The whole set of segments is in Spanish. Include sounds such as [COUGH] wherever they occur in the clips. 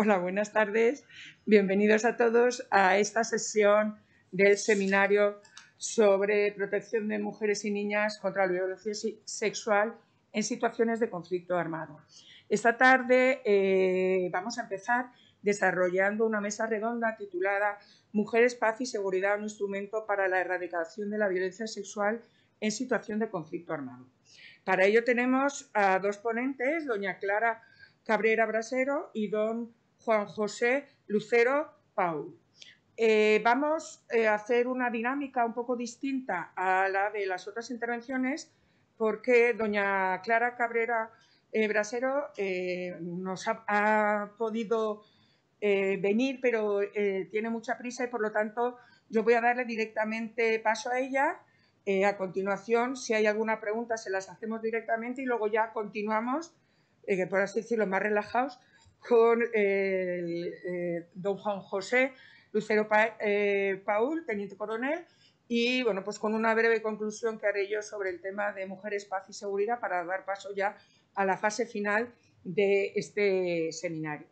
Hola, buenas tardes. Bienvenidos a todos a esta sesión del seminario sobre protección de mujeres y niñas contra la violencia sexual en situaciones de conflicto armado. Esta tarde eh, vamos a empezar desarrollando una mesa redonda titulada Mujeres, Paz y Seguridad, un instrumento para la erradicación de la violencia sexual en situación de conflicto armado. Para ello tenemos a dos ponentes, doña Clara Cabrera Brasero y don Juan José Lucero Paul. Eh, vamos eh, a hacer una dinámica un poco distinta a la de las otras intervenciones porque doña Clara Cabrera eh, Brasero nos ha, podido venir, pero tiene mucha prisa y por lo tanto yo voy a darle directamente paso a ella. a continuación, si hay alguna pregunta, se las hacemos directamente y luego ya continuamos, por así decirlo, más relajados con el, eh, don Juan José Lucero eh, Paul, teniente coronel, y bueno, pues con una breve conclusión que haré yo sobre el tema de mujeres, paz y seguridad para dar paso ya a la fase final de este seminario.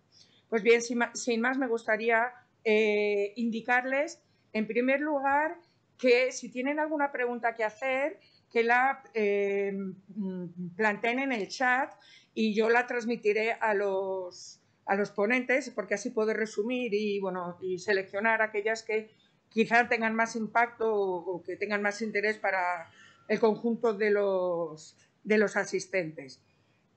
Pues bien, sin más, me gustaría eh, indicarles, en primer lugar, que si tienen alguna pregunta que hacer, que la planteen en el chat y yo la transmitiré a los, a los ponentes, porque así puedo resumir y, bueno, y seleccionar aquellas que quizás tengan más impacto o, que tengan más interés para el conjunto de los, de los asistentes.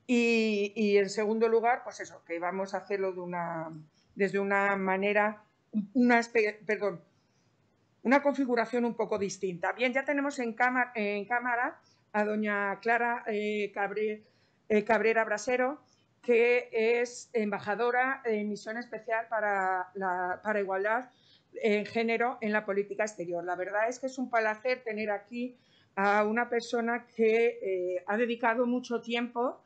Y, en segundo lugar, pues eso, que vamos a hacerlo de una, desde una manera, una, perdón, una configuración un poco distinta. Bien, ya tenemos en cámara, a doña Clara eh, Cabrera eh, Cabrera Brasero, que es embajadora en misión especial para, la, igualdad en género en la política exterior. La verdad es que es un placer tener aquí a una persona que eh, ha dedicado mucho tiempo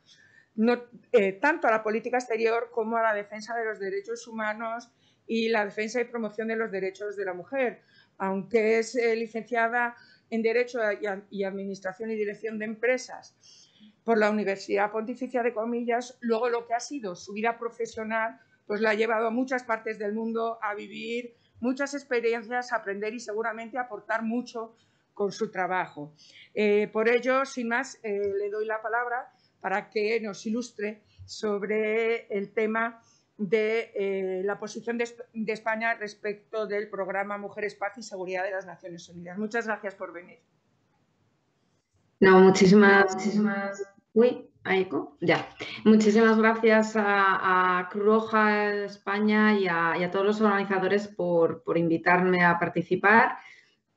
tanto a la política exterior como a la defensa de los derechos humanos y la defensa y promoción de los derechos de la mujer. Aunque es licenciada en Derecho y Administración y Dirección de Empresas por la Universidad Pontificia de Comillas, luego lo que ha sido su vida profesional, pues la ha llevado a muchas partes del mundo a vivir muchas experiencias, a aprender y seguramente aportar mucho con su trabajo. Eh, por ello, sin más, eh, le doy la palabra para que nos ilustre sobre el tema de eh, la posición de, España respecto del programa Mujeres, Paz y Seguridad de las Naciones Unidas. Muchas gracias por venir. No, muchísimas, muchísimas Uy, eco? Ya. Muchísimas gracias a, Cruz Roja España y a, todos los organizadores por, invitarme a participar.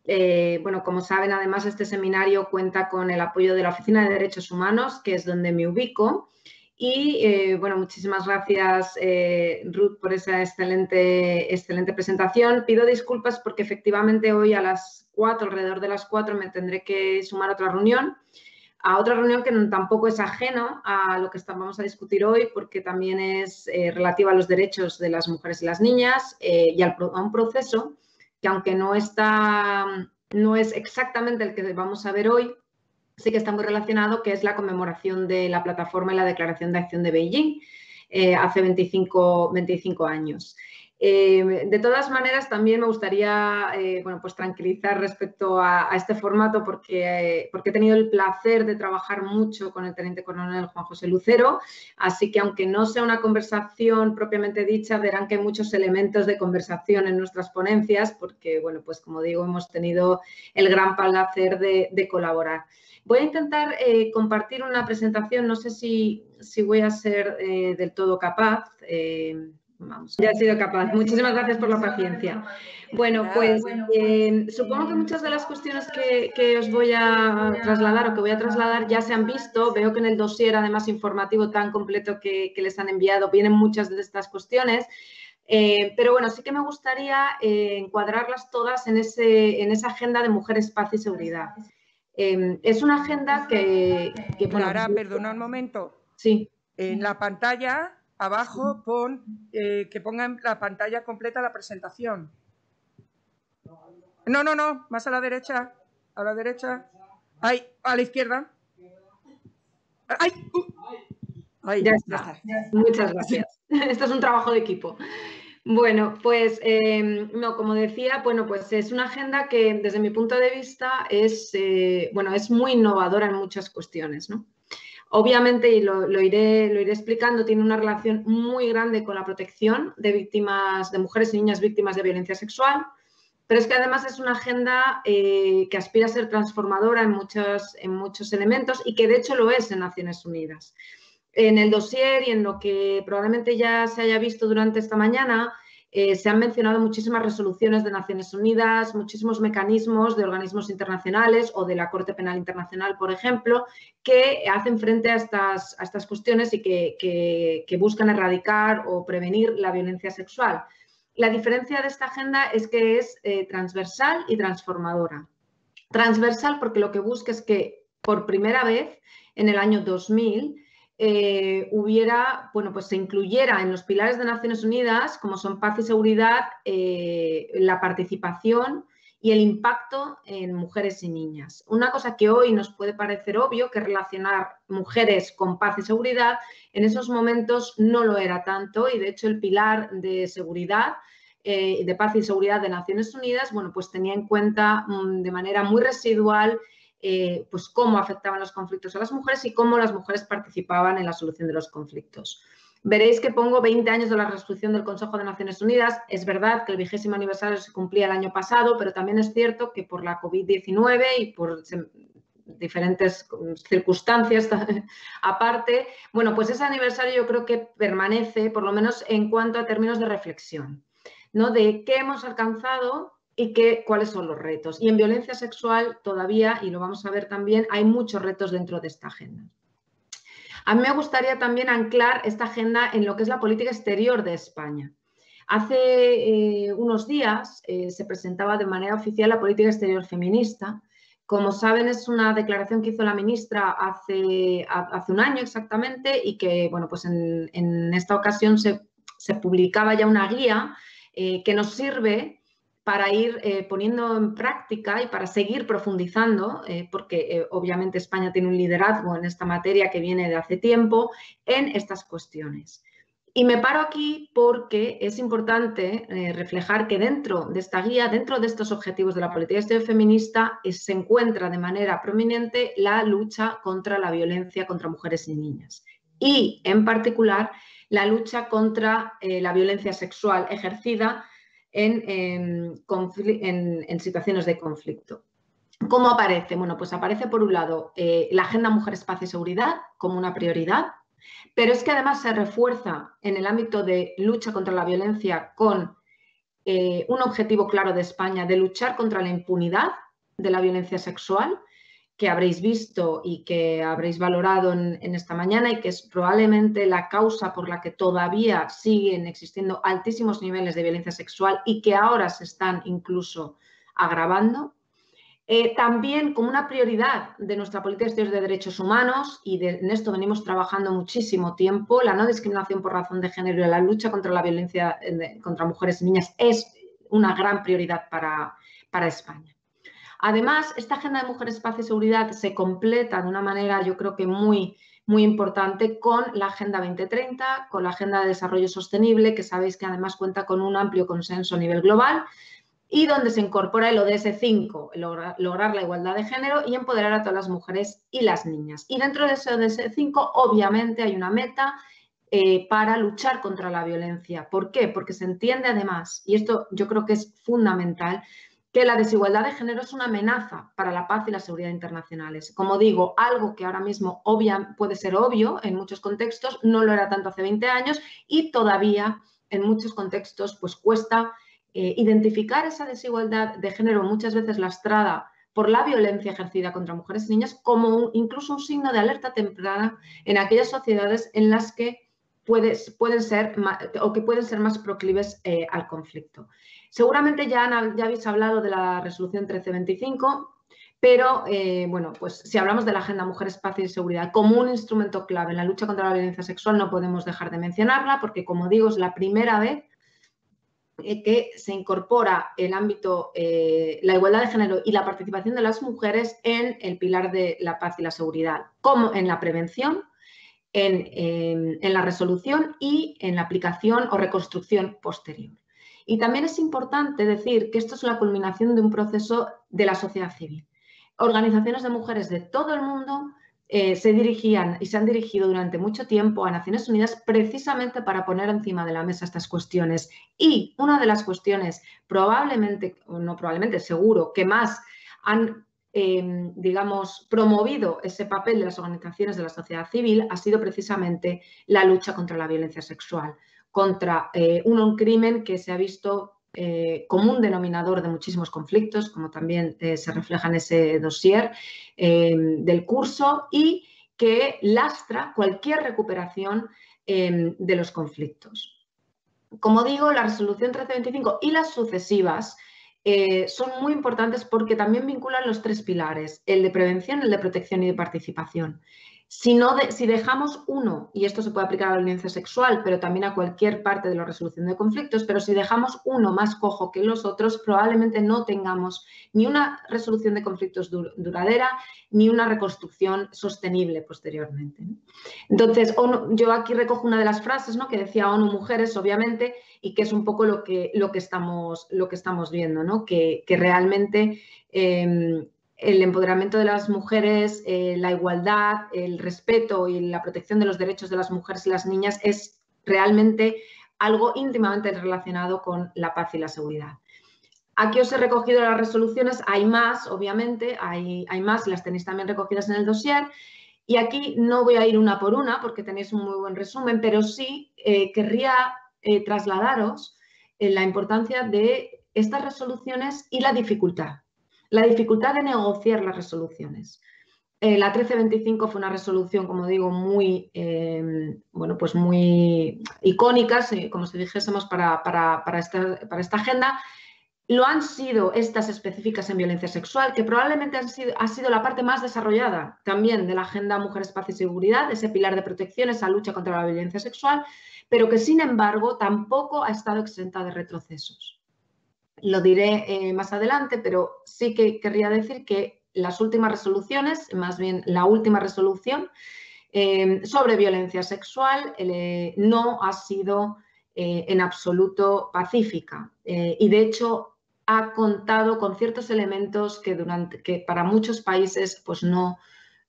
Eh, bueno, como saben, además este seminario cuenta con el apoyo de la Oficina de Derechos Humanos, que es donde me ubico. Y eh, bueno, muchísimas gracias eh, Ruth por esa excelente, excelente presentación. Pido disculpas porque efectivamente hoy a las cuatro, alrededor de las cuatro, me tendré que sumar a otra reunión a otra reunión que tampoco es ajeno a lo que vamos a discutir hoy, porque también es eh, relativa a los derechos de las mujeres y las niñas y a un proceso que aunque no está, no es exactamente el que vamos a ver hoy, sí que está muy relacionado, que es la conmemoración de la plataforma y la Declaración de Acción de Beijing eh, hace 25, 25 años. Eh, de todas maneras, también me gustaría eh, bueno, pues tranquilizar respecto a, este formato porque, porque, he tenido el placer de trabajar mucho con el teniente coronel Juan José Lucero, así que aunque no sea una conversación propiamente dicha, verán que hay muchos elementos de conversación en nuestras ponencias porque, bueno, pues como digo, hemos tenido el gran placer de, colaborar. Voy a intentar eh, compartir una presentación, no sé si, si voy a ser del todo capaz. Vamos, ya he sido capaz. Muchísimas gracias por la paciencia. Bueno, pues eh, supongo que muchas de las cuestiones que, os voy a trasladar o que voy a trasladar ya se han visto. Veo que en el dossier, además informativo tan completo que, les han enviado, vienen muchas de estas cuestiones. Eh, pero bueno, sí que me gustaría eh, encuadrarlas todas en, ese, en esa agenda de mujeres, paz y seguridad. Es una agenda que... que Clara, perdona un momento. Sí. En la pantalla abajo pon, eh, que ponga en la pantalla completa la presentación. No, no, no, más a la derecha, a la derecha. Ay, a la izquierda. Ay, uh. ya, está. Muchas gracias. [LAUGHS] Esto es un trabajo de equipo. Bueno, pues em, no, como decía, bueno, pues es una agenda que desde mi punto de vista es, eh, bueno, es muy innovadora en muchas cuestiones, ¿no? Obviamente, y lo, iré, lo iré explicando, tiene una relación muy grande con la protección de víctimas, de mujeres y niñas víctimas de violencia sexual, pero es que además es una agenda eh, que aspira a ser transformadora en muchos, en muchos elementos y que de hecho lo es en Naciones Unidas. En el dossier y en lo que probablemente ya se haya visto durante esta mañana, eh, se han mencionado muchísimas resoluciones de Naciones Unidas, muchísimos mecanismos de organismos internacionales o de la Corte Penal Internacional, por ejemplo, que hacen frente a estas, a estas cuestiones y que buscan erradicar o prevenir la violencia sexual. La diferencia de esta agenda es que es eh, transversal y transformadora. Transversal porque lo que busca es que por primera vez en el año 2000 eh, hubiera, bueno, pues se incluyera en los pilares de Naciones Unidas, como son paz y seguridad, eh, la participación y el impacto en mujeres y niñas. Una cosa que hoy nos puede parecer obvio, que relacionar mujeres con paz y seguridad, en esos momentos no lo era tanto y de hecho el pilar de seguridad eh, de paz y seguridad de Naciones Unidas, bueno, pues tenía en cuenta mm, de manera muy residual eh, pues cómo afectaban los conflictos a las mujeres y cómo las mujeres participaban en la solución de los conflictos. Veréis que pongo 20 años de la resolución del Consejo de Naciones Unidas. Es verdad que el vigésimo aniversario se cumplía el año pasado, pero también es cierto que por la COVID-19 y por diferentes circunstancias [LAUGHS] aparte, bueno, pues ese aniversario yo creo que permanece, por lo menos en cuanto a términos de reflexión, ¿no? De qué hemos alcanzado y qué, cuáles son los retos. Y en violencia sexual todavía, y lo vamos a ver también, hay muchos retos dentro de esta agenda. A mí me gustaría también anclar esta agenda en lo que es la política exterior de España. Hace eh, unos días eh, se presentaba de manera oficial la política exterior feminista. Como saben, es una declaración que hizo la ministra hace, hace un año exactamente y que, bueno, pues en, esta ocasión se, publicaba ya una guía eh, que nos sirve para ir eh, poniendo en práctica y para seguir profundizando, eh, porque eh, obviamente España tiene un liderazgo en esta materia que viene de hace tiempo, en estas cuestiones. Y me paro aquí porque es importante reflejar que dentro de esta guía, dentro de estos objetivos de la política exterior feminista, se encuentra de manera prominente la lucha contra la violencia contra mujeres y niñas. Y, en particular, la lucha contra la violencia sexual ejercida en, situaciones de conflicto. ¿Cómo aparece? Bueno, pues aparece por un lado eh, la Agenda Mujeres, Paz y Seguridad como una prioridad, pero es que además se refuerza en el ámbito de lucha contra la violencia con eh, un objetivo claro de España de luchar contra la impunidad de la violencia sexual que habréis visto y que habréis valorado en, esta mañana y que es probablemente la causa por la que todavía siguen existiendo altísimos niveles de violencia sexual y que ahora se están incluso agravando. Eh, también como una prioridad de nuestra política exterior de derechos humanos, y en esto venimos trabajando muchísimo tiempo, la no discriminación por razón de género y la lucha contra la violencia eh, contra mujeres y niñas es una gran prioridad para, para España. Además, esta agenda de mujeres, paz y seguridad se completa de una manera, yo creo que muy, muy importante con la Agenda 2030, con la Agenda de Desarrollo Sostenible, que sabéis que además cuenta con un amplio consenso a nivel global y donde se incorpora el ODS 5, lograr, la igualdad de género y empoderar a todas las mujeres y las niñas. Y dentro de ese ODS 5, obviamente, hay una meta eh, para luchar contra la violencia. ¿Por qué? Porque se entiende además, y esto yo creo que es fundamental, que la desigualdad de género es una amenaza para la paz y la seguridad internacionales. Como digo, algo que ahora mismo puede ser obvio en muchos contextos, no lo era tanto hace 20 años y todavía en muchos contextos pues cuesta eh, identificar esa desigualdad de género muchas veces lastrada por la violencia ejercida contra mujeres y niñas como incluso un signo de alerta temprana en aquellas sociedades en las que pueden ser o que pueden ser más proclives eh, al conflicto. Seguramente ya, ya habéis hablado de la resolución 1325, pero eh, bueno, pues si hablamos de la Agenda Mujeres, Paz y Seguridad como un instrumento clave en la lucha contra la violencia sexual, no podemos dejar de mencionarla porque, como digo, es la primera vez eh, que se incorpora el ámbito, eh, la igualdad de género y la participación de las mujeres en el pilar de la paz y la seguridad, como en la prevención en, la resolución y en la aplicación o reconstrucción posterior. Y también es importante decir que esto es la culminación de un proceso de la sociedad civil. Organizaciones de mujeres de todo el mundo eh, se dirigían y se han dirigido durante mucho tiempo a Naciones Unidas precisamente para poner encima de la mesa estas cuestiones. Y una de las cuestiones probablemente, o no probablemente, seguro, que más han, em, digamos, promovido ese papel de las organizaciones de la sociedad civil ha sido precisamente la lucha contra la violencia sexual, contra eh, un crimen que se ha visto eh, común denominador de muchísimos conflictos, como también eh, se refleja en ese dossier eh, del curso, y que lastra cualquier recuperación de los conflictos. Como digo, la resolución 1325 y las sucesivas son muy importantes porque también vinculan los tres pilares, el de prevención, el de protección y de participación. Si, si dejamos uno, y esto se puede aplicar a la violencia sexual, pero también a cualquier parte de la resolución de conflictos, pero si dejamos uno más cojo que los otros, probablemente no tengamos ni una resolución de conflictos duradera ni una reconstrucción sostenible posteriormente. Entonces, yo aquí recojo una de las frases ¿no? que decía ONU Mujeres, obviamente, y que es un poco lo que, lo que, estamos, lo que estamos viendo, ¿no? que, realmente... Em, el empoderamiento de las mujeres, eh, la igualdad, el respeto y la protección de los derechos de las mujeres y las niñas es realmente algo íntimamente relacionado con la paz y la seguridad. Aquí os he recogido las resoluciones, hay más, obviamente, hay, hay más, las tenéis también recogidas en el dossier. Y aquí no voy a ir una por una porque tenéis un muy buen resumen, pero sí eh, querría eh, trasladaros la importancia de estas resoluciones y la dificultad la dificultad de negociar las resoluciones. Eh, la 1325 fue una resolución, como digo, muy, em, bueno, pues muy icónica, como si dijésemos, para, esta, agenda. Lo han sido estas específicas en violencia sexual, que probablemente han sido, ha sido la parte más desarrollada también de la Agenda Mujeres, Paz y Seguridad, ese pilar de protección, esa lucha contra la violencia sexual, pero que sin embargo tampoco ha estado exenta de retrocesos. Lo diré eh, más adelante, pero sí que querría decir que las últimas resoluciones, más bien la última resolución eh, sobre violencia sexual, eh, no ha sido en absoluto pacífica y de hecho ha contado con ciertos elementos que, durante, que para muchos países pues no,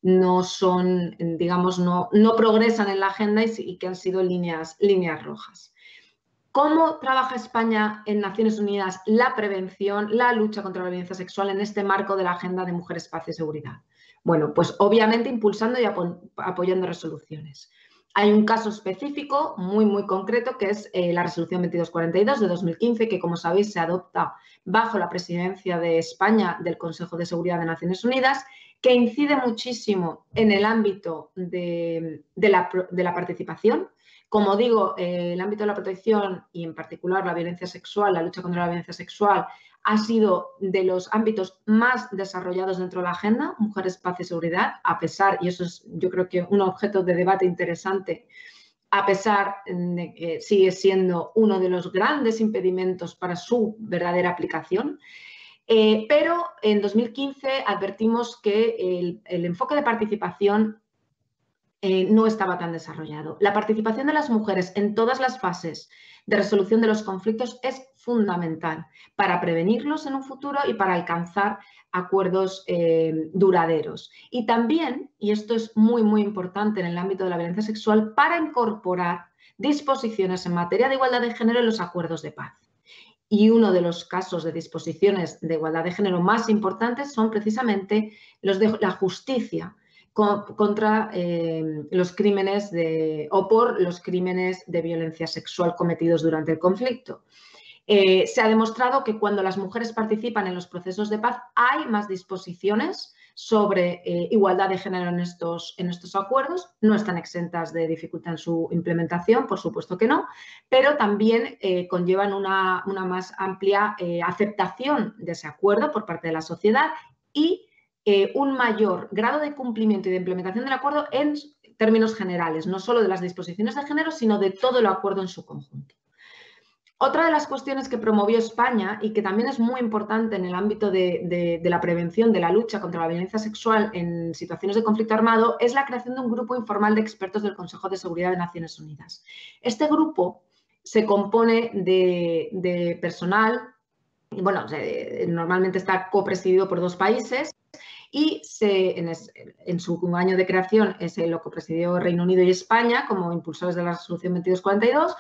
no son, digamos, no, no progresan en la agenda y, y que han sido líneas, líneas rojas. ¿Cómo trabaja España en Naciones Unidas la prevención, la lucha contra la violencia sexual en este marco de la Agenda de Mujeres, Paz y Seguridad? Bueno, pues obviamente impulsando y apoyando resoluciones. Hay un caso específico muy, muy concreto que es eh, la resolución 2242 de 2015, que como sabéis se adopta bajo la presidencia de España del Consejo de Seguridad de Naciones Unidas, que incide muchísimo en el ámbito de la participación como digo, eh, el ámbito de la protección y en particular la violencia sexual, la lucha contra la violencia sexual, ha sido de los ámbitos más desarrollados dentro de la agenda, mujeres, paz y seguridad, a pesar, y eso es yo creo que un objeto de debate interesante, a pesar de que sigue siendo uno de los grandes impedimentos para su verdadera aplicación. Eh, pero en 2015 advertimos que el, el enfoque de participación eh, no estaba tan desarrollado. La participación de las mujeres en todas las fases de resolución de los conflictos es fundamental para prevenirlos en un futuro y para alcanzar acuerdos eh, duraderos. Y también, y esto es muy, muy importante en el ámbito de la violencia sexual, para incorporar disposiciones en materia de igualdad de género en los acuerdos de paz. Y uno de los casos de disposiciones de igualdad de género más importantes son precisamente los de la justicia contra eh, los crímenes de, o por los crímenes de violencia sexual cometidos durante el conflicto. Eh, se ha demostrado que cuando las mujeres participan en los procesos de paz hay más disposiciones sobre eh, igualdad de género en estos, en estos acuerdos. No están exentas de dificultad en su implementación, por supuesto que no, pero también conllevan una, una, más amplia aceptación de ese acuerdo por parte de la sociedad y eh, un mayor grado de cumplimiento y de implementación del acuerdo en términos generales, no solo de las disposiciones de género, sino de todo el acuerdo en su conjunto. Otra de las cuestiones que promovió España y que también es muy importante en el ámbito de, la prevención de la lucha contra la violencia sexual en situaciones de conflicto armado es la creación de un grupo informal de expertos del Consejo de Seguridad de Naciones Unidas. Este grupo se compone de, personal, y bueno, normalmente está copresidido por dos países y en, su año de creación lo copresidió Reino Unido y España como impulsores de la resolución 2242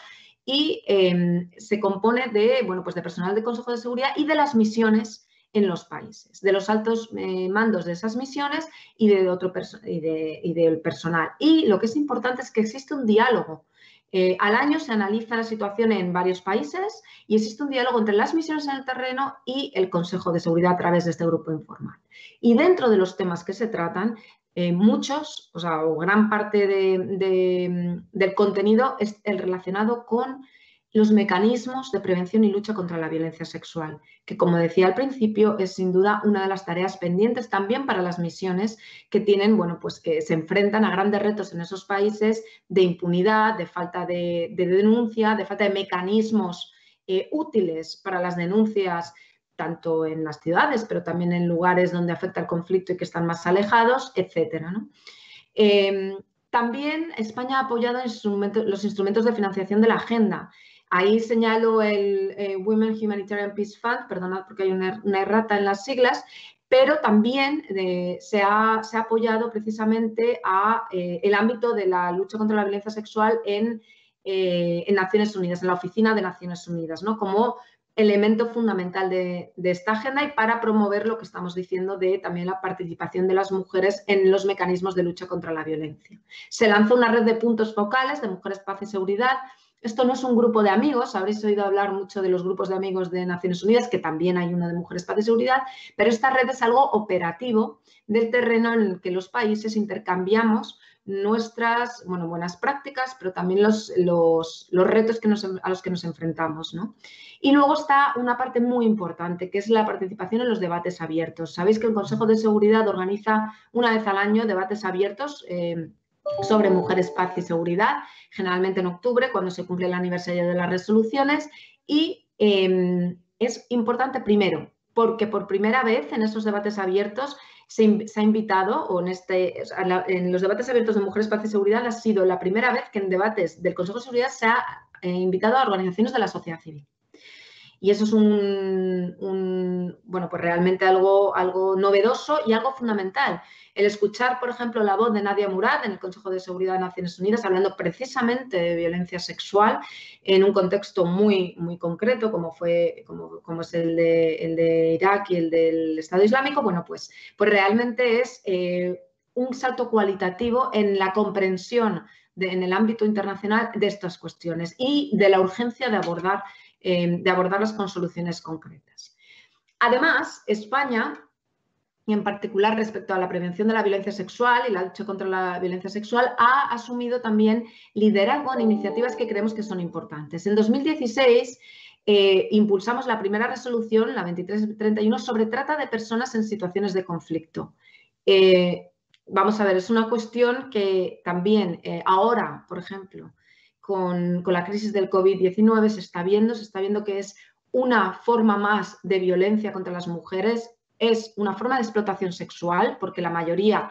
y em, se compone de, bueno, pues de personal del Consejo de Seguridad y de las misiones en los países, de los altos eh, mandos de esas misiones y, de otro y, y, del personal. Y lo que es importante es que existe un diálogo. Eh, al año se analiza la situación en varios países y existe un diálogo entre las misiones en el terreno y el Consejo de Seguridad a través de este grupo informal. Y dentro de los temas que se tratan, eh, muchos, o sea, o gran parte del contenido es el relacionado con los mecanismos de prevención y lucha contra la violencia sexual, que como decía al principio es sin duda una de las tareas pendientes también para las misiones que tienen, bueno, pues que se enfrentan a grandes retos en esos países de impunidad, de falta de, denuncia, de falta de mecanismos eh, útiles para las denuncias tanto en las ciudades, pero también en lugares donde afecta el conflicto y que están más alejados, etc. Em, también España ha apoyado los instrumentos de financiación de la agenda. Ahí señalo el eh, Women Humanitarian Peace Fund, perdonad porque hay una, errata en las siglas, pero también eh, se, ha, apoyado precisamente a eh, el ámbito de la lucha contra la violencia sexual en, Naciones Unidas, en la Oficina de Naciones Unidas, ¿no? como elemento fundamental de, esta agenda y para promover lo que estamos diciendo de también la participación de las mujeres en los mecanismos de lucha contra la violencia. Se lanzó una red de puntos focales de mujeres, paz y seguridad. Esto no es un grupo de amigos, habréis oído hablar mucho de los grupos de amigos de Naciones Unidas, que también hay uno de mujeres, paz y seguridad, pero esta red es algo operativo del terreno en el que los países intercambiamos nuestras buenas prácticas, pero también los, retos a los que nos enfrentamos. Y luego está una parte muy importante, que es la participación en los debates abiertos. Sabéis que el Consejo de Seguridad organiza una vez al año debates abiertos eh, sobre mujeres, paz y seguridad, generalmente en octubre, cuando se cumple el aniversario de las resoluciones. Y em, es importante, primero, porque por primera vez en esos debates abiertos se, ha invitado, o en, este, en los debates abiertos de Mujeres, Paz y Seguridad, ha sido la primera vez que en debates del Consejo de Seguridad se ha eh, invitado a organizaciones de la sociedad civil. Y eso es un, bueno, pues realmente algo, algo novedoso y algo fundamental. El escuchar, por ejemplo, la voz de Nadia Murad en el Consejo de Seguridad de Naciones Unidas hablando precisamente de violencia sexual en un contexto muy, muy concreto, como, fue, como, como es el de, el de, Irak y el del Estado Islámico, bueno, pues, pues realmente es eh, un salto cualitativo en la comprensión en el ámbito internacional de estas cuestiones y de la urgencia de abordar eh, de abordarlas con soluciones concretas. Además, España, y en particular respecto a la prevención de la violencia sexual y la lucha contra la violencia sexual, ha asumido también liderazgo en iniciativas que creemos que son importantes. En 2016 eh, impulsamos la primera resolución, la 2331, sobre trata de personas en situaciones de conflicto. Eh, vamos a ver, es una cuestión que también ahora, por ejemplo, con, la crisis del COVID-19 se está viendo, se está viendo que es una forma más de violencia contra las mujeres, es una forma de explotación sexual, porque la mayoría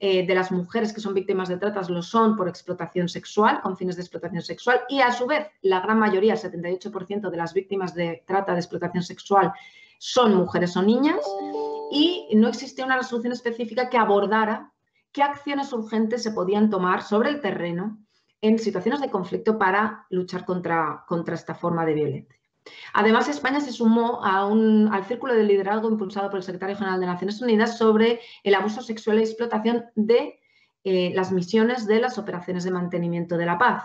eh, de las mujeres que son víctimas de tratas lo son por explotación sexual, con fines de explotación sexual, y a su vez la gran mayoría, el 78% de las víctimas de trata de explotación sexual son mujeres o niñas, y no existía una resolución específica que abordara qué acciones urgentes se podían tomar sobre el terreno en situaciones de conflicto para luchar contra, contra esta forma de violencia. Además, España se sumó al círculo de liderazgo impulsado por el secretario general de Naciones Unidas sobre el abuso sexual y explotación de eh, las misiones de las operaciones de mantenimiento de la paz,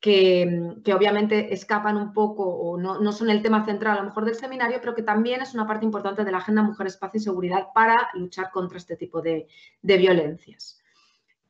que, obviamente escapan un poco o no, son el tema central a lo mejor del seminario, pero que también es una parte importante de la Agenda Mujeres, Paz y Seguridad para luchar contra este tipo de violencias.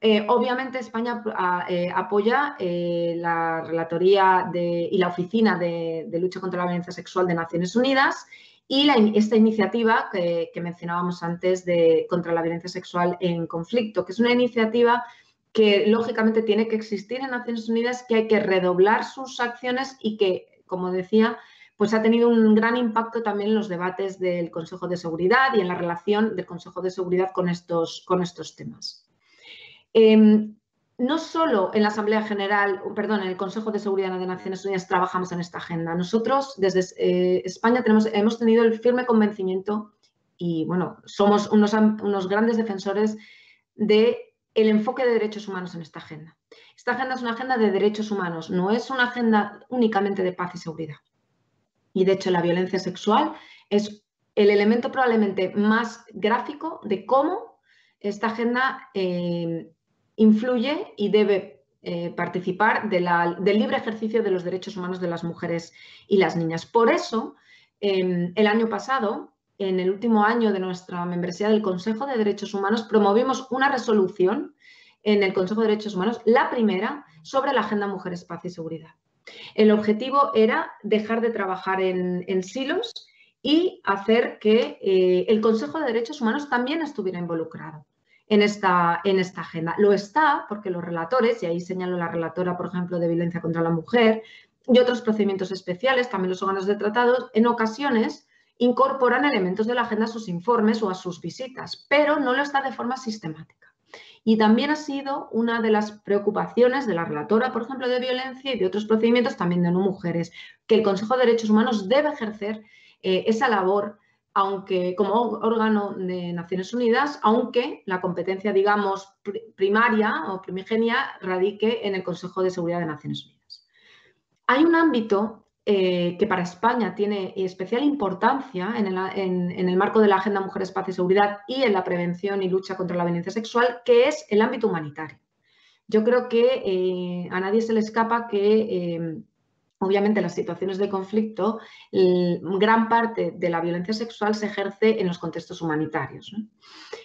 Eh, obviamente España ah, eh, apoya eh, la relatoría y la oficina de, lucha contra la violencia sexual de Naciones Unidas y esta iniciativa que, mencionábamos antes de contra la violencia sexual en conflicto, que es una iniciativa que lógicamente tiene que existir en Naciones Unidas, que hay que redoblar sus acciones y que como decía, pues ha tenido un gran impacto también en los debates del Consejo de Seguridad y en la relación del Consejo de Seguridad con estos, con estos temas. Em, no solo en la Asamblea General, perdón, en el Consejo de Seguridad de Naciones Unidas trabajamos en esta agenda. Nosotros desde eh, España hemos tenido el firme convencimiento y, bueno, somos unos, unos grandes defensores del el enfoque de derechos humanos en esta agenda. Esta agenda es una agenda de derechos humanos, no es una agenda únicamente de paz y seguridad. Y de hecho la violencia sexual es el elemento probablemente más gráfico de cómo esta agenda eh, influye y debe eh, participar del libre ejercicio de los derechos humanos de las mujeres y las niñas. Por eso, em, el año pasado, en el último año de nuestra membresía del Consejo de Derechos Humanos, promovimos una resolución en el Consejo de Derechos Humanos, la primera, sobre la Agenda Mujeres, Paz y Seguridad. El objetivo era dejar de trabajar en, silos y hacer que eh, el Consejo de Derechos Humanos también estuviera involucrado en esta, en esta agenda. Lo está porque los relatores, y ahí señalo la relatora, por ejemplo, de violencia contra la mujer, y otros procedimientos especiales, también los órganos de tratados, en ocasiones incorporan elementos de la agenda a sus informes o a sus visitas, pero no lo está de forma sistemática. Y también ha sido una de las preocupaciones de la relatora, por ejemplo, de violencia y de otros procedimientos también de no mujeres, que el Consejo de Derechos Humanos debe ejercer eh, esa labor aunque como órgano de Naciones Unidas, aunque la competencia, digamos, primaria o primigenia radique en el Consejo de Seguridad de Naciones Unidas. Hay un ámbito eh, que para España tiene especial importancia en el, marco de la Agenda Mujeres, Paz y Seguridad y en la prevención y lucha contra la violencia sexual, que es el ámbito humanitario. Yo creo que eh, a nadie se le escapa que eh, obviamente en las situaciones de conflicto, gran parte de la violencia sexual se ejerce en los contextos humanitarios.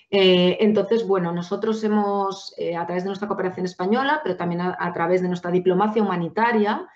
entonces, bueno, nosotros hemos, a través de nuestra cooperación española, pero también a través de nuestra diplomacia humanitaria,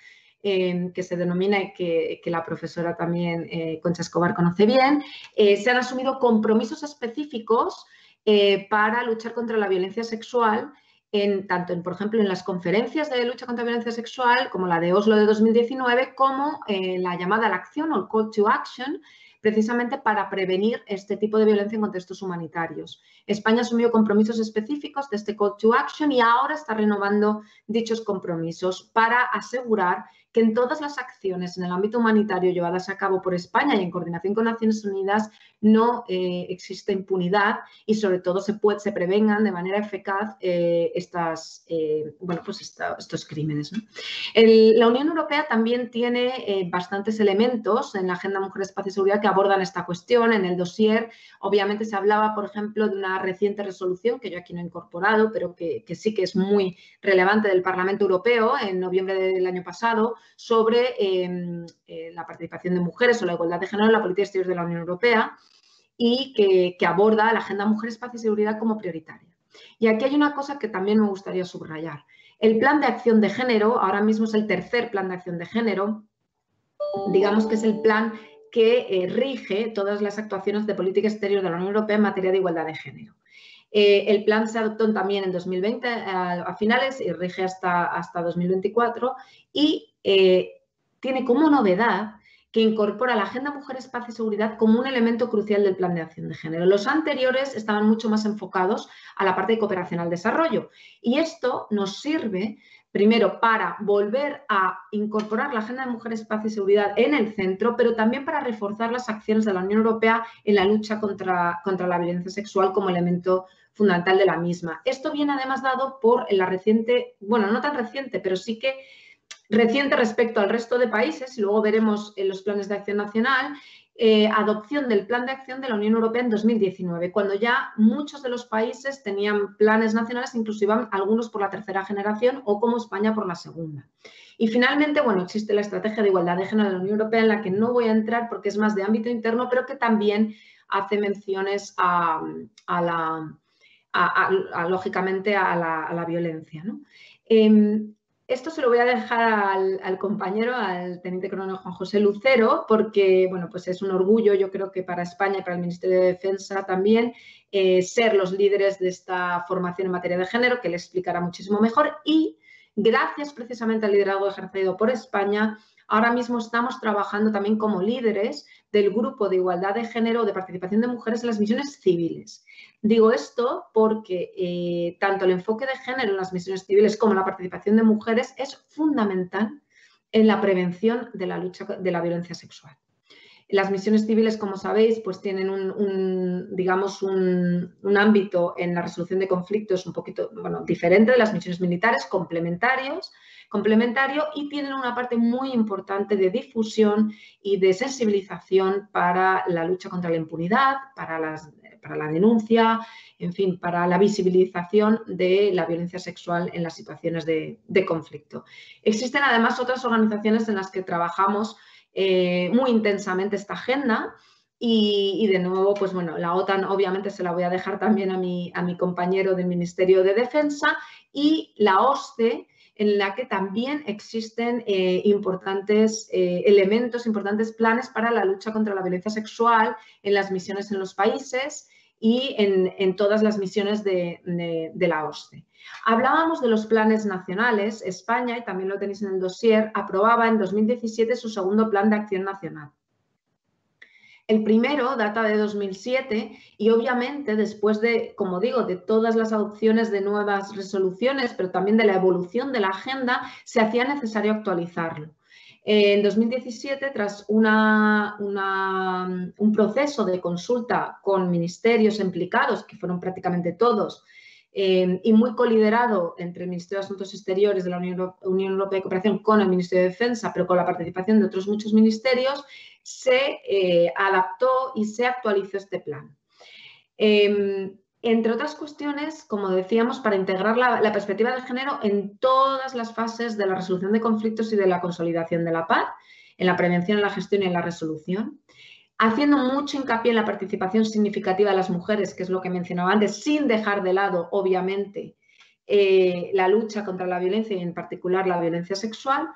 que se denomina y que, la profesora también, eh, Concha Escobar, conoce bien, eh, se han asumido compromisos específicos eh, para luchar contra la violencia sexual, en, tanto, en, por ejemplo, en las conferencias de lucha contra la violencia sexual, como la de Oslo de 2019, como la llamada a la acción o el call to action, precisamente para prevenir este tipo de violencia en contextos humanitarios. España asumió compromisos específicos de este call to action y ahora está renovando dichos compromisos para asegurar que en todas las acciones en el ámbito humanitario llevadas a cabo por España y en coordinación con Naciones Unidas no eh, existe impunidad y sobre todo se, puede, se prevengan de manera eficaz eh, estas, eh, bueno, pues estos crímenes. la Unión Europea también tiene bastantes elementos en la Agenda Mujeres, Paz y Seguridad que abordan esta cuestión. En el dossier, obviamente, se hablaba, por ejemplo, de una reciente resolución que yo aquí no he incorporado, pero que, que sí que es muy relevante del Parlamento Europeo en noviembre del año pasado sobre em, la participación de mujeres o la igualdad de género en la política exterior de la Unión Europea y que, aborda la agenda Mujeres, Paz y Seguridad como prioritaria. Y aquí hay una cosa que también me gustaría subrayar. El plan de acción de género, ahora mismo es el tercer plan de acción de género, digamos que es el plan que eh, rige todas las actuaciones de política exterior de la Unión Europea en materia de igualdad de género. Eh, el plan se adoptó también en 2020 a, finales y rige hasta, hasta 2024 y eh, tiene como novedad que incorpora la Agenda Mujeres, Paz y Seguridad como un elemento crucial del plan de acción de género. Los anteriores estaban mucho más enfocados a la parte de cooperación al desarrollo y esto nos sirve primero para volver a incorporar la Agenda de Mujeres, Paz y Seguridad en el centro, pero también para reforzar las acciones de la Unión Europea en la lucha contra, contra la violencia sexual como elemento fundamental de la misma. Esto viene además dado por la reciente, bueno, no tan reciente, pero sí que reciente respecto al resto de países, y luego veremos en los planes de acción nacional, eh, adopción del Plan de Acción de la Unión Europea en 2019, cuando ya muchos de los países tenían planes nacionales, inclusive algunos por la tercera generación o como España por la segunda. Y finalmente, bueno, existe la Estrategia de Igualdad de Género de la Unión Europea en la que no voy a entrar porque es más de ámbito interno, pero que también hace menciones a, la, lógicamente, a la, violencia. Em, esto se lo voy a dejar al, compañero, al teniente coronel Juan José Lucero, porque bueno, pues es un orgullo, yo creo que para España y para el Ministerio de Defensa también, eh, ser los líderes de esta formación en materia de género, que le explicará muchísimo mejor. Y gracias precisamente al liderazgo ejercido por España, ahora mismo estamos trabajando también como líderes del grupo de igualdad de género de participación de mujeres en las misiones civiles. Digo esto porque eh, tanto el enfoque de género en las misiones civiles como la participación de mujeres es fundamental en la prevención de la lucha de la violencia sexual. Las misiones civiles, como sabéis, pues tienen un, digamos, un, ámbito en la resolución de conflictos un poquito bueno, diferente de las misiones militares, complementarios, complementario y tienen una parte muy importante de difusión y de sensibilización para la lucha contra la impunidad, para, las, para la denuncia, en fin, para la visibilización de la violencia sexual en las situaciones de, conflicto. Existen además otras organizaciones en las que trabajamos eh, muy intensamente esta agenda. Y, de nuevo, pues bueno, la OTAN obviamente se la voy a dejar también a mi, a mi compañero del Ministerio de Defensa y la OSCE, en la que también existen eh, importantes eh, elementos, importantes planes para la lucha contra la violencia sexual en las misiones en los países y en, todas las misiones de, de la OSCE. Hablábamos de los planes nacionales. España, y también lo tenéis en el dossier, aprobaba en 2017 su segundo plan de acción nacional. El primero data de 2007 y obviamente después de, como digo, de todas las adopciones de nuevas resoluciones, pero también de la evolución de la agenda, se hacía necesario actualizarlo. En 2017, tras un proceso de consulta con ministerios implicados, que fueron prácticamente todos, eh, y muy coliderado entre el Ministerio de Asuntos Exteriores de la Unión, Europea de Cooperación con el Ministerio de Defensa, pero con la participación de otros muchos ministerios, se eh, adaptó y se actualizó este plan. Em, entre otras cuestiones, como decíamos, para integrar la, perspectiva de género en todas las fases de la resolución de conflictos y de la consolidación de la paz, en la prevención, en la gestión y en la resolución haciendo mucho hincapié en la participación significativa de las mujeres, que es lo que mencionaba antes, sin dejar de lado, obviamente, eh, la lucha contra la violencia y en particular la violencia sexual,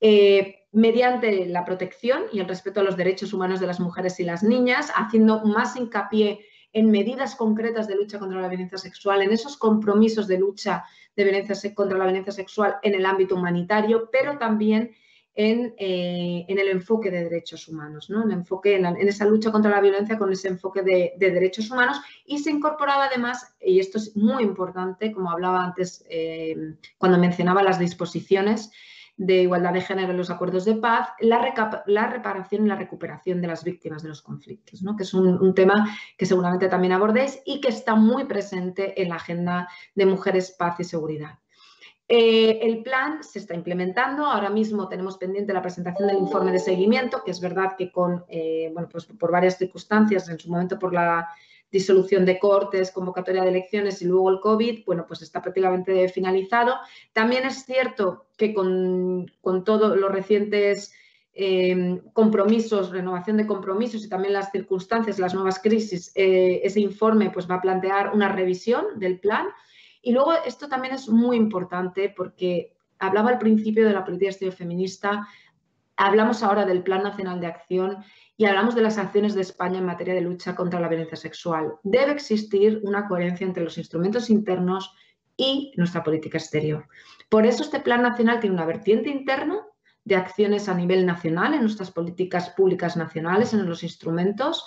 eh, mediante la protección y el respeto a los derechos humanos de las mujeres y las niñas, haciendo más hincapié en medidas concretas de lucha contra la violencia sexual, en esos compromisos de lucha de violencia contra la violencia sexual en el ámbito humanitario, pero también eh, en, el enfoque de derechos humanos, ¿no? en, enfoque, en, esa lucha contra la violencia con ese enfoque de, derechos humanos y se incorporaba además, y esto es muy importante, como hablaba antes eh, cuando mencionaba las disposiciones de igualdad de género en los acuerdos de paz, la, la reparación y la recuperación de las víctimas de los conflictos, ¿no? que es un, tema que seguramente también abordéis y que está muy presente en la agenda de mujeres, paz y seguridad. Eh, el plan se está implementando. Ahora mismo tenemos pendiente la presentación del informe de seguimiento, que es verdad que con, eh, bueno, pues por varias circunstancias, en su momento por la disolución de cortes, convocatoria de elecciones y luego el COVID, bueno, pues está prácticamente finalizado. También es cierto que con, todos los recientes eh, compromisos, renovación de compromisos y también las circunstancias, las nuevas crisis, ese informe pues va a plantear una revisión del plan y luego esto también es muy importante porque hablaba al principio de la política exterior feminista, hablamos ahora del Plan Nacional de Acción y hablamos de las acciones de España en materia de lucha contra la violencia sexual. Debe existir una coherencia entre los instrumentos internos y nuestra política exterior. Por eso este Plan Nacional tiene una vertiente interna de acciones a nivel nacional en nuestras políticas públicas nacionales, en los instrumentos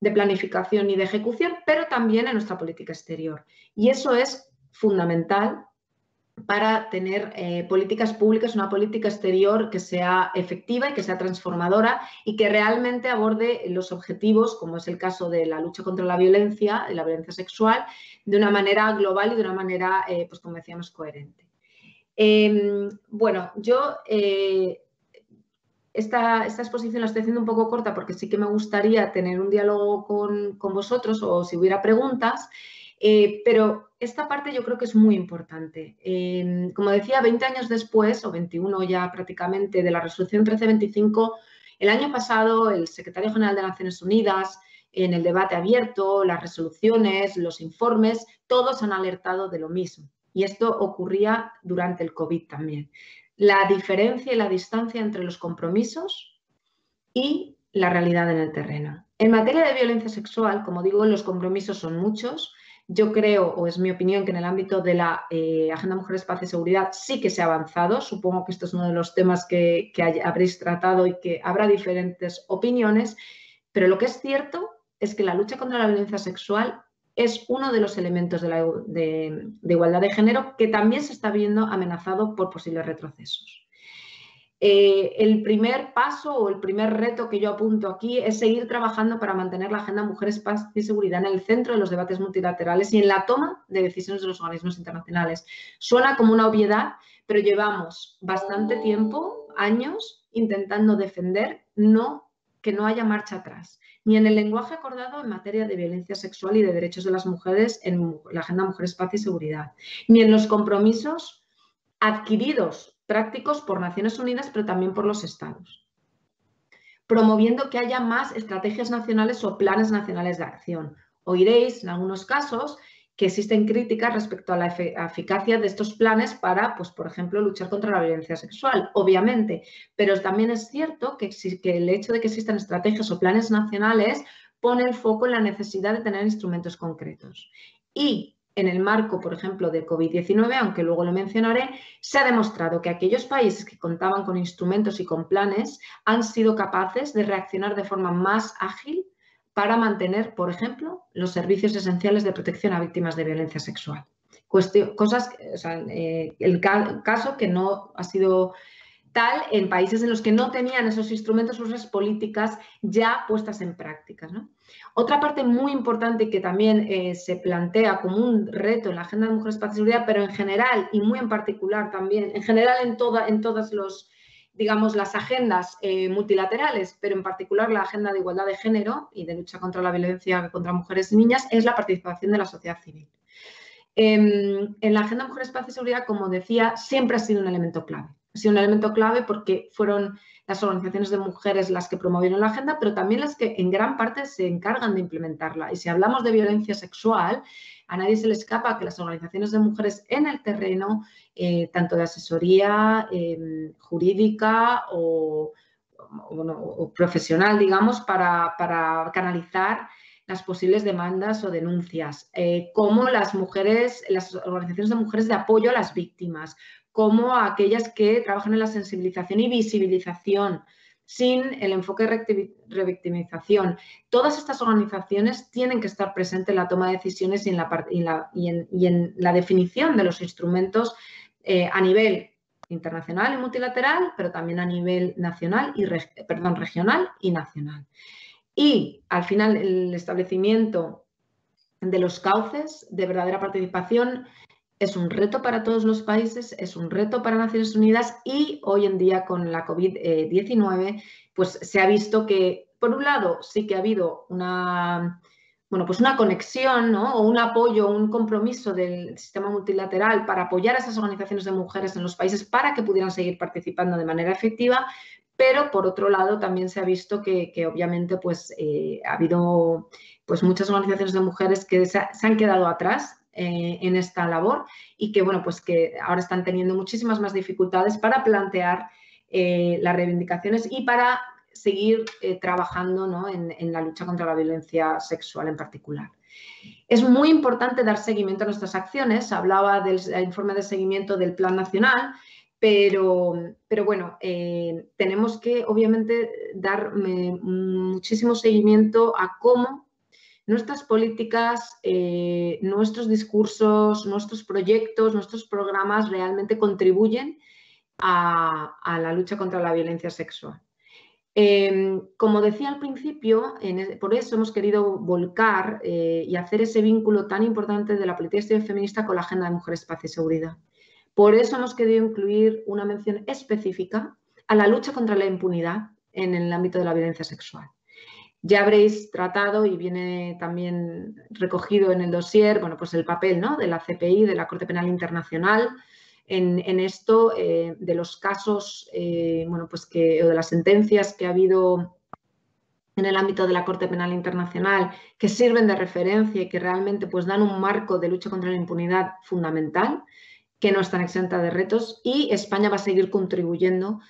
de planificación y de ejecución, pero también en nuestra política exterior. Y eso es fundamental para tener eh, políticas públicas, una política exterior que sea efectiva y que sea transformadora y que realmente aborde los objetivos, como es el caso de la lucha contra la violencia, la violencia sexual, de una manera global y de una manera, eh, pues como decíamos, coherente. Em, bueno, yo eh, esta, exposición la estoy haciendo un poco corta porque sí que me gustaría tener un diálogo con, con vosotros o si hubiera preguntas. Pero esta parte yo creo que es muy importante. Como decía, 20 años después, o 21 ya prácticamente, de la resolución 1325, el año pasado el secretario general de Naciones Unidas, en el debate abierto, las resoluciones, los informes, todos han alertado de lo mismo. Y esto ocurría durante el COVID también. La diferencia y la distancia entre los compromisos y la realidad en el terreno. En materia de violencia sexual, como digo, los compromisos son muchos, Yo creo, o es mi opinión, que en el ámbito de la eh, Agenda Mujeres, Paz y Seguridad sí que se ha avanzado. Supongo que esto es uno de los temas que, habréis tratado y que habrá diferentes opiniones, pero lo que es cierto es que la lucha contra la violencia sexual es uno de los elementos de igualdad de género que también se está viendo amenazado por posibles retrocesos. Eh, el primer paso o el primer reto que yo apunto aquí es seguir trabajando para mantener la agenda Mujeres, Paz y Seguridad en el centro de los debates multilaterales y en la toma de decisiones de los organismos internacionales. Suena como una obviedad, pero llevamos bastante tiempo, años, intentando defender no, que no haya marcha atrás, ni en el lenguaje acordado en materia de violencia sexual y de derechos de las mujeres en la agenda Mujeres, Paz y Seguridad, ni en los compromisos adquiridos prácticos por Naciones Unidas, pero también por los estados, promoviendo que haya más estrategias nacionales o planes nacionales de acción. Oiréis en algunos casos que existen críticas respecto a la eficacia de estos planes para, pues, por ejemplo, luchar contra la violencia sexual, obviamente, pero también es cierto que, que el hecho de que existan estrategias o planes nacionales pone el foco en la necesidad de tener instrumentos concretos. Y en el marco, por ejemplo, de COVID-19, aunque luego lo mencionaré, se ha demostrado que aquellos países que contaban con instrumentos y con planes han sido capaces de reaccionar de forma más ágil para mantener, por ejemplo, los servicios esenciales de protección a víctimas de violencia sexual. cosas, eh, el caso que no ha sido tal en países en los que no tenían esos instrumentos o esas políticas ya puestas en práctica. Otra parte muy importante que también eh, se plantea como un reto en la Agenda de Mujeres, Paz y Seguridad, pero en general y muy en particular también, en general en, toda, en todas los, digamos, las agendas eh, multilaterales, pero en particular la Agenda de Igualdad de Género y de lucha contra la violencia contra mujeres y niñas, es la participación de la sociedad civil. Em, en la Agenda de Mujeres, Paz y Seguridad, como decía, siempre ha sido un elemento clave sido un elemento clave porque fueron las organizaciones de mujeres las que promovieron la agenda, pero también las que en gran parte se encargan de implementarla. Y si hablamos de violencia sexual, a nadie se le escapa que las organizaciones de mujeres en el terreno, eh, tanto de asesoría em, jurídica o, profesional, digamos, para, canalizar las posibles demandas o denuncias, eh, como las mujeres, las organizaciones de mujeres de apoyo a las víctimas, como aquellas que trabajan en la sensibilización y visibilización, sin el enfoque de revictimización. Todas estas organizaciones tienen que estar presentes en la toma de decisiones y en la, definición de los instrumentos eh, a nivel internacional y multilateral, pero también a nivel nacional y regional y nacional. Y al final el establecimiento de los cauces de verdadera participación es un reto para todos los países, es un reto para Naciones Unidas y hoy en día con la COVID-19 pues se ha visto que por un lado sí que ha habido una, bueno, pues una conexión o un apoyo, un compromiso del sistema multilateral para apoyar a esas organizaciones de mujeres en los países para que pudieran seguir participando de manera efectiva, pero por otro lado también se ha visto que, obviamente pues, eh, ha habido pues, muchas organizaciones de mujeres que se han quedado atrás eh, en esta labor y que, bueno, pues que ahora están teniendo muchísimas más dificultades para plantear eh, las reivindicaciones y para seguir eh, trabajando en, la lucha contra la violencia sexual en particular. Es muy importante dar seguimiento a nuestras acciones. Hablaba del informe de seguimiento del Plan Nacional, pero, pero bueno, tenemos que obviamente dar muchísimo seguimiento a cómo nuestras políticas, eh, nuestros discursos, nuestros proyectos, nuestros programas realmente contribuyen a, la lucha contra la violencia sexual. Em, como decía al principio, por eso hemos querido volcar eh, y hacer ese vínculo tan importante de la política feminista con la agenda de mujeres, paz y seguridad. Por eso hemos querido incluir una mención específica a la lucha contra la impunidad en el ámbito de la violencia sexual. Ya habréis tratado y viene también recogido en el dossier, bueno, pues el papel ¿no? de la CPI, de la Corte Penal Internacional, en, esto eh, de los casos, eh, bueno, pues o de las sentencias que ha habido en el ámbito de la Corte Penal Internacional que sirven de referencia y que realmente pues dan un marco de lucha contra la impunidad fundamental, que no están exenta de retos y España va a seguir contribuyendo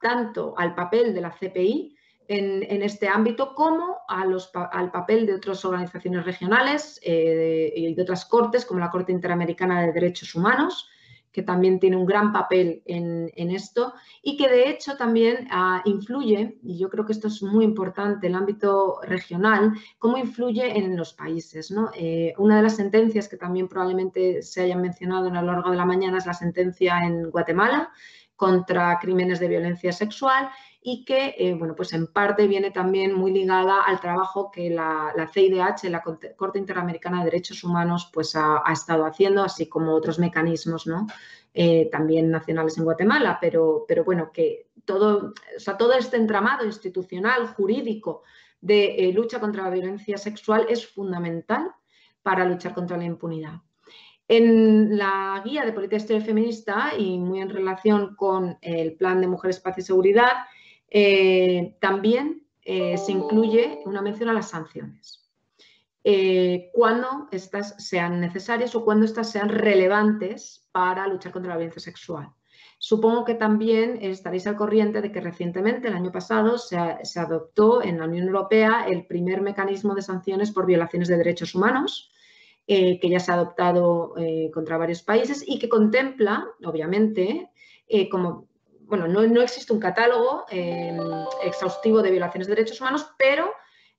tanto al papel de la CPI en, este ámbito, como al papel de otras organizaciones regionales eh, y de otras cortes, como la Corte Interamericana de Derechos Humanos, que también tiene un gran papel en, esto y que de hecho también ah, influye, y yo creo que esto es muy importante, el ámbito regional, cómo influye en los países. Eh, una de las sentencias que también probablemente se hayan mencionado a lo largo de la mañana es la sentencia en Guatemala contra crímenes de violencia sexual y que, eh, bueno, pues en parte viene también muy ligada al trabajo que la, CIDH, la Corte Interamericana de Derechos Humanos, pues ha, estado haciendo, así como otros mecanismos, ¿no? Eh, también nacionales en Guatemala, pero, pero bueno, que todo, o sea, todo este entramado institucional, jurídico de eh, lucha contra la violencia sexual es fundamental para luchar contra la impunidad. En la guía de política exterior feminista y muy en relación con el plan de Mujeres, Paz y Seguridad, eh, también eh, se incluye una mención a las sanciones. Eh, cuando estas sean necesarias o cuando estas sean relevantes para luchar contra la violencia sexual. Supongo que también estaréis al corriente de que recientemente, el año pasado, se, adoptó en la Unión Europea el primer mecanismo de sanciones por violaciones de derechos humanos, que ya se ha adoptado contra varios países y que contempla, obviamente, como bueno, no, existe un catálogo em, exhaustivo de violaciones de derechos humanos, pero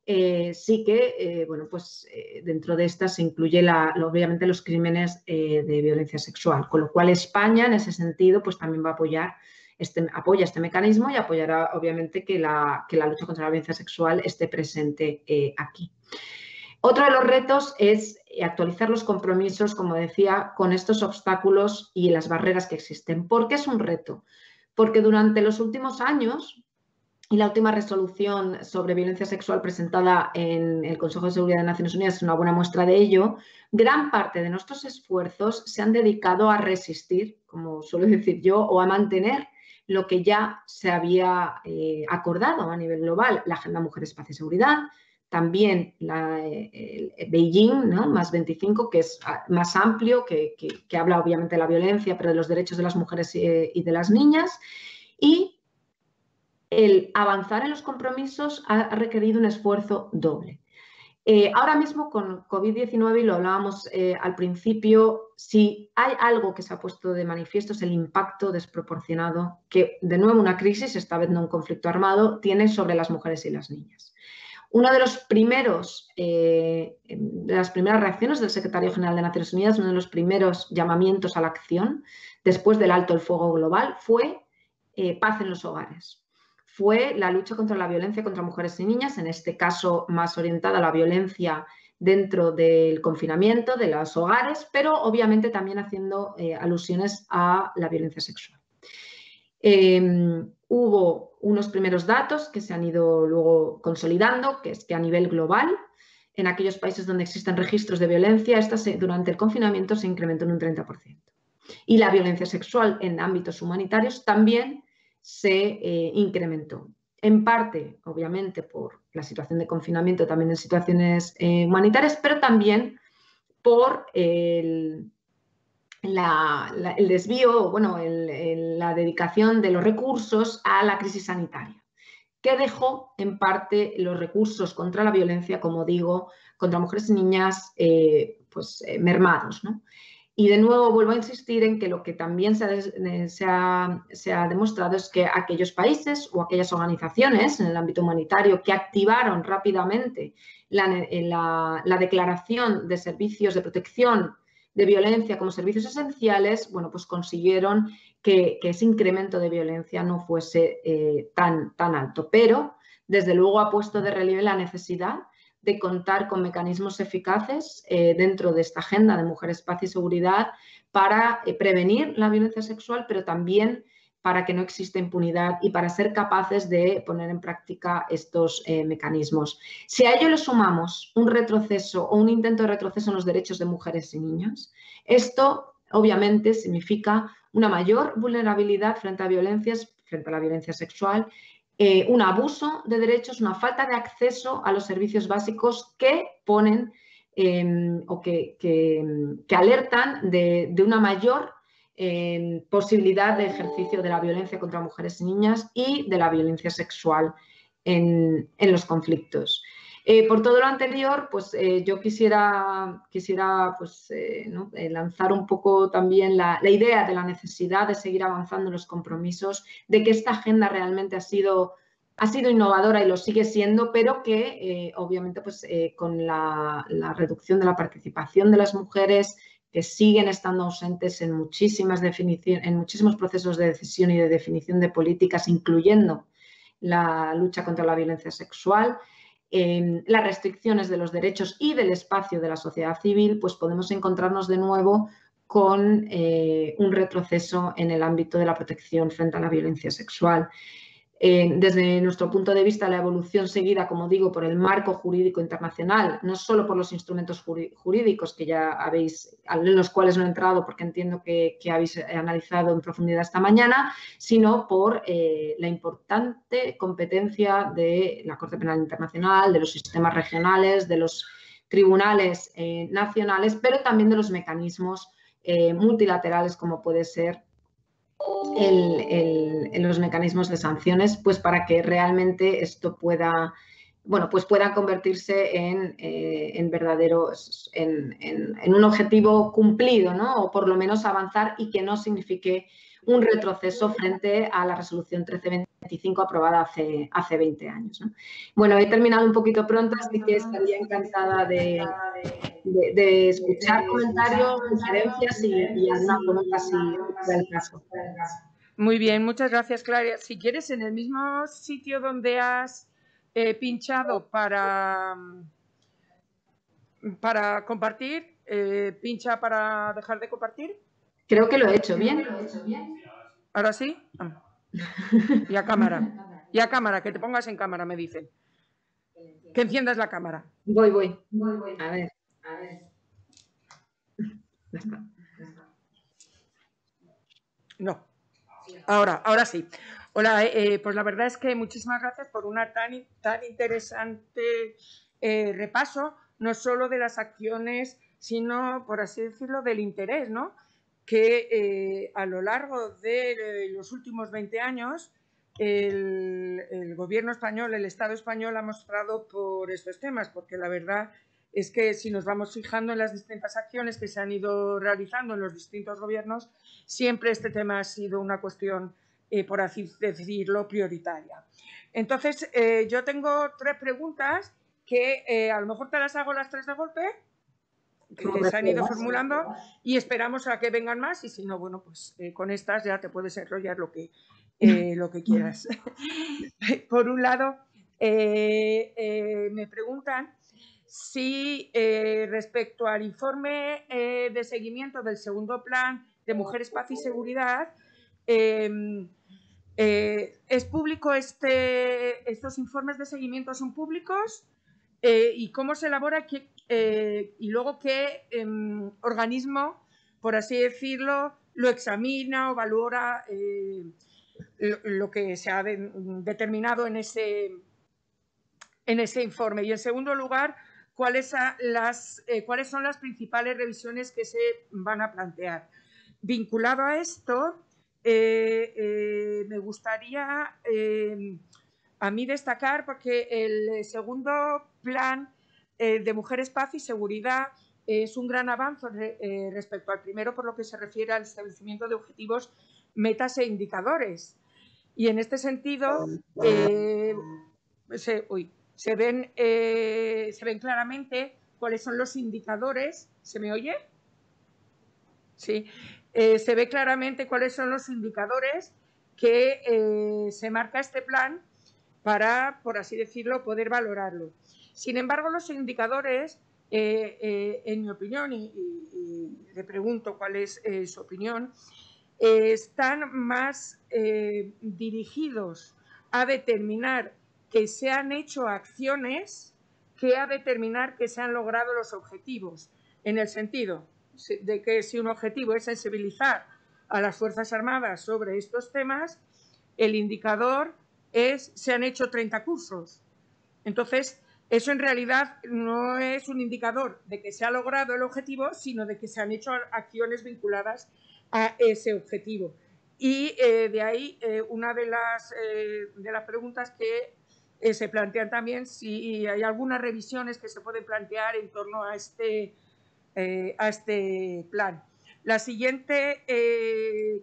eh, sí que, eh, bueno, pues eh, dentro de estas se incluye obviamente los crímenes de violencia sexual, con lo cual España en ese sentido pues también va a apoyar este, apoya este mecanismo y apoyará obviamente que la, que la lucha contra la violencia sexual esté presente aquí. Otro de los retos es actualizar los compromisos, como decía, con estos obstáculos y las barreras que existen. ¿Por qué es un reto? Porque durante los últimos años y la última resolución sobre violencia sexual presentada en el Consejo de Seguridad de Naciones Unidas es una buena muestra de ello, gran parte de nuestros esfuerzos se han dedicado a resistir, como suelo decir yo, o a mantener lo que ya se había eh, acordado a nivel global, la Agenda Mujeres, Paz y Seguridad, también la, Beijing, más 25, que es ah, más amplio, que, habla obviamente de la violencia, pero de los derechos de las mujeres y, de las niñas. Y el avanzar en los compromisos ha requerido un esfuerzo doble. Eh, ahora mismo con COVID-19, y lo hablábamos eh, al principio, si hay algo que se ha puesto de manifiesto es el impacto desproporcionado que, de nuevo, una crisis, esta vez no un conflicto armado, tiene sobre las mujeres y las niñas. Uno de los primeros, eh, de las primeras reacciones del secretario general de Naciones Unidas, uno de los primeros llamamientos a la acción después del alto el fuego global fue eh, paz en los hogares. Fue la lucha contra la violencia contra mujeres y niñas, en este caso más orientada a la violencia dentro del confinamiento de los hogares, pero obviamente también haciendo eh, alusiones a la violencia sexual. Em, hubo unos primeros datos que se han ido luego consolidando, que es que a nivel global, en aquellos países donde existen registros de violencia, esta durante el confinamiento se incrementó en un 30%. Y la violencia sexual en ámbitos humanitarios también se eh, incrementó. En parte, obviamente, por la situación de confinamiento, también en situaciones eh, humanitarias, pero también por el, el desvío, bueno, la dedicación de los recursos a la crisis sanitaria, que dejó en parte los recursos contra la violencia, como digo, contra mujeres y niñas, eh, pues eh, mermados. Y de nuevo vuelvo a insistir en que lo que también se ha, se, ha, demostrado es que aquellos países o aquellas organizaciones en el ámbito humanitario que activaron rápidamente la, la declaración de servicios de protección de violencia como servicios esenciales, bueno, pues consiguieron que, ese incremento de violencia no fuese eh, tan, tan alto. Pero, desde luego, ha puesto de relieve la necesidad de contar con mecanismos eficaces eh, dentro de esta agenda de mujeres, paz y seguridad para eh, prevenir la violencia sexual, pero también para que no exista impunidad y para ser capaces de poner en práctica estos eh, mecanismos. Si a ello le sumamos un retroceso o un intento de retroceso en los derechos de mujeres y niños, esto obviamente significa una mayor vulnerabilidad frente a violencias, frente a la violencia sexual, eh, un abuso de derechos, una falta de acceso a los servicios básicos que ponen em, o que, alertan de, de una mayor posibilidad de ejercicio de la violencia contra mujeres y niñas y de la violencia sexual en, los conflictos. Eh, por todo lo anterior, pues eh, yo quisiera, quisiera pues, eh, lanzar un poco también la, idea de la necesidad de seguir avanzando en los compromisos, de que esta agenda realmente ha sido, ha sido innovadora y lo sigue siendo, pero que obviamente pues, con la, la, reducción de la participación de las mujeres, que siguen estando ausentes en, muchísimas en muchísimos procesos de decisión y de definición de políticas, incluyendo la lucha contra la violencia sexual, las restricciones de los derechos y del espacio de la sociedad civil, pues podemos encontrarnos de nuevo con eh, un retroceso en el ámbito de la protección frente a la violencia sexual. Eh, desde nuestro punto de vista, la evolución seguida, como digo, por el marco jurídico internacional, no solo por los instrumentos jurídicos que ya habéis, en los cuales no he entrado porque entiendo que, habéis analizado en profundidad esta mañana, sino por eh, la importante competencia de la Corte Penal Internacional, de los sistemas regionales, de los tribunales eh, nacionales, pero también de los mecanismos multilaterales como puede ser el, los mecanismos de sanciones, pues para que realmente esto pueda, bueno, pues pueda convertirse en, eh, en verdaderos, en, en, un objetivo cumplido, ¿no? O por lo menos avanzar y que no signifique un retroceso frente a la resolución 1325 aprobada hace, hace 20 años. Bueno, he terminado un poquito pronto, así que estaría encantada de, de, escuchar comentarios, sugerencias y, y alguna pregunta si el caso. Muy bien, muchas gracias, Clara. Si quieres, en el mismo sitio donde has eh, pinchado para, para compartir, eh, pincha para dejar de compartir. Creo que lo he hecho bien. ¿Ahora sí? Ah. [LAUGHS] Y a cámara. Y a cámara, que te pongas en cámara, me dicen. Que enciendas la cámara. Voy, voy. Voy, voy. A ver, a ver. No. Ahora, ahora sí. Hola, eh, eh, pues la verdad es que muchísimas gracias por una tan, tan interesante eh, repaso, no solo de las acciones, sino, por así decirlo, del interés, ¿no? Que eh, a lo largo de los últimos 20 años el, gobierno español, el Estado español ha mostrado por estos temas, porque la verdad es que si nos vamos fijando en las distintas acciones que se han ido realizando en los distintos gobiernos, siempre este tema ha sido una cuestión, eh, por así decirlo, prioritaria. Entonces, eh, yo tengo tres preguntas que a lo mejor te las hago las tres de golpe que se han ido formulando y esperamos a que vengan más y si no, bueno, pues eh, con estas ya te puedes enrollar lo que, [LAUGHS] eh, lo que quieras. [LAUGHS] Por un lado, eh, me preguntan si respecto al informe de seguimiento del segundo plan de Mujeres, Paz y Seguridad, em, ¿es público este, estos informes de seguimiento son públicos? ¿Y cómo se elabora? Eh, y luego qué em, organismo, por así decirlo, lo examina o valora eh, lo, que se ha determinado en ese, en ese informe. Y en segundo lugar, cuáles, las, eh, cuáles son las principales revisiones que se van a plantear. Vinculado a esto, me gustaría a mí destacar, porque el segundo plan eh, de Mujeres, Paz y Seguridad es un gran avance eh, respecto al primero por lo que se refiere al establecimiento de objetivos, metas e indicadores. Y en este sentido, eh, se, se, ven, se ven claramente cuáles son los indicadores. ¿Se me oye? Sí. se ve claramente cuáles son los indicadores que se marca este plan para, por así decirlo, poder valorarlo. Sin embargo, los indicadores, eh, eh, en mi opinión, y, le pregunto cuál es eh, su opinión, están más dirigidos a determinar que se han hecho acciones que a determinar que se han logrado los objetivos, en el sentido de que si un objetivo es sensibilizar a las Fuerzas Armadas sobre estos temas, el indicador es se han hecho 30 cursos. Entonces, eso en realidad no es un indicador de que se ha logrado el objetivo, sino de que se han hecho acciones vinculadas a ese objetivo. Y eh, de ahí eh, una de las, eh, de las preguntas que se plantean también si hay algunas revisiones que se pueden plantear en torno a este, a este plan. La siguiente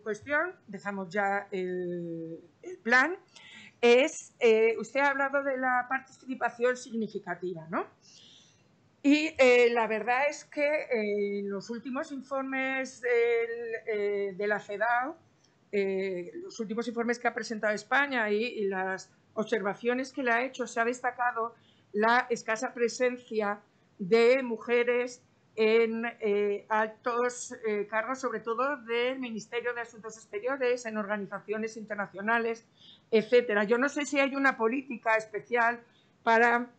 cuestión, dejamos ya el, plan, es, usted ha hablado de la participación significativa, ¿no? Y la verdad es que en los últimos informes de la CEDAW, los últimos informes que ha presentado España y las observaciones que le ha hecho se ha destacado la escasa presencia de mujeres en eh, altos eh, cargos, sobre todo del Ministerio de Asuntos Exteriores, en organizaciones internacionales, etcétera. Yo no sé si hay una política especial para,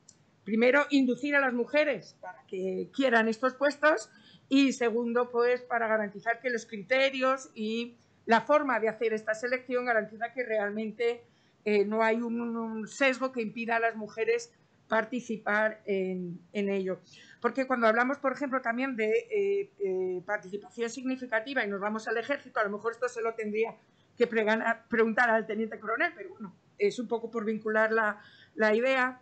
primero, inducir a las mujeres para que quieran estos puestos y, segundo, pues para garantizar que los criterios y la forma de hacer esta selección garantiza que realmente eh, no hay un, sesgo que impida a las mujeres participar en, ello. Porque cuando hablamos, por ejemplo, también de eh, eh, participación significativa y nos vamos al ejército, a lo mejor esto se lo tendría que preguntar al teniente coronel, pero bueno, es un poco por vincular la, la idea.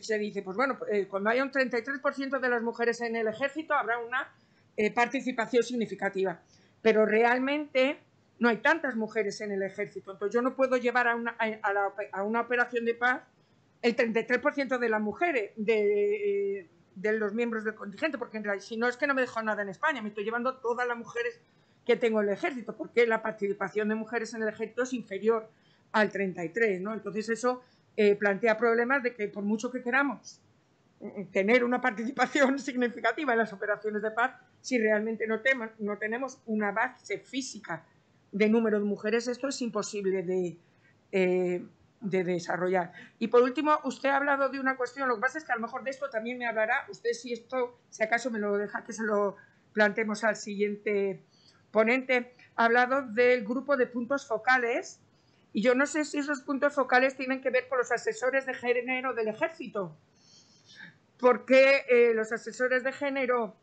Se dice, pues bueno, cuando haya un 33% de las mujeres en el ejército habrá una participación significativa. Pero realmente no hay tantas mujeres en el ejército. Entonces yo no puedo llevar a una, a, una operación de paz el 33% de las mujeres, de, los miembros del contingente, porque en realidad, si no es que no me dejo nada en España, me estoy llevando todas las mujeres que tengo en el ejército, porque la participación de mujeres en el ejército es inferior al 33, ¿no? Entonces eso eh, plantea problemas de que por mucho que queramos eh, tener una participación [LAUGHS] significativa en las operaciones de paz, si realmente no, no tenemos una base física de número de mujeres, esto es imposible eh, de, desarrollar. Y por último, usted ha hablado de una cuestión, lo que pasa es que a lo mejor de esto también me hablará, usted si esto, si acaso me lo deja que se lo planteemos al siguiente ponente, ha hablado del grupo de puntos focales, y yo no sé si esos puntos focales tienen que ver con los asesores de género del ejército, porque eh, los asesores de género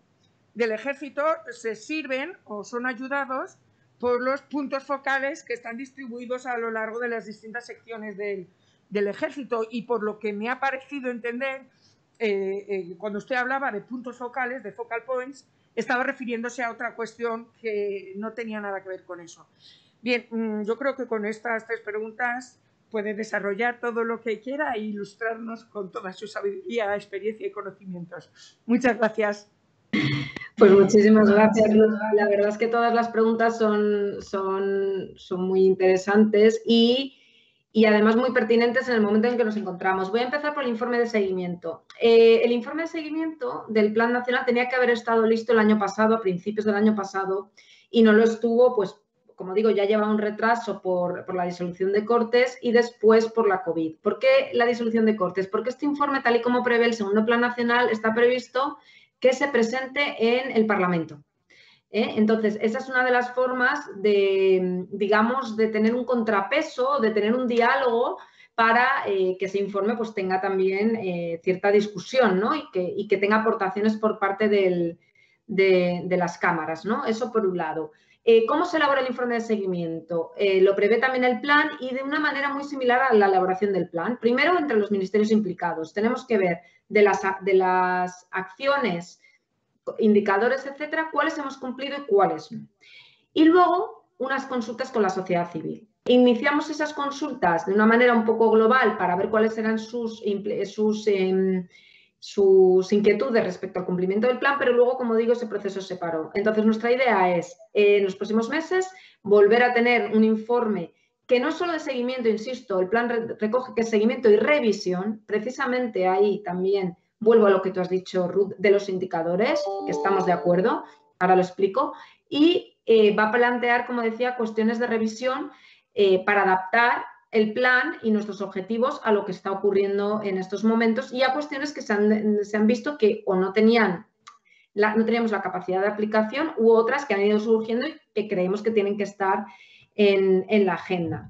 del ejército se sirven o son ayudados por los puntos focales que están distribuidos a lo largo de las distintas secciones del, ejército y por lo que me ha parecido entender, eh, eh, cuando usted hablaba de puntos focales, de focal points, estaba refiriéndose a otra cuestión que no tenía nada que ver con eso. Bien, mm, yo creo que con estas tres preguntas puede desarrollar todo lo que quiera e ilustrarnos con toda su sabiduría, experiencia y conocimientos. Muchas gracias. Pues muchísimas gracias, La verdad es que todas las preguntas son, son, son muy interesantes y, además muy pertinentes en el momento en que nos encontramos. Voy a empezar por el informe de seguimiento. Eh, el informe de seguimiento del Plan Nacional tenía que haber estado listo el año pasado, a principios del año pasado, y no lo estuvo, pues como digo, ya lleva un retraso por, por, la disolución de Cortes y después por la COVID. ¿Por qué la disolución de Cortes? Porque este informe, tal y como prevé el segundo Plan Nacional, está previsto que se presente en el Parlamento. ¿Eh? Entonces, esa es una de las formas de, digamos, de tener un contrapeso, de tener un diálogo para eh, que ese informe pues, tenga también eh, cierta discusión ¿no? y, que, y, que, tenga aportaciones por parte de, de, las cámaras. ¿no? Eso por un lado. ¿Cómo se elabora el informe de seguimiento? lo prevé también el plan y de una manera muy similar a la elaboración del plan. Primero, entre los ministerios implicados. Tenemos que ver de las, de las acciones, indicadores, etcétera, cuáles hemos cumplido y cuáles no. Y luego, unas consultas con la sociedad civil. Iniciamos esas consultas de una manera un poco global para ver cuáles eran sus, sus, em, sus inquietudes respecto al cumplimiento del plan, pero luego, como digo, ese proceso se paró. Entonces, nuestra idea es, en los próximos meses, volver a tener un informe que no solo de seguimiento, insisto, el plan recoge que es seguimiento y revisión, precisamente ahí también vuelvo a lo que tú has dicho, Ruth, de los indicadores, que estamos de acuerdo, ahora lo explico, y eh, va a plantear, como decía, cuestiones de revisión eh, para adaptar el plan y nuestros objetivos a lo que está ocurriendo en estos momentos y a cuestiones que se han, visto que o no tenían no teníamos la capacidad de aplicación u otras que han ido surgiendo y que creemos que tienen que estar en, la agenda.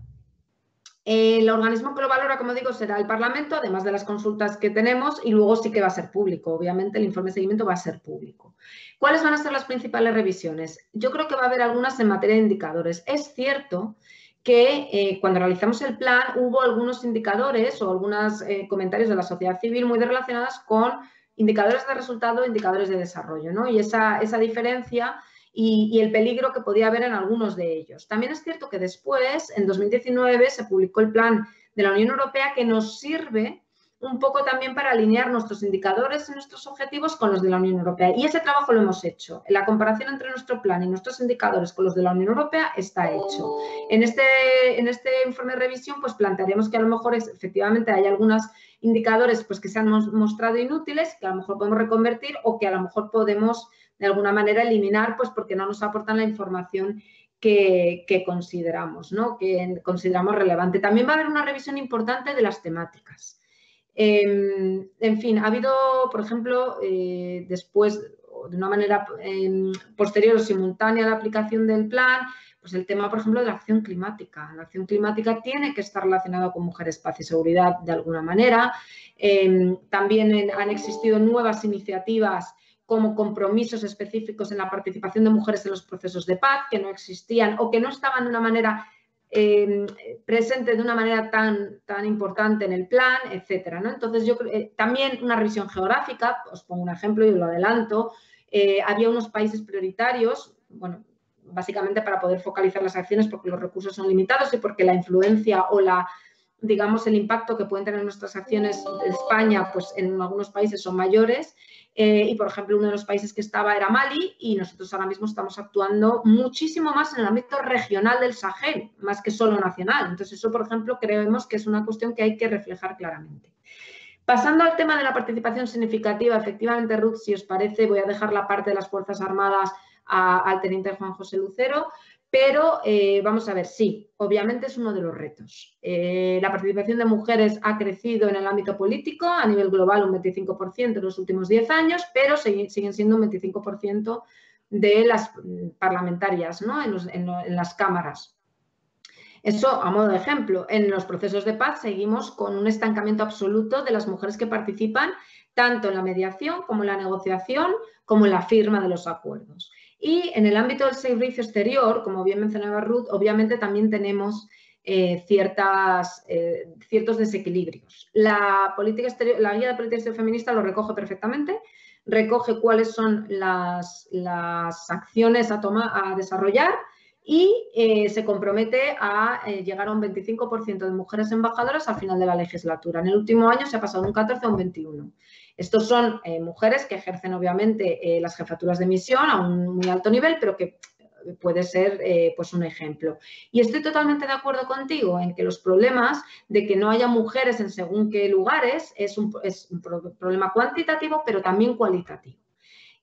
El organismo que lo valora, como digo, será el Parlamento, además de las consultas que tenemos, y luego sí que va a ser público. Obviamente, el informe de seguimiento va a ser público. ¿Cuáles van a ser las principales revisiones? Yo creo que va a haber algunas en materia de indicadores. Es cierto que eh, cuando realizamos el plan hubo algunos indicadores o algunos eh, comentarios de la sociedad civil muy relacionados con indicadores de resultado, indicadores de desarrollo, ¿no? Y esa, esa diferencia y, y, el peligro que podía haber en algunos de ellos. También es cierto que después, en 2019, se publicó el plan de la Unión Europea que nos sirve un poco también para alinear nuestros indicadores y nuestros objetivos con los de la Unión Europea. Y ese trabajo lo hemos hecho. La comparación entre nuestro plan y nuestros indicadores con los de la Unión Europea está hecho. En este, en este informe de revisión, pues plantearemos que a lo mejor efectivamente hay algunos indicadores pues, que se han mostrado inútiles, que a lo mejor podemos reconvertir o que a lo mejor podemos de alguna manera eliminar, pues porque no nos aportan la información que, que, consideramos, ¿no? que consideramos relevante. También va a haber una revisión importante de las temáticas. Em, en fin, ha habido, por ejemplo, eh, después, de una manera em, posterior o simultánea a la aplicación del plan, pues el tema, por ejemplo, de la acción climática. La acción climática tiene que estar relacionada con mujeres, paz y seguridad de alguna manera. Em, también han existido nuevas iniciativas como compromisos específicos en la participación de mujeres en los procesos de paz que no existían o que no estaban de una manera Em, presente de una manera tan, tan importante en el plan, etcétera. Entonces, yo eh, también una revisión geográfica, os pongo un ejemplo y lo adelanto, eh, había unos países prioritarios, bueno, básicamente para poder focalizar las acciones porque los recursos son limitados y porque la influencia o la digamos, el impacto que pueden tener nuestras acciones de España, pues en algunos países son mayores. Eh, y, por ejemplo, uno de los países que estaba era Mali y nosotros ahora mismo estamos actuando muchísimo más en el ámbito regional del Sahel, más que solo nacional. Entonces, eso, por ejemplo, creemos que es una cuestión que hay que reflejar claramente. Pasando al tema de la participación significativa, efectivamente, Ruth, si os parece, voy a dejar la parte de las Fuerzas Armadas al teniente Juan José Lucero, pero eh, vamos a ver, sí, obviamente es uno de los retos. Eh, la participación de mujeres ha crecido en el ámbito político, a nivel global un 25% en los últimos 10 años, pero siguen siendo un 25% de las parlamentarias ¿no? en las cámaras. Eso, a modo de ejemplo, en los procesos de paz seguimos con un estancamiento absoluto de las mujeres que participan tanto en la mediación como en la negociación, como en la firma de los acuerdos. Y en el ámbito del servicio exterior, como bien mencionaba Ruth, obviamente también tenemos eh, ciertas, eh, ciertos desequilibrios. La, política exterior, la guía de política exterior feminista lo recoge perfectamente, recoge cuáles son las, acciones a, tomar, a desarrollar y eh, se compromete a llegar a un 25% de mujeres embajadoras al final de la legislatura. En el último año se ha pasado de un 14 a un 21. Estos son eh, mujeres que ejercen obviamente eh, las jefaturas de misión a un muy alto nivel, pero que puede ser eh, pues un ejemplo. Y estoy totalmente de acuerdo contigo en que los problemas de que no haya mujeres en según qué lugares es un, es un problema cuantitativo, pero también cualitativo.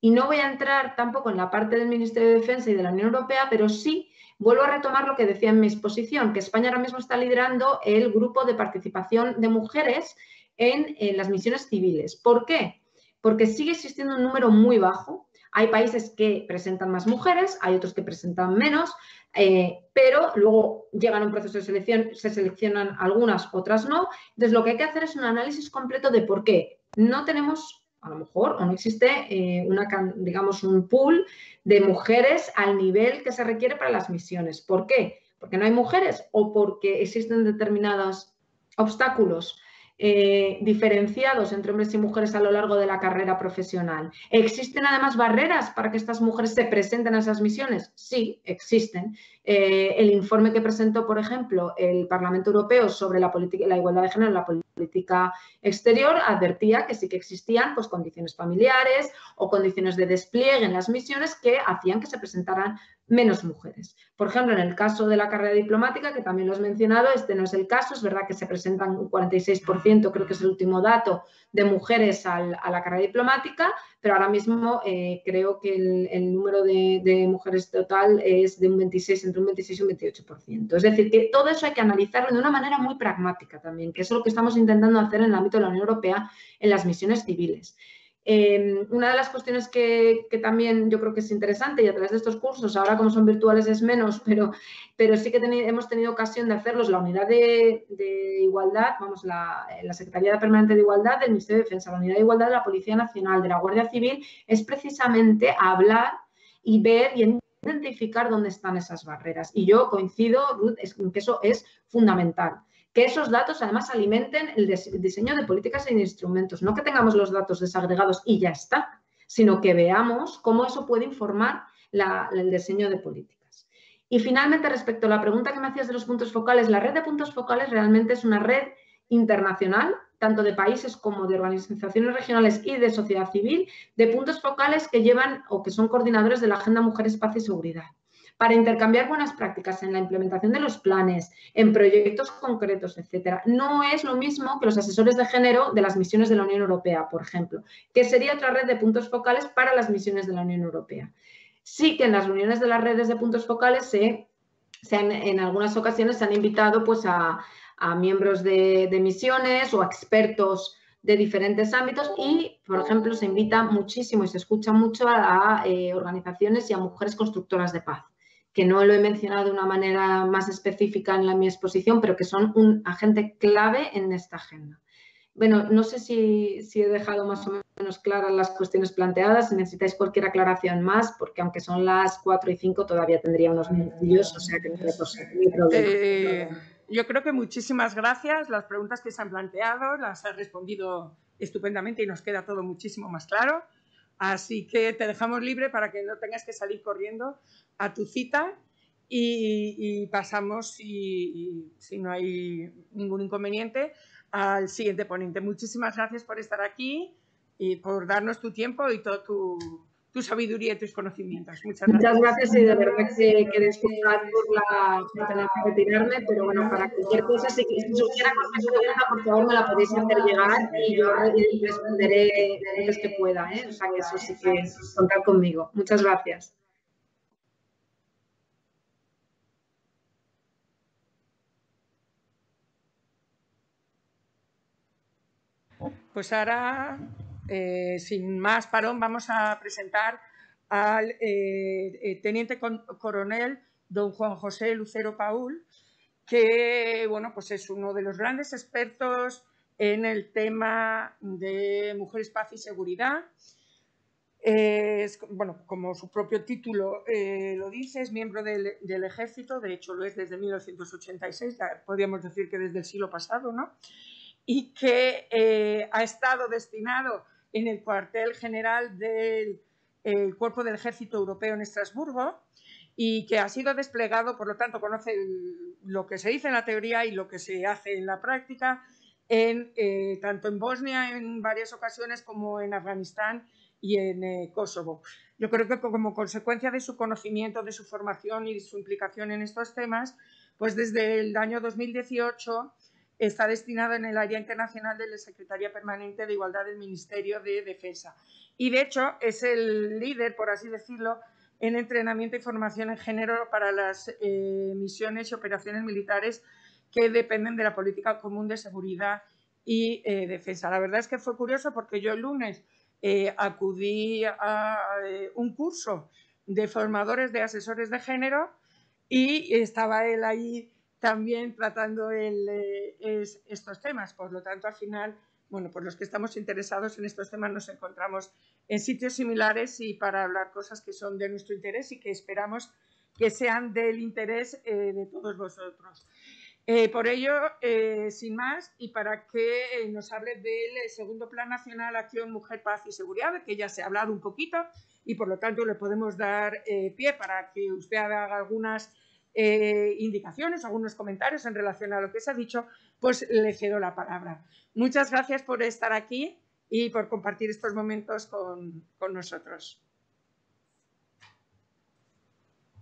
Y no voy a entrar tampoco en la parte del Ministerio de Defensa y de la Unión Europea, pero sí vuelvo a retomar lo que decía en mi exposición, que España ahora mismo está liderando el grupo de participación de mujeres en, las misiones civiles. ¿Por qué? Porque sigue existiendo un número muy bajo. Hay países que presentan más mujeres, hay otros que presentan menos, eh, pero luego llegan a un proceso de selección, se seleccionan algunas, otras no. Entonces, lo que hay que hacer es un análisis completo de por qué no tenemos, a lo mejor, o no existe eh, una, digamos, un pool de mujeres al nivel que se requiere para las misiones. ¿Por qué? Porque no hay mujeres o porque existen determinados obstáculos eh, diferenciados entre hombres y mujeres a lo largo de la carrera profesional. ¿Existen además barreras para que estas mujeres se presenten a esas misiones? Sí, existen. Eh, el informe que presentó, por ejemplo, el Parlamento Europeo sobre la, la igualdad de género en la política exterior advertía que sí que existían pues, condiciones familiares o condiciones de despliegue en las misiones que hacían que se presentaran menos mujeres. Por ejemplo, en el caso de la carrera diplomática, que también lo has mencionado, este no es el caso, es verdad que se presentan un 46%, creo que es el último dato, de mujeres a la carrera diplomática, pero ahora mismo eh, creo que el, número de, mujeres total es de un 26, entre un 26 y un 28%. Es decir, que todo eso hay que analizarlo de una manera muy pragmática también, que es lo que estamos intentando hacer en el ámbito de la Unión Europea en las misiones civiles. Em, una de las cuestiones que, también yo creo que es interesante y a través de estos cursos, ahora como son virtuales es menos, [LAUGHS] pero, sí que hemos tenido ocasión de hacerlos, la unidad de, igualdad, vamos, la, la, Secretaría Permanente de Igualdad del Ministerio de Defensa, la unidad de igualdad de la Policía Nacional, de la Guardia Civil, es precisamente hablar y ver y identificar dónde están esas barreras. Y yo coincido, Ruth, en que eso es fundamental. Que esos datos además alimenten el diseño de políticas e instrumentos. No que tengamos los datos desagregados y ya está, sino que veamos cómo eso puede informar el diseño de políticas. Y finalmente, respecto a la pregunta que me hacías de los puntos focales, la red de puntos focales realmente es una red internacional, tanto de países como de organizaciones regionales y de sociedad civil, de puntos focales que llevan o que son coordinadores de la Agenda Mujeres, Paz y Seguridad para intercambiar buenas prácticas en la implementación de los planes, en proyectos concretos, etcétera. No es lo mismo que los asesores de género de las misiones de la Unión Europea, por ejemplo, que sería otra red de puntos focales para las misiones de la Unión Europea. Sí que en las reuniones de las redes de puntos focales se, en algunas ocasiones se han invitado pues, a, miembros de, misiones o a expertos de diferentes ámbitos y, por ejemplo, se invita muchísimo y se escucha mucho a, eh, organizaciones y a mujeres constructoras de paz que no lo he mencionado de una manera más específica en la, mi exposición, pero que son un agente clave en esta agenda. Bueno, no sé si, he dejado más o menos claras las cuestiones planteadas. Si necesitáis cualquier aclaración más, porque aunque son las 4 y 5, todavía tendría unos minutillos, o sea que no. Eh, yo creo que muchísimas gracias. Las preguntas que se han planteado las has respondido estupendamente y nos queda todo muchísimo más claro. Así que te dejamos libre para que no tengas que salir corriendo a tu cita y, pasamos, si, no hay ningún inconveniente, al siguiente ponente. Muchísimas gracias por estar aquí y por darnos tu tiempo y toda tu, tu sabiduría y tus conocimientos. Muchas gracias. Muchas gracias y de verdad que, que disculpad por, la, por tener que retirarme, pero bueno, para cualquier cosa, si, supiera cualquier pregunta, por favor me la podéis hacer llegar y yo responderé lo antes que pueda. ¿eh? O sea que eso sí que contar conmigo. Muchas gracias. Pues ahora, eh, sin más parón, vamos a presentar al eh, eh, teniente coronel don Juan José Lucero Paul, que bueno, pues es uno de los grandes expertos en el tema de mujeres, paz y seguridad. Es, bueno, como su propio título lo dice, es miembro del, ejército, de hecho lo es desde 1986, podríamos decir que desde el siglo pasado, ¿no? y que ha estado destinado en el cuartel general del Cuerpo del Ejército Europeo en Estrasburgo y que ha sido desplegado, por lo tanto, conoce lo que se dice en la teoría y lo que se hace en la práctica, en, eh, tanto en Bosnia en varias ocasiones como en Afganistán y en eh, Kosovo. Yo creo que como consecuencia de su conocimiento, de su formación y de su implicación en estos temas, pues desde el año 2018 está destinado en el área internacional de la Secretaría Permanente de Igualdad del Ministerio de Defensa. Y de hecho es el líder, por así decirlo, en entrenamiento y formación en género para las eh, misiones y operaciones militares que dependen de la política común de seguridad y eh, defensa. La verdad es que fue curioso porque yo el lunes eh, acudí a un curso de formadores de asesores de género y estaba él ahí también tratando eh, estos temas. Por lo tanto, al final, bueno, por los que estamos interesados en estos temas nos encontramos en sitios similares y para hablar cosas que son de nuestro interés y que esperamos que sean del interés eh, de todos vosotros. Eh, por ello, sin más, y para que nos hable del segundo Plan Nacional Acción Mujer, Paz y Seguridad, que ya se ha hablado un poquito y por lo tanto le podemos dar pie para que usted haga algunas eh, indicaciones, algunos comentarios en relación a lo que se ha dicho, pues le cedo la palabra. Muchas gracias por estar aquí y por compartir estos momentos con, nosotros.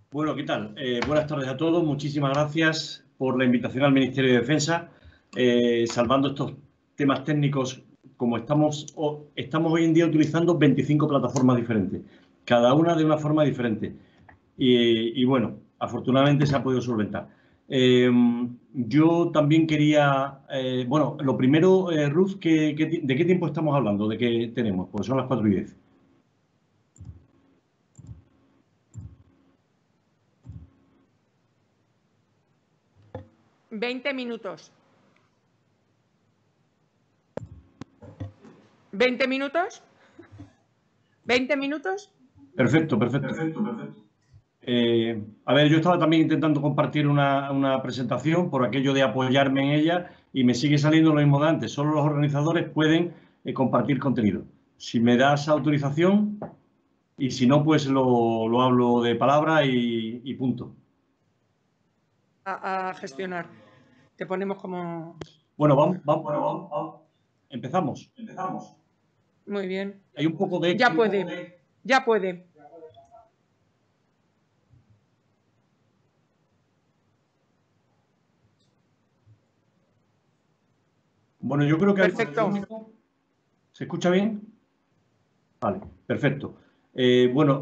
Bueno, ¿qué tal? Eh, buenas tardes a todos. Muchísimas gracias por la invitación al Ministerio de Defensa, eh, salvando estos temas técnicos como estamos, estamos hoy en día utilizando 25 plataformas diferentes, cada una de una forma diferente. y bueno, afortunadamente se ha podido solventar. Eh, yo también quería, eh, bueno, lo primero, eh, Ruth, ¿de qué tiempo estamos hablando? ¿De qué tenemos? Pues son las 4 y 10. Veinte minutos. ¿Veinte minutos? ¿Veinte minutos? Perfecto, perfecto. Perfecto, perfecto. Eh, a ver, yo estaba también intentando compartir una, presentación por aquello de apoyarme en ella y me sigue saliendo lo mismo de antes. Solo los organizadores pueden eh, compartir contenido. Si me das autorización y si no, pues lo, hablo de palabra y, punto. A, gestionar. Te ponemos como... Bueno, vamos, vamos, vamos, Empezamos. Empezamos. Muy bien. Hay un poco de... Ya puede. Ya puede. Bueno, yo creo que... Perfecto. ¿Se escucha bien? Vale, perfecto. Eh, bueno,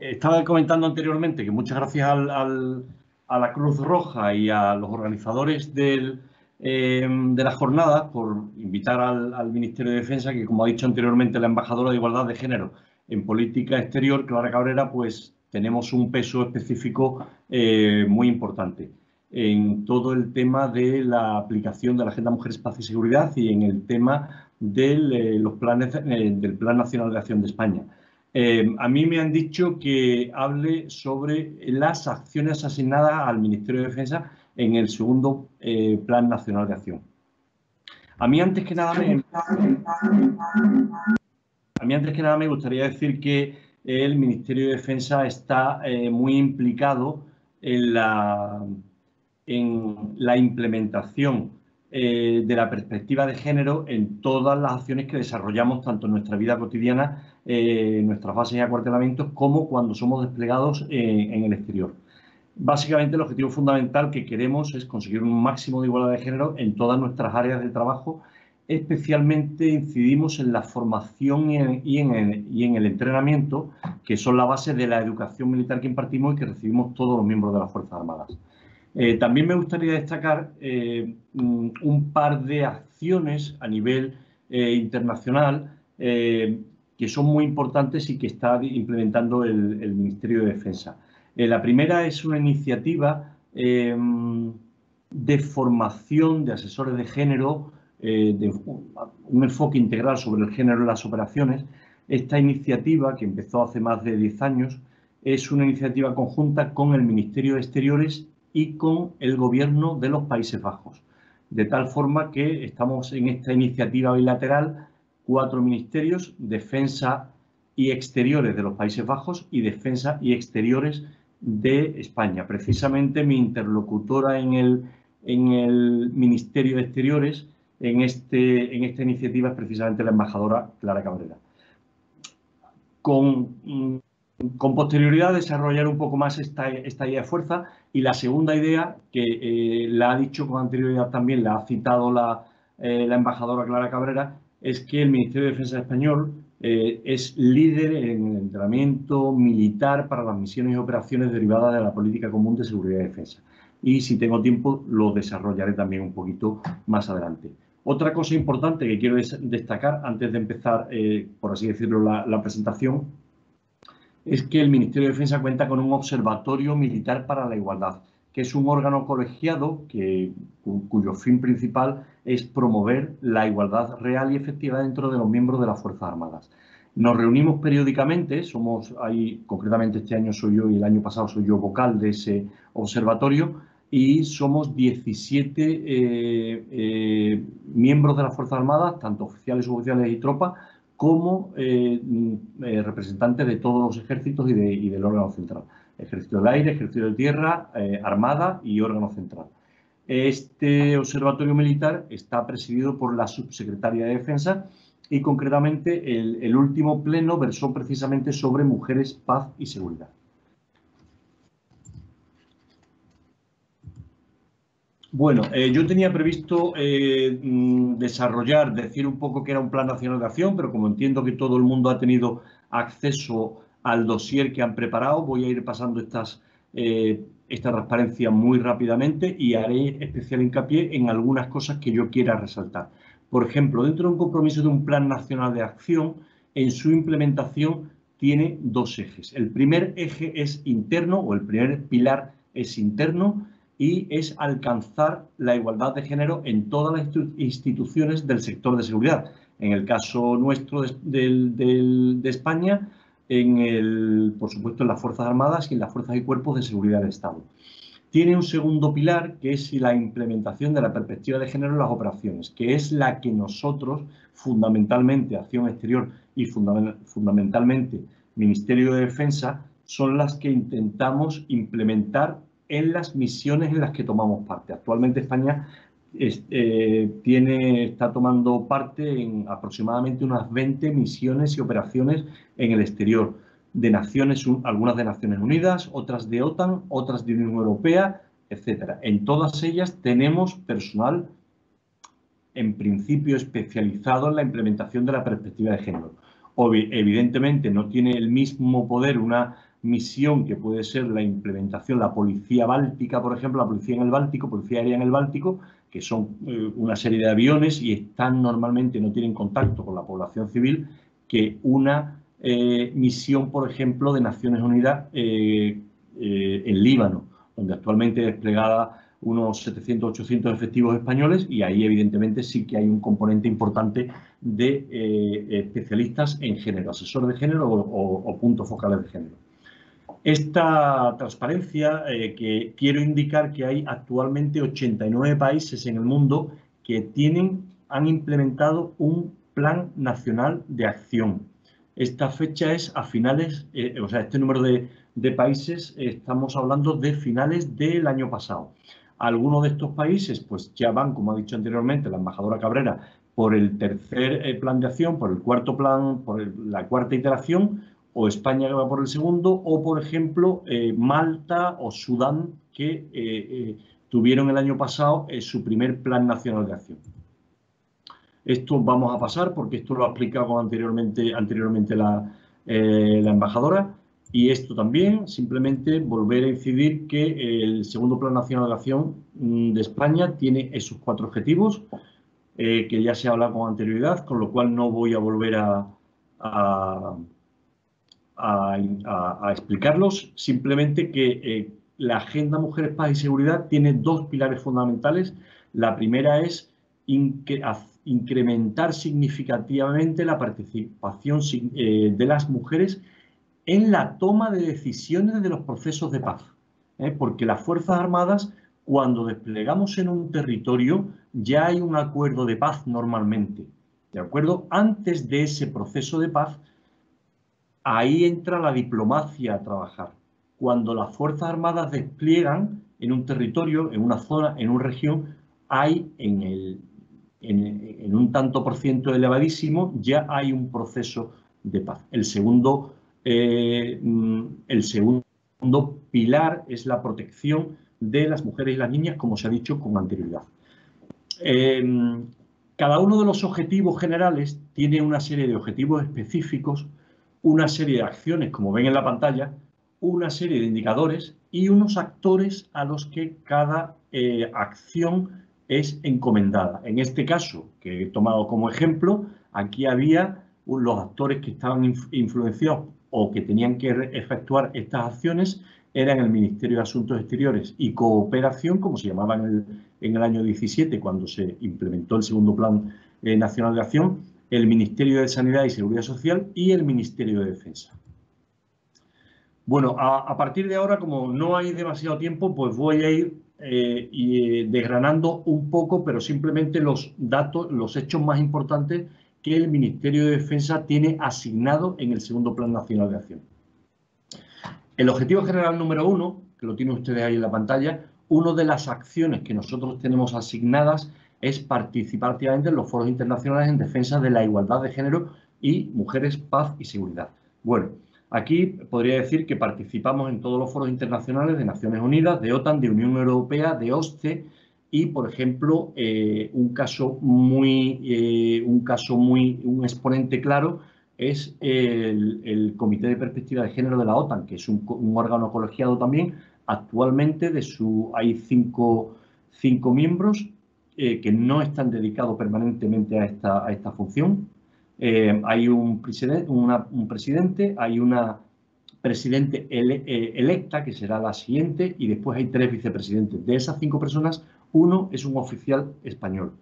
estaba comentando anteriormente que muchas gracias a la Cruz Roja y a los organizadores eh, de la jornada por invitar al, Ministerio de Defensa, que como ha dicho anteriormente la embajadora de Igualdad de Género en política exterior, Clara Cabrera, pues tenemos un peso específico eh, muy importante en todo el tema de la aplicación de la Agenda Mujeres, Paz y Seguridad y en el tema del, eh, los planes, eh, del Plan Nacional de Acción de España. Eh, a mí me han dicho que hable sobre las acciones asignadas al Ministerio de Defensa en el segundo Plan Nacional de Acción. A mí antes que nada me, a mí antes que nada me gustaría decir que el Ministerio de Defensa está muy implicado en la en la implementación eh, de la perspectiva de género en todas las acciones que desarrollamos, tanto en nuestra vida cotidiana, eh, en nuestras bases y acuartelamientos, como cuando somos desplegados en el exterior. Básicamente el objetivo fundamental que queremos es conseguir un máximo de igualdad de género en todas nuestras áreas de trabajo. Especialmente incidimos en la formación y en el entrenamiento, que son la base de la educación militar que impartimos y que recibimos todos los miembros de las Fuerzas Armadas. Eh, también me gustaría destacar eh, mm, un par de acciones a nivel eh, internacional que son muy importantes y que está implementando el, Ministerio de Defensa. la primera es una iniciativa de formación de asesores de género, un enfoque integral sobre el género en las operaciones. Esta iniciativa, que empezó hace más de 10 años, es una iniciativa conjunta con el Ministerio de Exteriores y con el gobierno de los Países Bajos. De tal forma que estamos en esta iniciativa bilateral, cuatro ministerios, defensa y exteriores de los Países Bajos y defensa y exteriores de España. Precisamente mi interlocutora en el, en el Ministerio de Exteriores en, este, en esta iniciativa es precisamente la embajadora Clara Cabrera. Con mm, con posterioridad desarrollar un poco más esta, idea de fuerza y la segunda idea que eh, la ha dicho con anterioridad también, la ha citado la, eh, la, embajadora Clara Cabrera, es que el Ministerio de Defensa español eh, es líder en el entrenamiento militar para las misiones y operaciones derivadas de la política común de seguridad y defensa. Y si tengo tiempo lo desarrollaré también un poquito más adelante. Otra cosa importante que quiero destacar antes de empezar, por así decirlo, la presentación es que el Ministerio de Defensa cuenta con un observatorio militar para la igualdad, que es un órgano colegiado cuyo fin principal es promover la igualdad real y efectiva dentro de los miembros de las Fuerzas Armadas. Nos reunimos periódicamente, somos ahí, concretamente este año soy yo y el año pasado soy yo vocal de ese observatorio, y somos 17 eh, eh, miembros de las Fuerzas Armadas, tanto oficiales, suboficiales y tropas, como eh, mm, eh, representante de todos los ejércitos y, del órgano central. Ejército del Aire, Ejército de Tierra, eh, Armada y órgano central. Este observatorio militar está presidido por la subsecretaria de Defensa y concretamente el último pleno versó precisamente sobre mujeres, paz y seguridad. Bueno, eh, yo tenía previsto eh, mm, desarrollar, decir un poco que era un plan nacional de acción, pero como entiendo que todo el mundo ha tenido acceso al dossier que han preparado, voy a ir pasando estas, eh, esta transparencia muy rápidamente y haré especial hincapié en algunas cosas que yo quiera resaltar. Por ejemplo, dentro de un compromiso de un plan nacional de acción, en su implementación tiene dos ejes. El primer eje es interno o el primer pilar es interno y es alcanzar la igualdad de género en todas las instituciones del sector de seguridad. En el caso nuestro de, España, en el, por supuesto, en las Fuerzas Armadas y en las Fuerzas y Cuerpos de Seguridad del Estado. Tiene un segundo pilar que es la implementación de la perspectiva de género en las operaciones, que es la que nosotros, fundamentalmente Acción Exterior y fundamentalmente Ministerio de Defensa, son las que intentamos implementar en las misiones en las que tomamos parte. Actualmente España eh, está tomando parte en aproximadamente unas 20 misiones y operaciones en el exterior, de naciones, algunas de Naciones Unidas, otras de OTAN, otras de Unión Europea, etcétera. En todas ellas tenemos personal en principio especializado en la implementación de la perspectiva de género. evidentemente no tiene el mismo poder una misión que puede ser la implementación, la policía báltica, por ejemplo, la policía en el Báltico, policía aérea en el Báltico, que son eh, una serie de aviones y están normalmente, no tienen contacto con la población civil, que una eh, misión, por ejemplo, de Naciones Unidas eh, en Líbano, donde actualmente desplegada unos 700, 800 efectivos españoles y ahí evidentemente sí que hay un componente importante de especialistas en género, asesores de género o puntos focales de género. Esta transparencia eh, que quiero indicar que hay actualmente 89 países en el mundo que tienen, han implementado un plan nacional de acción. Esta fecha es a finales, eh, o sea, este número de, países estamos hablando de finales del año pasado. Algunos de estos países pues ya van, como ha dicho anteriormente la embajadora Cabrera, por el tercer eh, plan de acción, por el cuarto plan, por la cuarta iteración, o España que va por el segundo, o por ejemplo eh, Malta o Sudán que eh, eh, tuvieron el año pasado su primer plan nacional de acción. Esto vamos a pasar porque esto lo ha explicado anteriormente, la, embajadora y esto también, simplemente volver a incidir que el segundo plan nacional de acción mm, de España tiene esos cuatro objetivos que ya se ha hablado con anterioridad, con lo cual no voy a volver a, explicarlos, simplemente que eh, la Agenda Mujeres, Paz y Seguridad tiene dos pilares fundamentales. La primera es incrementar significativamente la participación eh, de las mujeres en la toma de decisiones de los procesos de paz. ¿eh? Porque las Fuerzas Armadas, cuando desplegamos en un territorio, ya hay un acuerdo de paz normalmente. ¿De acuerdo? Antes de ese proceso de paz, ahí entra la diplomacia a trabajar. Cuando las Fuerzas Armadas despliegan en un territorio, en una zona, en una región, hay en, un tanto por ciento elevadísimo, ya hay un proceso de paz. El segundo, eh, mm, el segundo pilar es la protección de las mujeres y las niñas, como se ha dicho con anterioridad. Em, cada uno de los objetivos generales tiene una serie de objetivos específicos una serie de acciones, como ven en la pantalla, una serie de indicadores y unos actores a los que cada eh, acción es encomendada. En este caso, que he tomado como ejemplo, aquí había los actores que estaban influenciados o que tenían que efectuar estas acciones eran el Ministerio de Asuntos Exteriores y Cooperación, como se llamaba en el, año 17, cuando se implementó el segundo Plan eh, Nacional de Acción, el Ministerio de Sanidad y Seguridad Social y el Ministerio de Defensa. Bueno, a, partir de ahora, como no hay demasiado tiempo, pues voy a ir eh, eh, desgranando un poco, pero simplemente los datos, los hechos más importantes que el Ministerio de Defensa tiene asignado en el segundo Plan Nacional de Acción. El objetivo general número uno, que lo tienen ustedes ahí en la pantalla, una de las acciones que nosotros tenemos asignadas es participar activamente en los foros internacionales en defensa de la igualdad de género y mujeres, paz y seguridad. Bueno, aquí podría decir que participamos en todos los foros internacionales de Naciones Unidas, de OTAN, de Unión Europea, de OSCE y, por ejemplo, eh, un caso muy, eh, un caso muy, un exponente claro es el, Comité de Perspectiva de Género de la OTAN, que es un, órgano colegiado también. Actualmente de su, hay cinco, cinco miembros eh, que no están dedicados permanentemente a esta, a esta función. Eh, hay un, un presidente, hay una presidente eh, electa, que será la siguiente, y después hay tres vicepresidentes. De esas cinco personas, uno es un oficial español.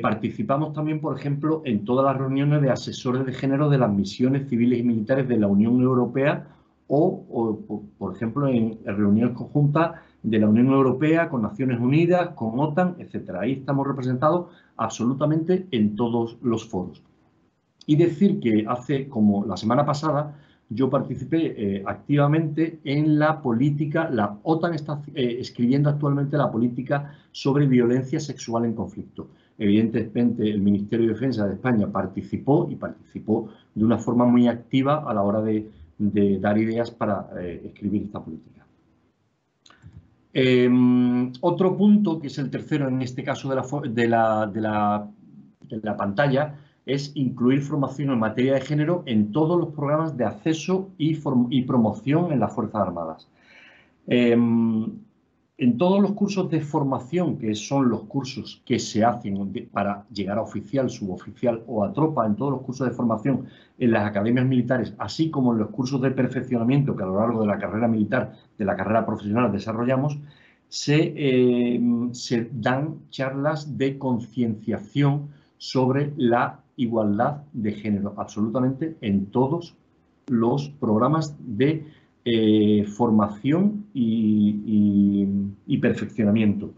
Participamos también, por ejemplo, en todas las reuniones de asesores de género de las misiones civiles y militares de la Unión Europea o, por ejemplo, en reuniones conjuntas de la Unión Europea con Naciones Unidas, con OTAN, etc. Ahí estamos representados absolutamente en todos los foros. Y decir que hace, como la semana pasada, yo participé eh, activamente en la política, la OTAN está eh, escribiendo actualmente la política sobre violencia sexual en conflicto. Evidentemente, el Ministerio de Defensa de España participó y participó de una forma muy activa a la hora de, dar ideas para eh, escribir esta política. Em, otro punto, que es el tercero en este caso de la, pantalla, es incluir formación en materia de género en todos los programas de acceso y, promoción en las Fuerzas Armadas. Em, en todos los cursos de formación, que son los cursos que se hacen para llegar a oficial, suboficial o a tropa, en todos los cursos de formación en las academias militares, así como en los cursos de perfeccionamiento que a lo largo de la carrera militar, de la carrera profesional desarrollamos, se, em, se dan charlas de concienciación sobre la igualdad de género, absolutamente en todos los programas de eh, formación y, perfeccionamiento.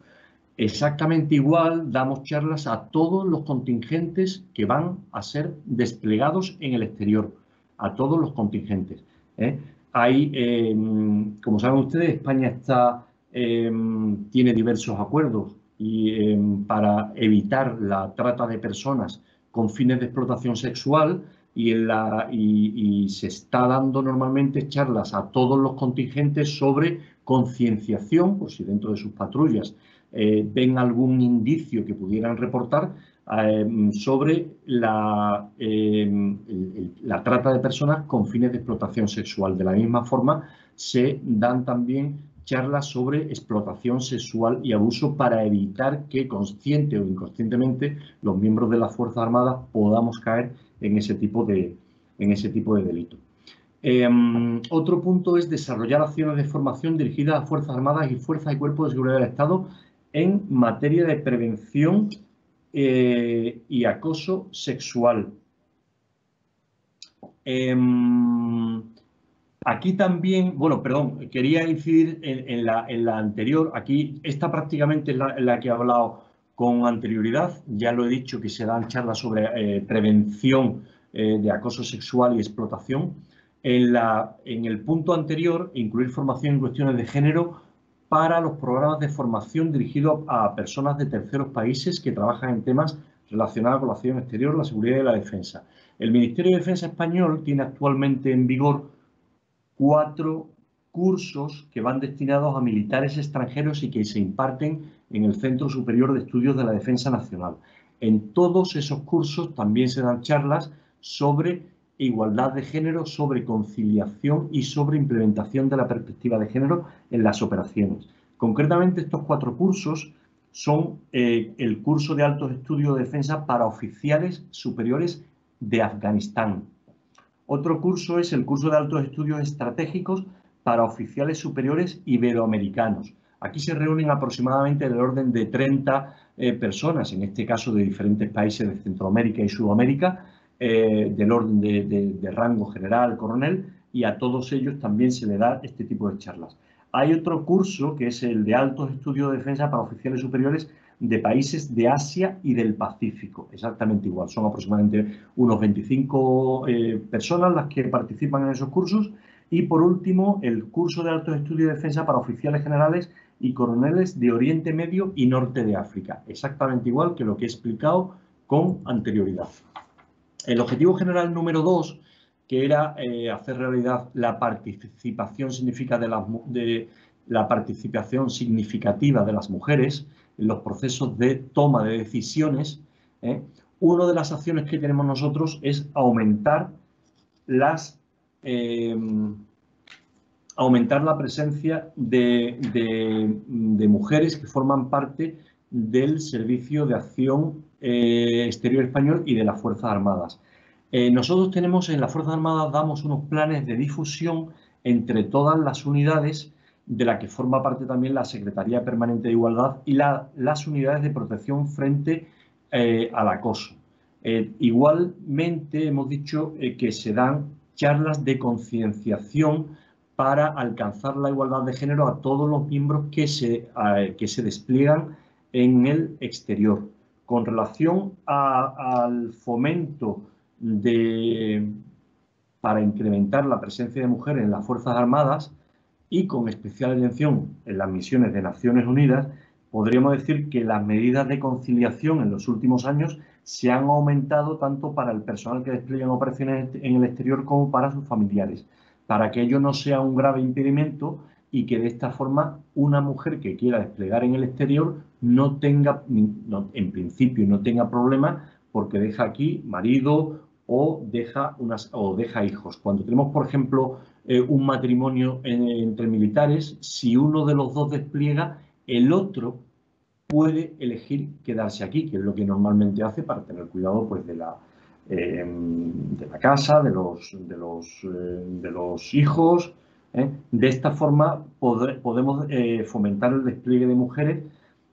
Exactamente igual damos charlas a todos los contingentes que van a ser desplegados en el exterior, a todos los contingentes. ¿eh? Hay, em, como saben ustedes, España está, em, tiene diversos acuerdos y, em, para evitar la trata de personas con fines de explotación sexual y, se está dando normalmente charlas a todos los contingentes sobre concienciación, por si dentro de sus patrullas eh, ven algún indicio que pudieran reportar eh, sobre la, eh, la trata de personas con fines de explotación sexual. De la misma forma, se dan también charlas sobre explotación sexual y abuso para evitar que consciente o inconscientemente los miembros de las Fuerzas Armadas podamos caer en ese tipo de, en ese tipo de delito. Em, otro punto es desarrollar acciones de formación dirigidas a Fuerzas Armadas y Fuerzas y Cuerpos de Seguridad del Estado en materia de prevención eh, y acoso sexual. Em, Aquí también, bueno, perdón, quería incidir en, la, anterior. Aquí, esta prácticamente es la, que he hablado con anterioridad. Ya lo he dicho que se dan charlas sobre eh, prevención eh, de acoso sexual y explotación. En, la, en el punto anterior, incluir formación en cuestiones de género para los programas de formación dirigidos a personas de terceros países que trabajan en temas relacionados con la acción exterior, la seguridad y la defensa. El Ministerio de Defensa español tiene actualmente en vigor cuatro cursos que van destinados a militares extranjeros y que se imparten en el Centro Superior de Estudios de la Defensa Nacional. En todos esos cursos también se dan charlas sobre igualdad de género, sobre conciliación y sobre implementación de la perspectiva de género en las operaciones. Concretamente, estos cuatro cursos son eh, el curso de altos estudios de defensa para oficiales superiores de Afganistán, otro curso es el curso de altos estudios estratégicos para oficiales superiores iberoamericanos. Aquí se reúnen aproximadamente del orden de 30 eh, personas, en este caso de diferentes países de Centroamérica y Sudamérica, eh, del orden de, rango general, coronel, y a todos ellos también se le da este tipo de charlas. Hay otro curso que es el de altos estudios de defensa para oficiales superiores de países de Asia y del Pacífico, exactamente igual. Son aproximadamente unos 25 eh, personas las que participan en esos cursos. Y por último, el curso de altos estudios de defensa para oficiales generales y coroneles de Oriente Medio y Norte de África, exactamente igual que lo que he explicado con anterioridad. El objetivo general número dos, que era eh, hacer realidad la participación de la participación significativa de las mujeres, en los procesos de toma de decisiones, ¿eh? una de las acciones que tenemos nosotros es aumentar las em, aumentar la presencia de, mujeres que forman parte del Servicio de Acción eh, Exterior Español y de las Fuerzas Armadas. Eh, nosotros tenemos en las Fuerzas Armadas, damos unos planes de difusión entre todas las unidades de la que forma parte también la Secretaría Permanente de Igualdad y las unidades de protección frente al acoso. igualmente hemos dicho que se dan charlas de concienciación para alcanzar la igualdad de género a todos los miembros que se, que se despliegan en el exterior. Con relación al fomento de, para incrementar la presencia de mujeres en las Fuerzas Armadas y con especial atención en las misiones de Naciones Unidas, podríamos decir que las medidas de conciliación en los últimos años se han aumentado tanto para el personal que despliega operaciones en el exterior como para sus familiares para que ello no sea un grave impedimento y que de esta forma una mujer que quiera desplegar en el exterior no tenga, en principio, no tenga problemas porque deja aquí marido o deja, unas, o deja hijos. Cuando tenemos, por ejemplo, eh, un matrimonio entre militares, si uno de los dos despliega, el otro puede elegir quedarse aquí, que es lo que normalmente hace para tener cuidado pues, de, la, Em, de la casa, de los, de los, eh, de los hijos. ¿eh? De esta forma podemos eh, fomentar el despliegue de mujeres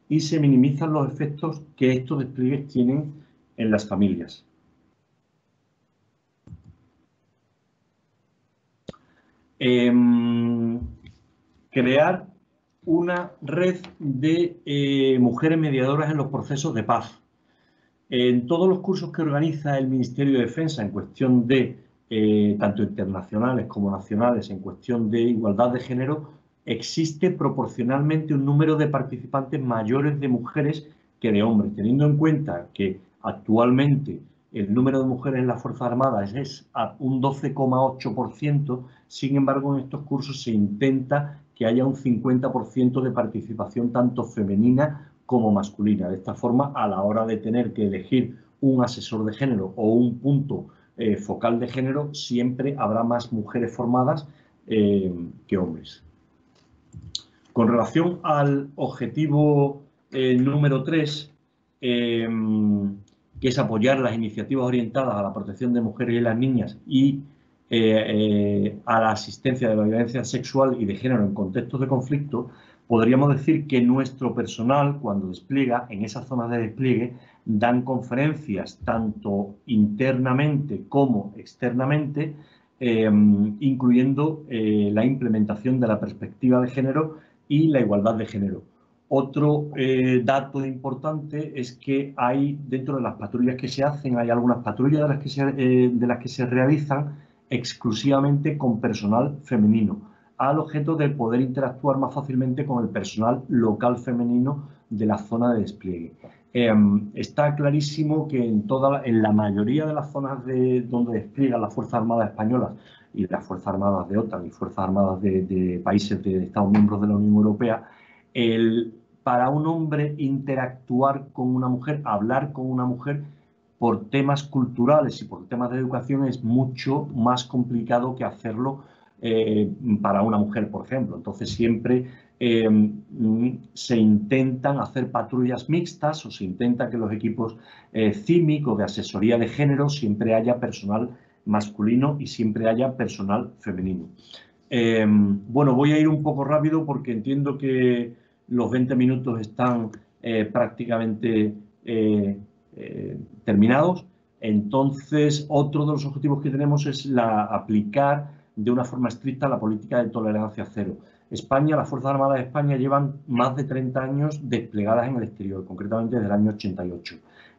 y se minimizan los efectos que estos despliegues tienen en las familias. Em, crear una red de mujeres mediadoras en los procesos de paz. En todos los cursos que organiza el Ministerio de Defensa en cuestión de, eh, tanto internacionales como nacionales, en cuestión de igualdad de género, existe proporcionalmente un número de participantes mayores de mujeres que de hombres, teniendo en cuenta que actualmente el número de mujeres en las Fuerzas Armadas es un 12,8%, sin embargo en estos cursos se intenta que haya un 50% de participación tanto femenina como masculina. De esta forma, a la hora de tener que elegir un asesor de género o un punto eh, focal de género, siempre habrá más mujeres formadas eh, que hombres. Con relación al objetivo eh, número 3, que es apoyar las iniciativas orientadas a la protección de mujeres y las niñas y a la asistencia de la violencia sexual y de género en contextos de conflicto, podríamos decir que nuestro personal, cuando despliega en esas zonas de despliegue, dan conferencias tanto internamente como externamente, em, incluyendo eh, la implementación de la perspectiva de género y la igualdad de género. Otro eh, dato importante es que hay dentro de las patrullas que se hacen, hay algunas patrullas de las que se, eh, de las que se realizan exclusivamente con personal femenino al objeto de poder interactuar más fácilmente con el personal local femenino de la zona de despliegue. Em, está clarísimo que en, toda, en la mayoría de las zonas de, donde despliegan las Fuerzas Armadas españolas y las Fuerzas Armadas de OTAN y Fuerzas Armadas de, países de Estados miembros de la Unión Europea, el, para un hombre interactuar con una mujer, hablar con una mujer por temas culturales y por temas de educación es mucho más complicado que hacerlo eh, para una mujer, por ejemplo. Entonces siempre eh, se intentan hacer patrullas mixtas o se intenta que los equipos eh, de asesoría de género siempre haya personal masculino y siempre haya personal femenino. Eh, bueno, voy a ir un poco rápido porque entiendo que los 20 minutos están prácticamente terminados. Entonces, otro de los objetivos que tenemos es aplicar de una forma estricta la política de tolerancia cero. España, las Fuerzas Armadas de España llevan más de 30 años desplegadas en el exterior, concretamente desde el año 88.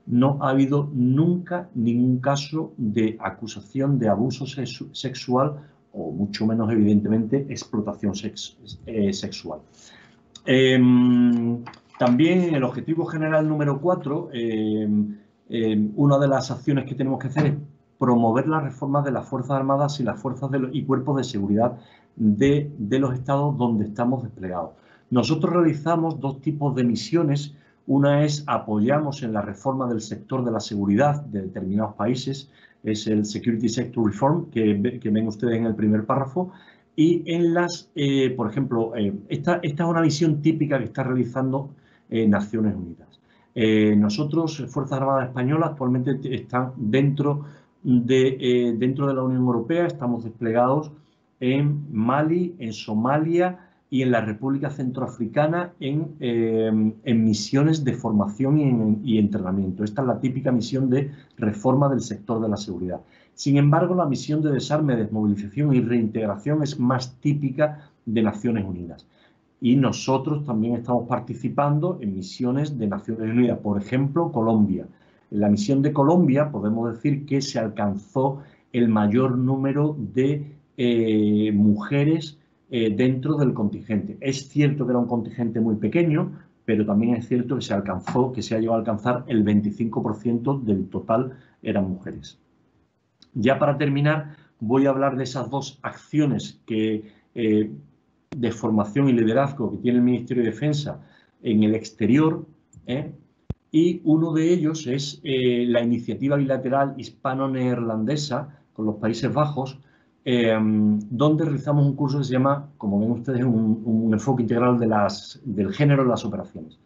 No ha habido nunca ningún caso de acusación de abuso sexual o mucho menos evidentemente explotación eh, sexual. Em, también en el objetivo general número 4, em, em, una de las acciones que tenemos que hacer es promover las reformas de las Fuerzas Armadas y las fuerzas y cuerpos de seguridad de, los estados donde estamos desplegados. Nosotros realizamos dos tipos de misiones. Una es apoyamos en la reforma del sector de la seguridad de determinados países, es el Security Sector Reform, que, ven ustedes en el primer párrafo, y en las, eh, por ejemplo, eh, esta, esta, es una misión típica que está realizando eh, Naciones Unidas. nosotros, Fuerzas Armadas Españolas, actualmente están dentro de, eh, dentro de la Unión Europea estamos desplegados en Mali, en Somalia, y en la República Centroafricana en, misiones de formación y, entrenamiento. Esta es la típica misión de reforma del sector de la seguridad. Sin embargo, la misión de desarme, desmovilización y reintegración es más típica de Naciones Unidas. Y nosotros también estamos participando en misiones de Naciones Unidas, por ejemplo, Colombia. En la misión de Colombia podemos decir que se alcanzó el mayor número de eh, mujeres eh, dentro del contingente. Es cierto que era un contingente muy pequeño, pero también es cierto que se alcanzó, que se ha llegado a alcanzar el 25% del total eran mujeres. Ya para terminar, voy a hablar de esas dos acciones que, eh, de formación y liderazgo que tiene el Ministerio de Defensa en el exterior, ¿eh? y uno de ellos es la iniciativa bilateral hispano-neerlandesa con los Países Bajos, Em, donde realizamos un curso que se llama, como ven ustedes, un, enfoque integral de del género en las operaciones.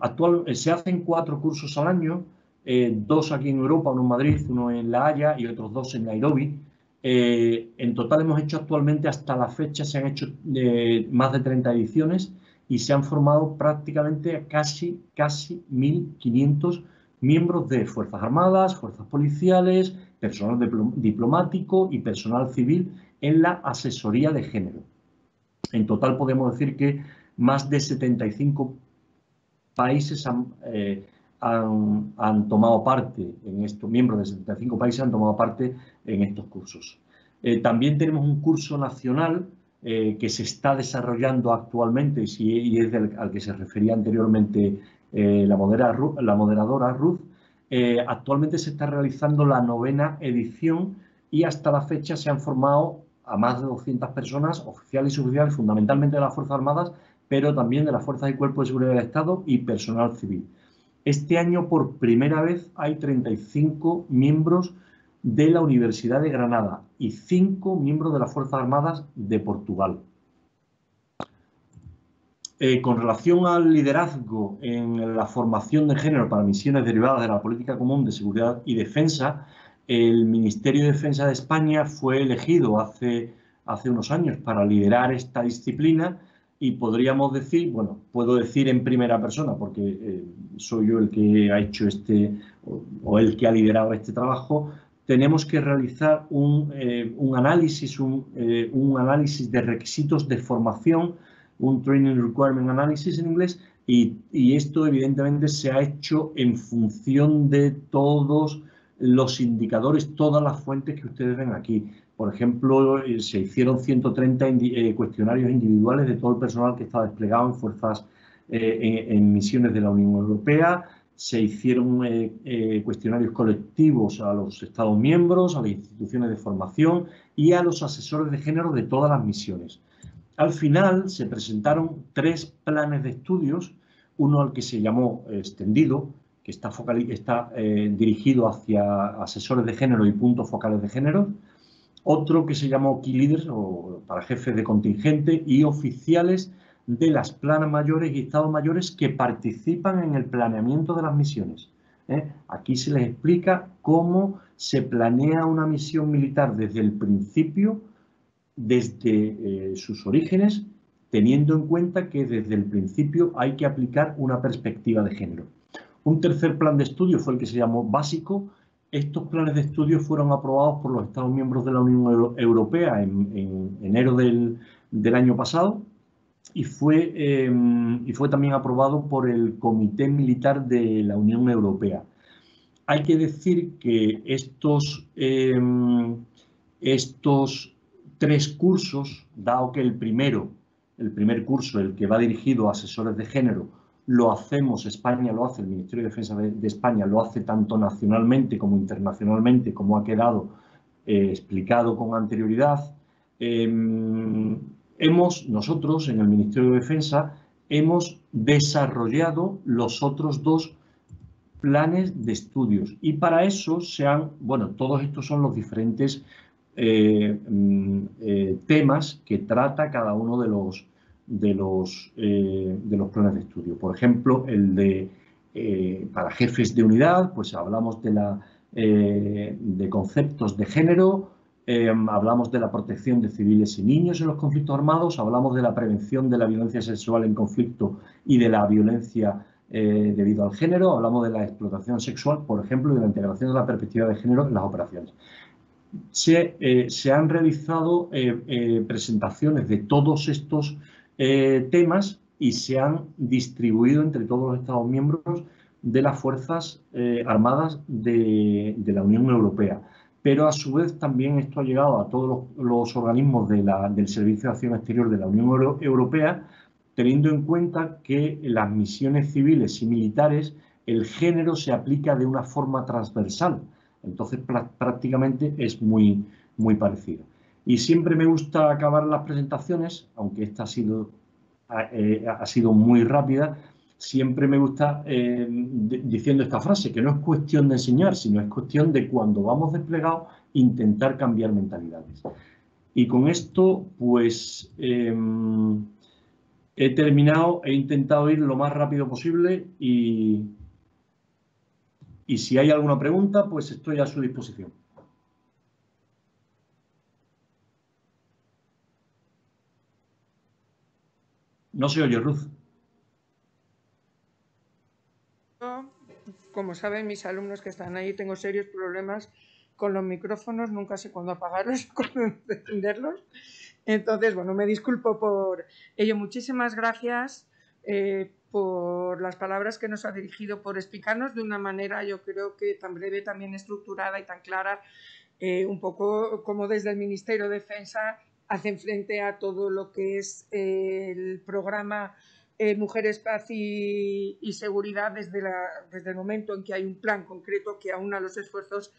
Actual, eh, se hacen cuatro cursos al año, eh, dos aquí en Europa, uno en Madrid, uno en La Haya y otros dos en Nairobi. Eh, en total hemos hecho actualmente, hasta la fecha, se han hecho más de 30 ediciones y se han formado prácticamente casi, casi 1.500 miembros de Fuerzas Armadas, Fuerzas Policiales, personal diplomático y personal civil en la asesoría de género. En total podemos decir que más de 75 países eh, han, tomado parte en estos, miembros de 75 países han tomado parte en estos cursos. Eh, también tenemos un curso nacional eh, que se está desarrollando actualmente y, es al que se refería anteriormente la, la moderadora Ruth, eh, actualmente se está realizando la novena edición y hasta la fecha se han formado a más de 200 personas, oficiales y suboficiales, fundamentalmente de las Fuerzas Armadas, pero también de las Fuerzas y Cuerpos de Seguridad del Estado y personal civil. Este año, por primera vez, hay 35 miembros de la Universidad de Granada y 5 miembros de las Fuerzas Armadas de Portugal. Eh, con relación al liderazgo en la formación de género para misiones derivadas de la política común de seguridad y defensa, el Ministerio de Defensa de España fue elegido hace, hace unos años para liderar esta disciplina y podríamos decir, bueno, puedo decir en primera persona porque eh, soy yo el que ha hecho este o, el que ha liderado este trabajo, tenemos que realizar un, eh, análisis, un, un análisis de requisitos de formación un Training Requirement Analysis en inglés, y, esto evidentemente se ha hecho en función de todos los indicadores, todas las fuentes que ustedes ven aquí. Por ejemplo, eh, se hicieron 130 eh, cuestionarios individuales de todo el personal que estaba desplegado en fuerzas, eh, en, misiones de la Unión Europea. Se hicieron cuestionarios colectivos a los Estados miembros, a las instituciones de formación y a los asesores de género de todas las misiones. Al final se presentaron tres planes de estudios, uno al que se llamó extendido, que está, está dirigido hacia asesores de género y puntos focales de género, otro que se llamó Key Leaders, o para jefes de contingente, y oficiales de las planas mayores y estados mayores que participan en el planeamiento de las misiones. ¿eh? Aquí se les explica cómo se planea una misión militar desde el principio desde eh, sus orígenes, teniendo en cuenta que desde el principio hay que aplicar una perspectiva de género. Un tercer plan de estudio fue el que se llamó básico. Estos planes de estudio fueron aprobados por los Estados miembros de la Unión Europea en, enero del, año pasado y fue, em, y fue también aprobado por el Comité Militar de la Unión Europea. Hay que decir que estos, em, estos tres cursos, dado que el primero, el primer curso, el que va dirigido a asesores de género, lo hacemos, España lo hace, el Ministerio de Defensa de, España lo hace tanto nacionalmente como internacionalmente, como ha quedado eh, explicado con anterioridad. Em, hemos, nosotros en el Ministerio de Defensa, hemos desarrollado los otros dos planes de estudios y para eso se han, bueno, todos estos son los diferentes eh, mm, eh, temas que trata cada uno de los, de los, eh, de los planes de estudio. Por ejemplo, el de para jefes de unidad, pues hablamos de, la, de conceptos de género, Em, hablamos de la protección de civiles y niños en los conflictos armados, hablamos de la prevención de la violencia sexual en conflicto y de la violencia eh, debido al género, hablamos de la explotación sexual, por ejemplo, y de la integración de la perspectiva de género en las operaciones. Se, eh, han realizado eh, presentaciones de todos estos temas y se han distribuido entre todos los Estados miembros de las Fuerzas Armadas de la Unión Europea pero a su vez también esto ha llegado a todos los, organismos del Servicio de Acción Exterior de la Unión Europea, teniendo en cuenta que las misiones civiles y militares el género se aplica de una forma transversal. Entonces prácticamente es muy, muy parecido. Y siempre me gusta acabar las presentaciones, aunque esta ha sido, ha eh, sido muy rápida, siempre me gusta eh, diciendo esta frase, que no es cuestión de enseñar, sino es cuestión de cuando vamos desplegados intentar cambiar mentalidades. Y con esto, pues, em, he terminado, he intentado ir lo más rápido posible y, y si hay alguna pregunta, pues estoy a su disposición. No se oye, Ruth. como saben mis alumnos que están ahí, tengo serios problemas con los micrófonos, nunca sé cuándo apagarlos [LAUGHS] cuándo encenderlos. Entonces, bueno, me disculpo por ello. Muchísimas gracias eh, por las palabras que nos ha dirigido, por explicarnos de una manera, yo creo que tan breve, también estructurada y tan clara, eh, un poco como desde el Ministerio de Defensa hacen frente a todo lo que es el programa eh, Mujeres, Paz y, Seguridad desde, desde, el momento en que hay un plan concreto que aúna los esfuerzos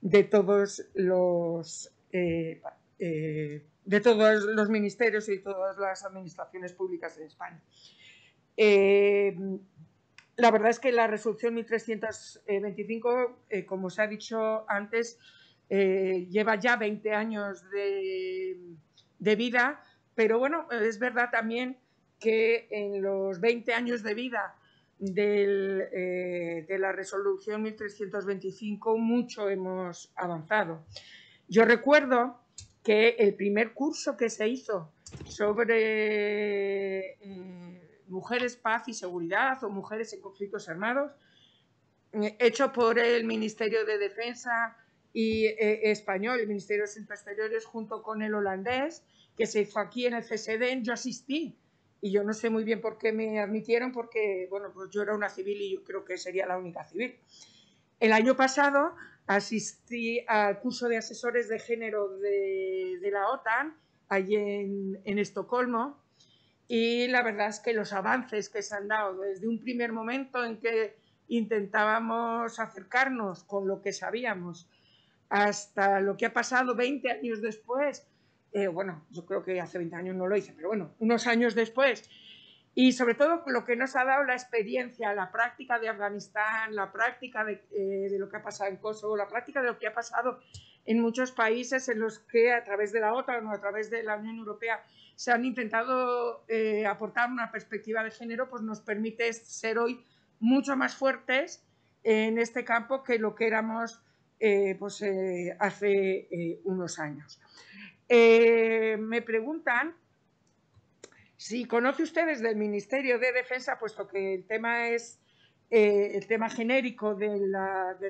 de todos los, eh, eh, de todos los ministerios y todas las administraciones públicas en España. la verdad es que la resolución 1325, como se ha dicho antes, lleva ya 20 años de, de vida, pero bueno, es verdad también que en los 20 años de vida eh, de la resolución 1325 mucho hemos avanzado. Yo recuerdo que el primer curso que se hizo sobre eh, mujeres, paz y seguridad o mujeres en conflictos armados, eh, hecho por el Ministerio de Defensa y español, el Ministerio de Exteriores, junto con el holandés, que se hizo aquí en el CSD, yo asistí y yo no sé muy bien por qué me admitieron, porque bueno, pues yo era una civil y yo creo que sería la única civil. El año pasado asistí al curso de asesores de género de, la OTAN, allí en, en Estocolmo, y la verdad es que los avances que se han dado desde un primer momento en que intentábamos acercarnos con lo que sabíamos hasta lo que ha pasado 20 años después eh, bueno, yo creo que hace 20 años no lo hice, pero bueno, unos años después. Y sobre todo lo que nos ha dado la experiencia, la práctica de Afganistán, la práctica de, eh, lo que ha pasado en Kosovo, la práctica de lo que ha pasado en muchos países en los que a través de la OTAN o a través de la Unión Europea se han intentado eh, aportar una perspectiva de género, pues nos permite ser hoy mucho más fuertes en este campo que lo que éramos pues, hace unos años. Eh, me preguntan si conoce ustedes del Ministerio de Defensa, puesto que el tema es eh, el tema genérico del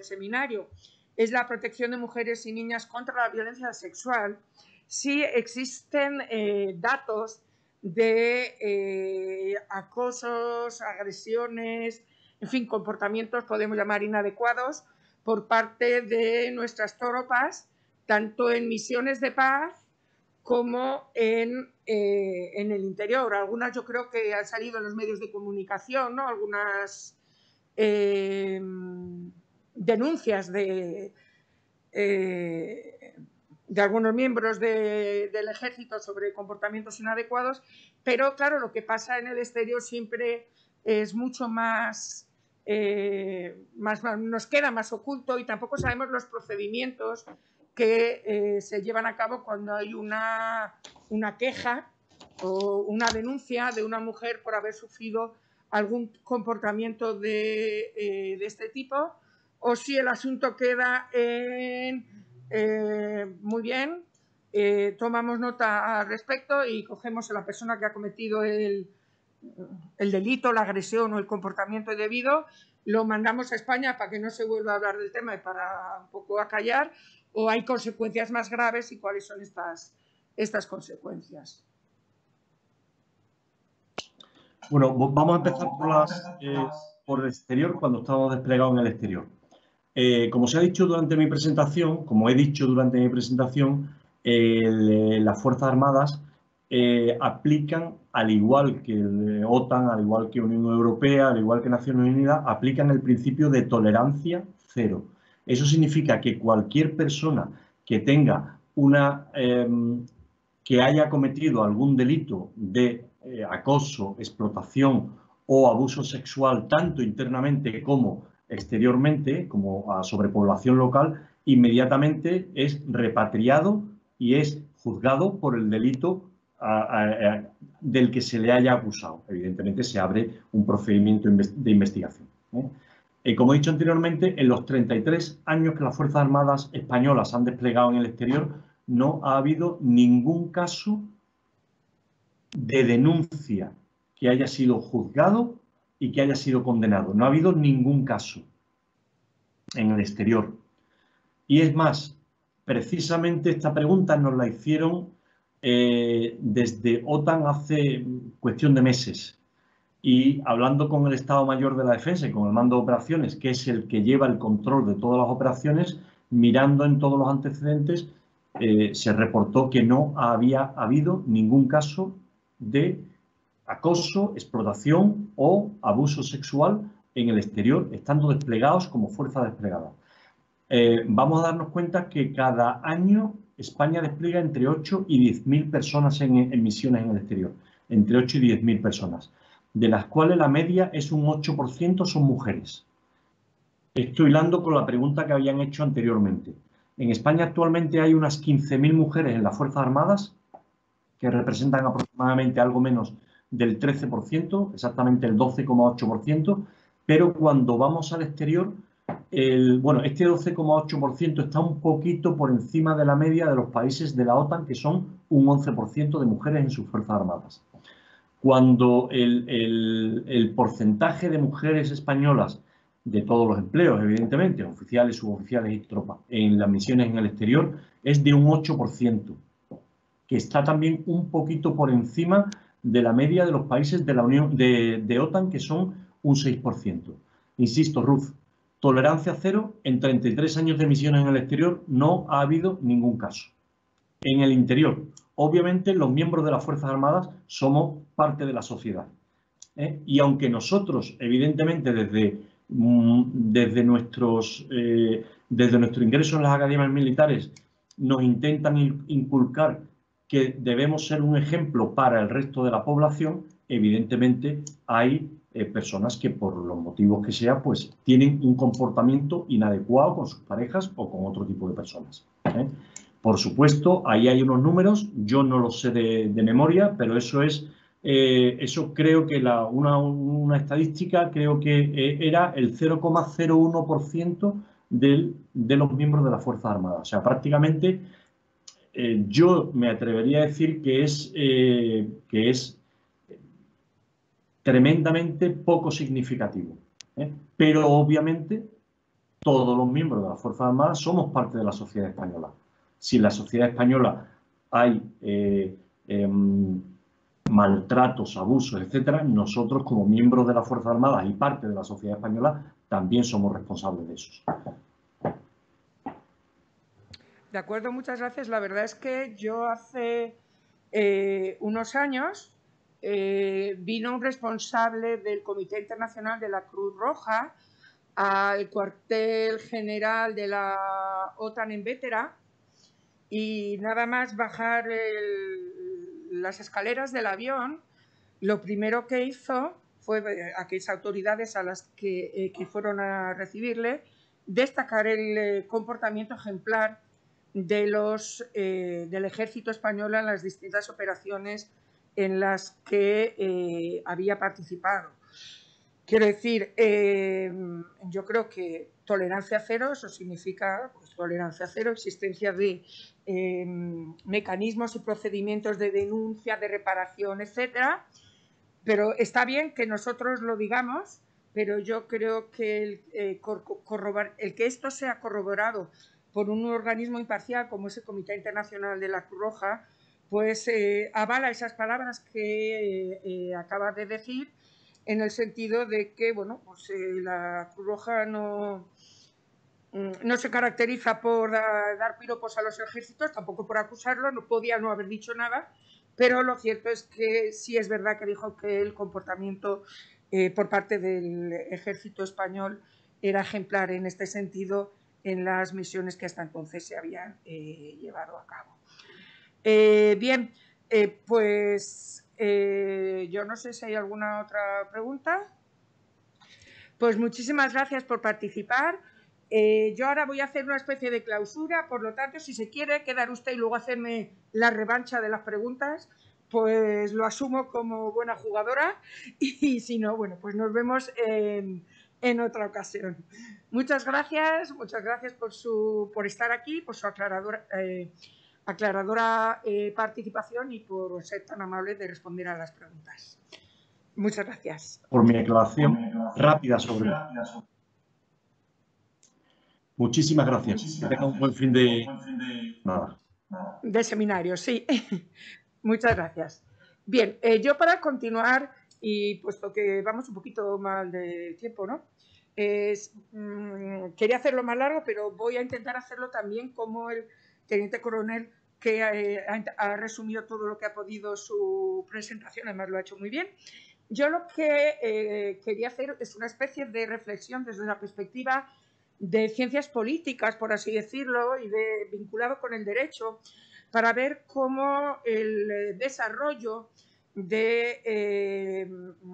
seminario, es la protección de mujeres y niñas contra la violencia sexual, si existen eh, datos de acosos, agresiones, en fin, comportamientos, podemos llamar inadecuados, por parte de nuestras tropas, tanto en misiones de paz como en, eh, en, el interior. Algunas yo creo que han salido en los medios de comunicación, ¿no? algunas eh, denuncias de, eh, de algunos miembros del ejército sobre comportamientos inadecuados, pero claro, lo que pasa en el exterior siempre es mucho más, más nos queda más oculto y tampoco sabemos los procedimientos que eh, se llevan a cabo cuando hay una, una queja o una denuncia de una mujer por haber sufrido algún comportamiento de, eh, de, este tipo, o si el asunto queda en muy bien, tomamos nota al respecto y cogemos a la persona que ha cometido el, el delito, la agresión o el comportamiento indebido, lo mandamos a España para que no se vuelva a hablar del tema y para un poco acallar, o hay consecuencias más graves y cuáles son estas, estas consecuencias. Bueno, vamos a empezar por, las, eh, por el exterior cuando estamos desplegados en el exterior. Eh, como se ha dicho durante mi presentación, como he dicho durante mi presentación, eh, las Fuerzas Armadas aplican, al igual que OTAN, al igual que Unión Europea, al igual que Naciones Unidas, aplican el principio de tolerancia cero. Eso significa que cualquier persona que tenga una em, que haya cometido algún delito de eh, acoso, explotación o abuso sexual, tanto internamente como exteriormente, como a sobrepoblación local, inmediatamente es repatriado y es juzgado por el delito del que se le haya acusado. Evidentemente se abre un procedimiento de investigación. ¿eh? Eh, como he dicho anteriormente, en los 33 años que las Fuerzas Armadas españolas han desplegado en el exterior, no ha habido ningún caso de denuncia que haya sido juzgado y que haya sido condenado. No ha habido ningún caso en el exterior. Y es más, precisamente esta pregunta nos la hicieron eh, desde OTAN hace cuestión de meses y hablando con el Estado Mayor de la Defensa y con el mando de operaciones, que es el que lleva el control de todas las operaciones, mirando en todos los antecedentes, eh, se reportó que no había habido ningún caso de acoso, explotación o abuso sexual en el exterior, estando desplegados como fuerza desplegada. Eh, vamos a darnos cuenta que cada año España despliega entre 8 y 10 mil personas en, misiones en el exterior, entre 8 y 10 mil personas de las cuales la media es un 8% son mujeres. Estoy hilando con la pregunta que habían hecho anteriormente. En España actualmente hay unas 15.000 mujeres en las Fuerzas Armadas, que representan aproximadamente algo menos del 13%, exactamente el 12,8%, pero cuando vamos al exterior, bueno, este 12,8% está un poquito por encima de la media de los países de la OTAN, que son un 11% de mujeres en sus Fuerzas Armadas cuando el, porcentaje de mujeres españolas de todos los empleos, evidentemente, oficiales, suboficiales y tropas, en las misiones en el exterior, es de un 8%, que está también un poquito por encima de la media de los países de la Unión de, de OTAN, que son un 6%. Insisto, Ruth, tolerancia cero, en 33 años de misiones en el exterior no ha habido ningún caso. En el interior, obviamente los miembros de las Fuerzas Armadas somos parte de la sociedad. ¿eh? Y aunque nosotros, evidentemente, desde, mm, desde, nuestros, eh, desde nuestro ingreso en las academias militares nos intentan inculcar que debemos ser un ejemplo para el resto de la población, evidentemente hay eh, personas que por los motivos que sea, pues tienen un comportamiento inadecuado con sus parejas o con otro tipo de personas. Por supuesto, ahí hay unos números, yo no los sé de, memoria, pero eso es, eh, eso creo que la, una, estadística creo que eh, era el 0,01% de los miembros de las Fuerzas Armadas. O sea, prácticamente eh, yo me atrevería a decir que es, que es tremendamente poco significativo. Pero obviamente todos los miembros de las Fuerzas Armadas somos parte de la sociedad española si en la sociedad española hay eh, em, maltratos, abusos, etcétera, nosotros como miembros de las Fuerzas Armadas y parte de la sociedad española también somos responsables de eso. De acuerdo, muchas gracias. La verdad es que yo hace eh, unos años eh, vino un responsable del Comité Internacional de la Cruz Roja al cuartel general de la OTAN en Vétera y nada más bajar las escaleras del avión, lo primero que hizo fue eh, a aquellas autoridades a las eh, que, fueron a recibirle destacar el eh, comportamiento ejemplar de los, del ejército español en las distintas operaciones en las que había participado. Quiero decir, eh, yo creo que tolerancia cero, eso significa pues, tolerancia cero, existencia de eh, mecanismos y procedimientos de denuncia, de reparación, etcétera. Pero está bien que nosotros lo digamos, pero yo creo que el, eh, el que esto sea corroborado por un organismo imparcial como es el Comité Internacional de la Cruz Roja, pues avala esas palabras que acaba de decir en el sentido de que, bueno, pues eh, la Cruz Roja no, mm, no se caracteriza por dar piropos a los ejércitos, tampoco por acusarlo, no podía no haber dicho nada, pero lo cierto es que sí es verdad que dijo que el comportamiento eh, por parte del ejército español era ejemplar en este sentido en las misiones que hasta entonces se habían eh, llevado a cabo. Bien, pues eh, yo no sé si hay alguna otra pregunta. Pues muchísimas gracias por participar. Eh, yo ahora voy a hacer una especie de clausura, por lo tanto, si se quiere quedar usted y luego hacerme la revancha de las preguntas, pues lo asumo como buena jugadora [LAUGHS] y si no, bueno, pues nos vemos en, otra ocasión. Muchas gracias, muchas gracias por, su, por estar aquí, por su aclaradora. Eh, aclaradora eh, participación y por ser tan amable de responder a las preguntas. Muchas gracias. Por mi aclaración rápida sobre. Muchísimas gracias. Que tenga un buen fin de. Nada. De seminario, sí. [LAUGHS] Muchas gracias. Bien, eh, yo para continuar, y puesto que vamos un poquito mal de tiempo, ¿no? Mm, quería hacerlo más largo, pero voy a intentar hacerlo también como el teniente coronel que eh, ha, resumido todo lo que ha podido su presentación, además lo ha hecho muy bien. Yo lo que eh, quería hacer es una especie de reflexión desde la perspectiva de ciencias políticas, por así decirlo, y de, vinculado con el derecho, para ver cómo el desarrollo de eh,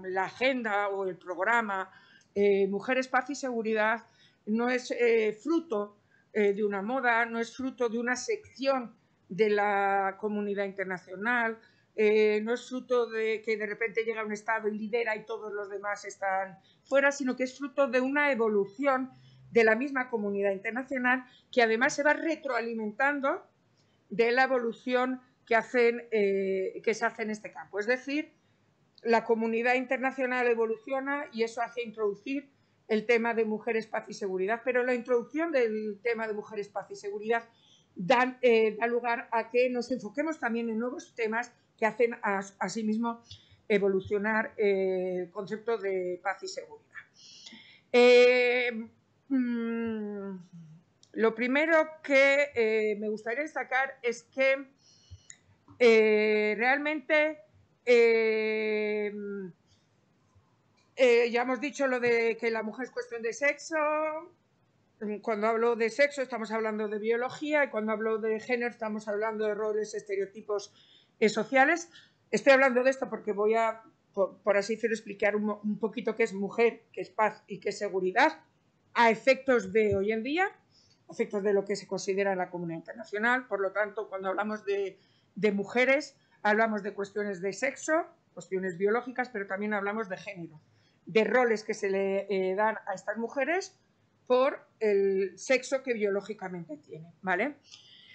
la agenda o el programa Mujeres, Paz y Seguridad no es fruto eh, de una moda, no es fruto de una sección de la comunidad internacional, eh, no es fruto de que de repente llega un Estado y lidera y todos los demás están fuera, sino que es fruto de una evolución de la misma comunidad internacional que además se va retroalimentando de la evolución que, hacen, eh, que se hace en este campo. Es decir, la comunidad internacional evoluciona y eso hace introducir el tema de mujeres, paz y seguridad, pero la introducción del tema de mujeres, paz y seguridad eh, da lugar a que nos enfoquemos también en nuevos temas que hacen asimismo evolucionar eh, el concepto de paz y seguridad. Eh, mm, lo primero que me gustaría destacar es que realmente eh, ya hemos dicho lo de que la mujer es cuestión de sexo. Cuando hablo de sexo estamos hablando de biología y cuando hablo de género estamos hablando de roles, estereotipos eh, sociales. Estoy hablando de esto porque voy a, por, así decirlo, explicar un, poquito qué es mujer, qué es paz y qué es seguridad a efectos de hoy en día, a efectos de lo que se considera en la comunidad internacional. Por lo tanto, cuando hablamos de mujeres, hablamos de cuestiones de sexo, cuestiones biológicas, pero también hablamos de género de roles que se le eh, dan a estas mujeres por el sexo que biológicamente tienen, ¿vale?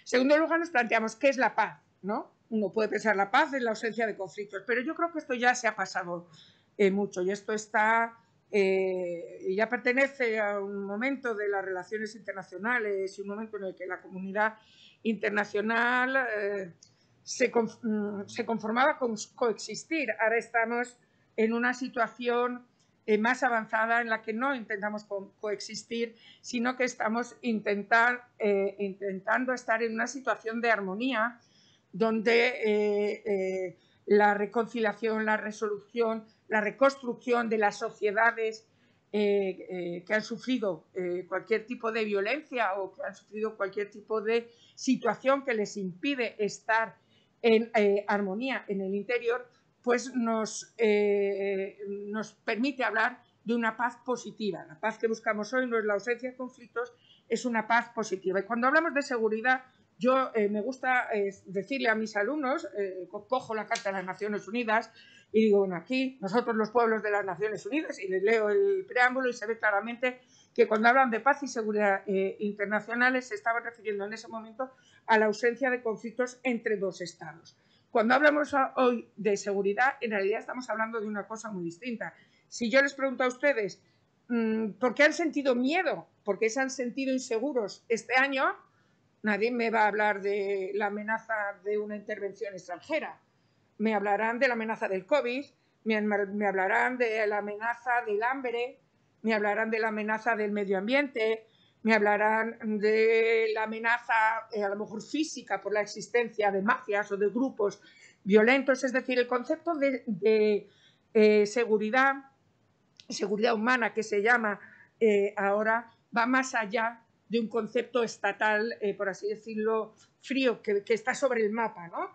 Segundo lugar, nos planteamos qué es la paz, ¿no? Uno puede pensar la paz en la ausencia de conflictos, pero yo creo que esto ya se ha pasado eh, mucho y esto está eh, ya pertenece a un momento de las relaciones internacionales y un momento en el que la comunidad internacional se, mm, se, conformaba con coexistir. Ahora estamos en una situación eh, más avanzada en la que no intentamos coexistir, sino que estamos intentar, eh, intentando estar en una situación de armonía donde eh, la reconciliación, la resolución, la reconstrucción de las sociedades que han sufrido cualquier tipo de violencia o que han sufrido cualquier tipo de situación que les impide estar en armonía en el interior, pues nos, eh, nos permite hablar de una paz positiva. La paz que buscamos hoy no es la ausencia de conflictos, es una paz positiva. Y cuando hablamos de seguridad, yo eh, me gusta eh, decirle a mis alumnos, eh, cojo la Carta de las Naciones Unidas y digo, bueno, aquí nosotros los pueblos de las Naciones Unidas, y les leo el preámbulo y se ve claramente que cuando hablan de paz y seguridad internacionales se estaban refiriendo en ese momento a la ausencia de conflictos entre dos estados. Cuando hablamos hoy de seguridad, en realidad estamos hablando de una cosa muy distinta. Si yo les pregunto a ustedes, mm, ¿por qué han sentido miedo? ¿Por qué se han sentido inseguros este año? Nadie me va a hablar de la amenaza de una intervención extranjera. Me hablarán de la amenaza del COVID, me, hablarán de la amenaza del hambre, me hablarán de la amenaza del medio ambiente, me hablarán de la amenaza, eh, a lo mejor física, por la existencia de mafias o de grupos violentos. Es decir, el concepto de, eh, seguridad, seguridad humana que se llama eh, ahora, va más allá de un concepto estatal, por así decirlo, frío, que, está sobre el mapa, ¿no?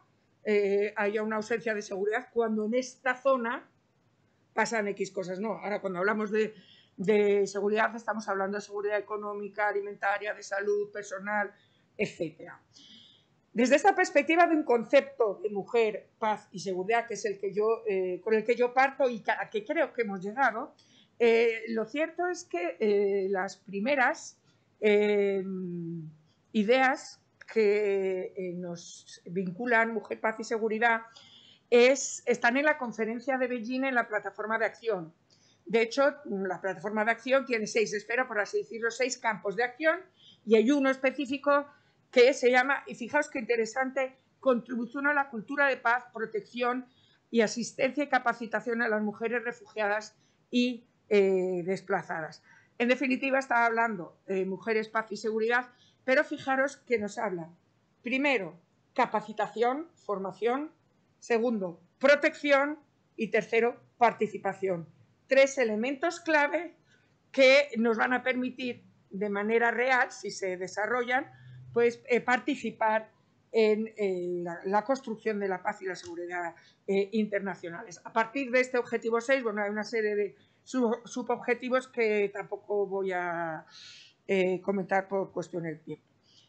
Haya una ausencia de seguridad cuando en esta zona pasan X cosas, no. Ahora, cuando hablamos de, seguridad, estamos hablando de seguridad económica, alimentaria, de salud, personal, etc. Desde esta perspectiva de un concepto de mujer, paz y seguridad, que es el que yo, eh, con el que yo parto y a que creo que hemos llegado, lo cierto es que las primeras Em, ideas que eh, nos vinculan Mujer, Paz y Seguridad es, están en la conferencia de Beijing en la plataforma de acción. De hecho, la plataforma de acción tiene seis esferas, por así decirlo, seis campos de acción y hay uno específico que se llama, y fijaos qué interesante, contribución a la cultura de paz, protección y asistencia y capacitación a las mujeres refugiadas y eh, desplazadas. En definitiva, estaba hablando de mujeres, paz y seguridad, pero fijaros que nos habla, primero, capacitación, formación, segundo, protección y tercero, participación. Tres elementos clave que nos van a permitir de manera real, si se desarrollan, pues eh, participar en eh, la, construcción de la paz y la seguridad eh, internacionales. A partir de este objetivo 6, bueno, hay una serie de subobjetivos que tampoco voy a eh, comentar por cuestión del tiempo.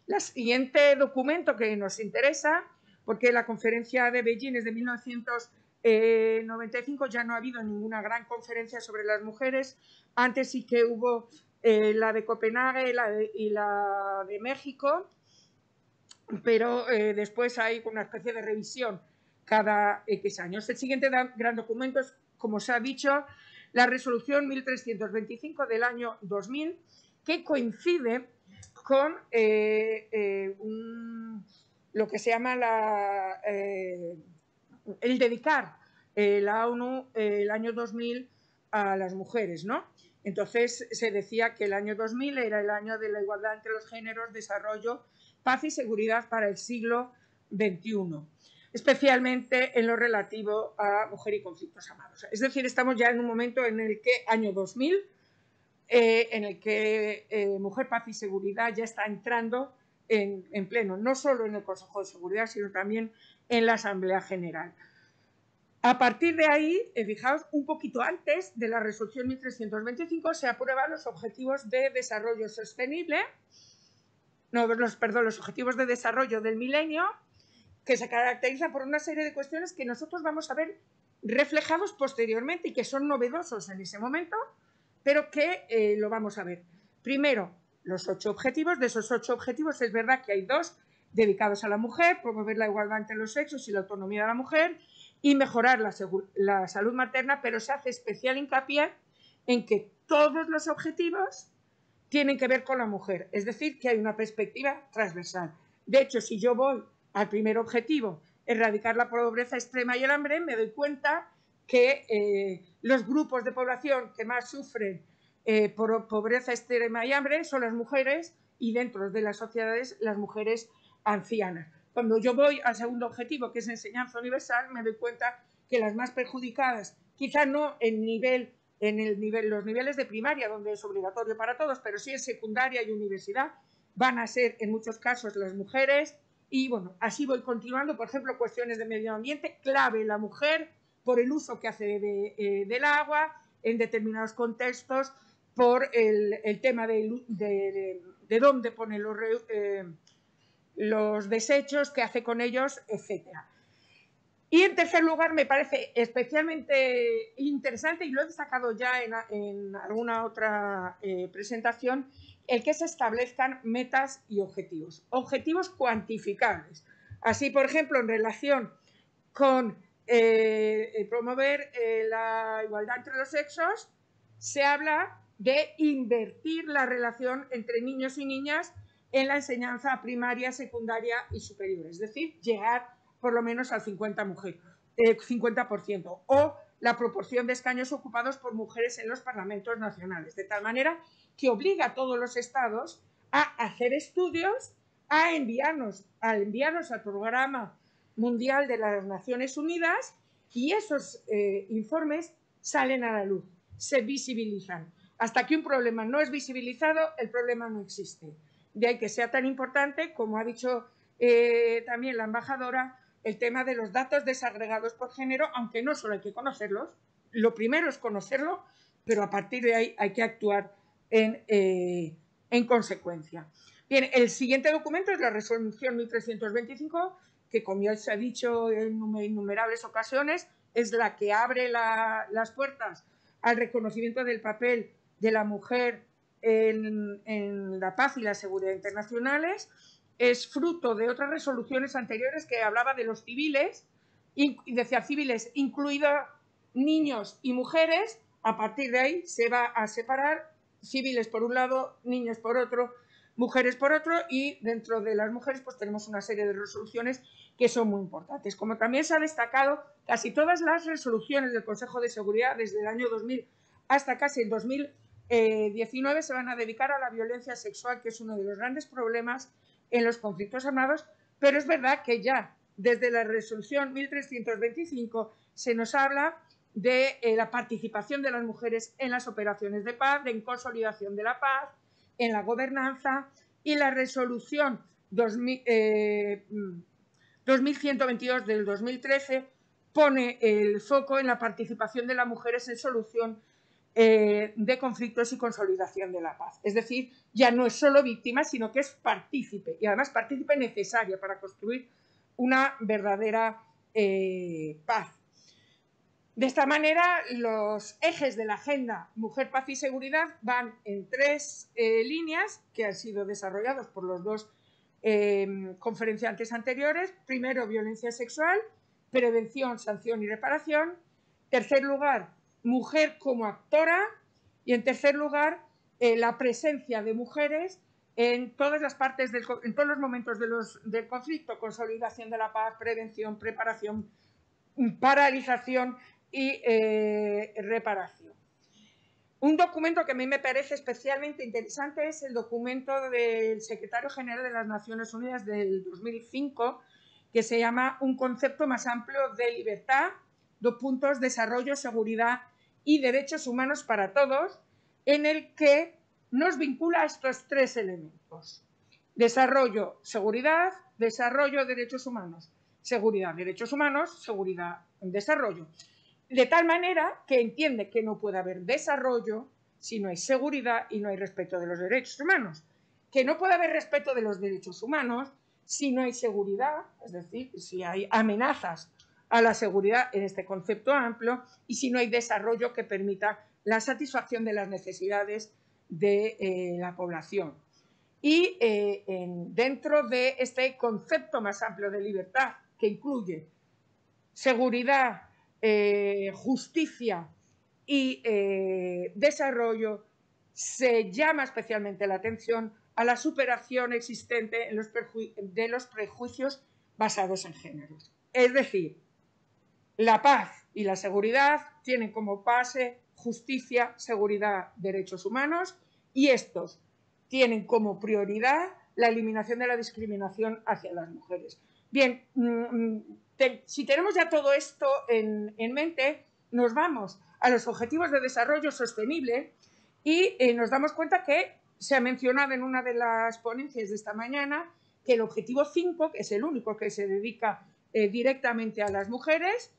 El siguiente documento que nos interesa, porque la conferencia de Beijing es de 1995, ya no ha habido ninguna gran conferencia sobre las mujeres, antes sí que hubo eh, la de Copenhague y la de México, pero eh, después hay una especie de revisión cada X años. El siguiente gran documento es, como se ha dicho, la resolución 1325 del año 2000, que coincide con eh, eh, lo que se llama eh, el dedicar la ONU el año 2000 a las mujeres, ¿no? Entonces se decía que el año 2000 era el año de la igualdad entre los géneros, desarrollo, paz y seguridad para el siglo XXI especialmente en lo relativo a mujer y conflictos armados. Es decir, estamos ya en un momento en el que, año 2000, eh, en el que eh, Mujer, Paz y Seguridad ya está entrando en, pleno, no solo en el Consejo de Seguridad, sino también en la Asamblea General. A partir de ahí, eh, fijaos, un poquito antes de la resolución 1325 se aprueban los objetivos de desarrollo sostenible, no, los, perdón, los objetivos de desarrollo del milenio, que se caracteriza por una serie de cuestiones que nosotros vamos a ver reflejados posteriormente y que son novedosos en ese momento, pero que eh, lo vamos a ver. Primero, los ocho objetivos. De esos ocho objetivos es verdad que hay dos dedicados a la mujer, promover la igualdad entre los sexos y la autonomía de la mujer y mejorar la, salud materna, pero se hace especial hincapié en que todos los objetivos tienen que ver con la mujer, es decir, que hay una perspectiva transversal. De hecho, si yo voy al primer objetivo, erradicar la pobreza extrema y el hambre, me doy cuenta que eh, los grupos de población que más sufren eh, por pobreza extrema y hambre son las mujeres y dentro de las sociedades las mujeres ancianas. Cuando yo voy al segundo objetivo, que es enseñanza universal, me doy cuenta que las más perjudicadas, quizá no en nivel en los niveles de primaria, donde es obligatorio para todos, pero sí en secundaria y universidad, van a ser en muchos casos las mujeres, y bueno, así voy continuando, por ejemplo, cuestiones de medio ambiente, clave la mujer por el uso que hace eh, del agua en determinados contextos, por el, tema de, de, dónde pone los, eh, los desechos, qué hace con ellos, etc. Y en tercer lugar, me parece especialmente interesante, y lo he destacado ya en, alguna otra eh, presentación, el que se establezcan metas y objetivos, objetivos cuantificables. Así, por ejemplo, en relación con eh, promover eh, la igualdad entre los sexos, se habla de invertir la relación entre niños y niñas en la enseñanza primaria, secundaria y superior, es decir, llegar por lo menos al 50%, mujer, eh, 50% o la proporción de escaños ocupados por mujeres en los parlamentos nacionales, de tal manera que obliga a todos los estados a hacer estudios, a enviarnos, a enviarnos al programa mundial de las Naciones Unidas y esos eh, informes salen a la luz, se visibilizan. Hasta que un problema no es visibilizado, el problema no existe. De ahí que sea tan importante, como ha dicho eh, también la embajadora, el tema de los datos desagregados por género, aunque no solo hay que conocerlos, lo primero es conocerlo, pero a partir de ahí hay que actuar en, eh, en consecuencia. Bien, el siguiente documento es la resolución 1325, que como ya se ha dicho en innumerables ocasiones, es la que abre las puertas al reconocimiento del papel de la mujer en, la paz y la seguridad internacionales, es fruto de otras resoluciones anteriores que hablaba de los civiles, y decía civiles, incluidos niños y mujeres, a partir de ahí se va a separar civiles por un lado, niños por otro, mujeres por otro, y dentro de las mujeres pues tenemos una serie de resoluciones que son muy importantes. Como también se ha destacado, casi todas las resoluciones del Consejo de Seguridad desde el año 2000 hasta casi el 2000 19 eh, se van a dedicar a la violencia sexual, que es uno de los grandes problemas en los conflictos armados, pero es verdad que ya desde la resolución 1325 se nos habla de eh, la participación de las mujeres en las operaciones de paz, de consolidación de la paz, en la gobernanza y la resolución 2122 eh, del 2013 pone el foco en la participación de las mujeres en solución eh, de conflictos y consolidación de la paz. Es decir, ya no es solo víctima, sino que es partícipe y además partícipe necesaria para construir una verdadera eh, paz. De esta manera, los ejes de la agenda Mujer, Paz y Seguridad van en tres eh, líneas que han sido desarrollados por los dos conferenciantes anteriores. Primero, violencia sexual, prevención, sanción y reparación. Tercer lugar, mujer como actora y en tercer lugar eh, la presencia de mujeres en todas las partes del, en todos los momentos del conflicto, consolidación de la paz, prevención, preparación, paralización y eh, reparación. Un documento que a mí me parece especialmente interesante es el documento del secretario general de las Naciones Unidas del 2005, que se llama Un concepto más amplio de libertad, dos puntos, desarrollo, seguridad y derechos humanos para todos, en el que nos vincula estos tres elementos. Desarrollo, seguridad, desarrollo, derechos humanos. Seguridad, derechos humanos, seguridad, desarrollo. De tal manera que entiende que no puede haber desarrollo si no hay seguridad y no hay respeto de los derechos humanos. Que no puede haber respeto de los derechos humanos si no hay seguridad, es decir, si hay amenazas a la seguridad en este concepto amplio y si no hay desarrollo que permita la satisfacción de las necesidades de eh, la población. Y eh, dentro de este concepto más amplio de libertad, que incluye seguridad, eh, justicia y desarrollo, se llama especialmente la atención a la superación existente de los prejuicios basados en géneros. Es decir, la paz y la seguridad tienen como base justicia, seguridad, derechos humanos y estos tienen como prioridad la eliminación de la discriminación hacia las mujeres. Bien, mm, si tenemos ya todo esto en, mente, nos vamos a los objetivos de desarrollo sostenible y eh, nos damos cuenta que se ha mencionado en una de las ponencias de esta mañana que el objetivo 5, que es el único que se dedica eh, directamente a las mujeres,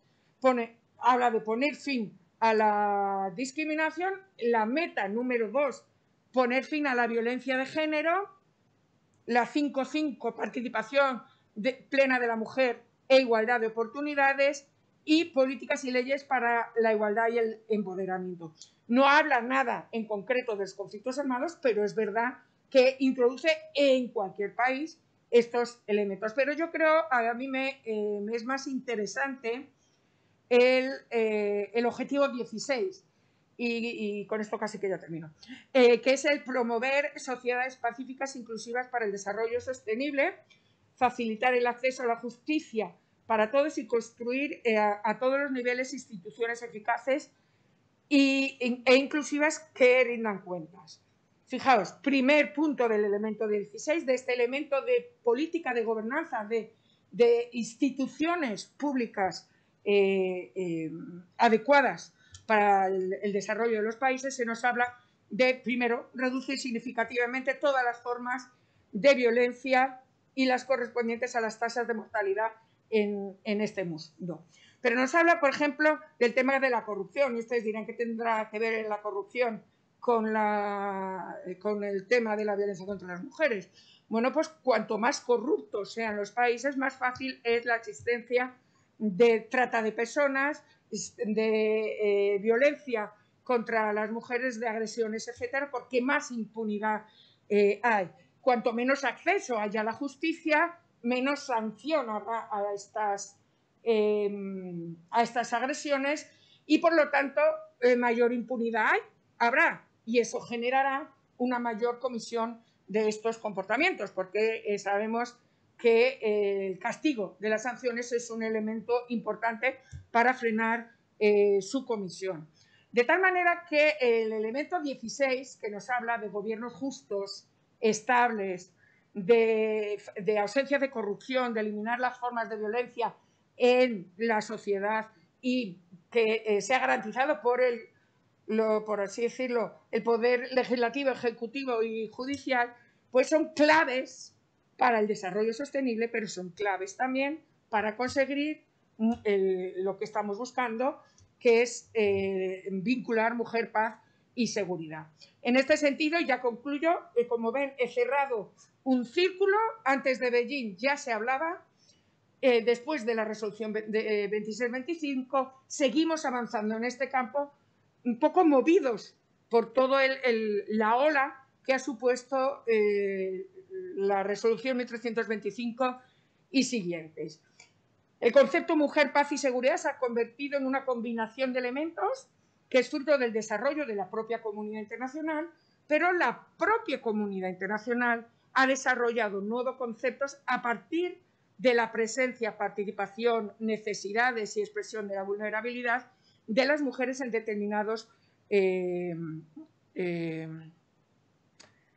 habla de poner fin a la discriminación, la meta número dos, poner fin a la violencia de género la 5.5, participación plena de la mujer e igualdad de oportunidades, y políticas y leyes para la igualdad y el empoderamiento. No habla nada en concreto de los conflictos armados, pero es verdad que introduce en cualquier país estos elementos. Pero yo creo, a mí me, eh, es más interesante el, eh, objetivo 16, y, con esto casi que ya termino, eh, que es el promover sociedades pacíficas inclusivas para el desarrollo sostenible, facilitar el acceso a la justicia para todos y construir a, todos los niveles instituciones eficaces y, e inclusivas que rindan cuentas. Fijaos, primer punto del elemento 16, de este elemento de política de gobernanza, de, instituciones públicas eh, eh, adecuadas para el, desarrollo de los países, se nos habla de, primero, reducir significativamente todas las formas de violencia y las correspondientes a las tasas de mortalidad en, en este mundo. Pero nos habla, por ejemplo, del tema de la corrupción, y ustedes dirán que tendrá que ver la corrupción con, la, con el tema de la violencia contra las mujeres. Bueno, pues cuanto más corruptos sean los países, más fácil es la existencia de trata de personas, de eh, violencia contra las mujeres, de agresiones, etcétera, porque más impunidad eh, hay. Cuanto menos acceso haya a la justicia, menos sanción habrá a estas, em, a estas agresiones y, por lo tanto, eh, mayor impunidad hay, habrá y eso generará una mayor comisión de estos comportamientos, porque sabemos que eh, el castigo de las sanciones es un elemento importante para frenar eh, su comisión. De tal manera que el elemento 16, que nos habla de gobiernos justos, estables, de, de ausencia de corrupción, de eliminar las formas de violencia en la sociedad y que sea garantizado por el por así decirlo, el poder legislativo, ejecutivo y judicial, pues son claves para el desarrollo sostenible, pero son claves también para conseguir mm, lo que estamos buscando, que es eh, vincular mujer, paz y seguridad. En este sentido, ya concluyo, eh, como ven, he cerrado un círculo, antes de Beijing ya se hablaba, eh, después de la resolución de 26-25, seguimos avanzando en este campo un poco movidos por toda la ola que ha supuesto eh, la resolución 1325 y siguientes. El concepto mujer, paz y seguridad se ha convertido en una combinación de elementos que es fruto del desarrollo de la propia comunidad internacional, pero la propia comunidad internacional ha desarrollado nuevos conceptos a partir de la presencia, participación, necesidades y expresión de la vulnerabilidad de las mujeres en determinados eh, eh,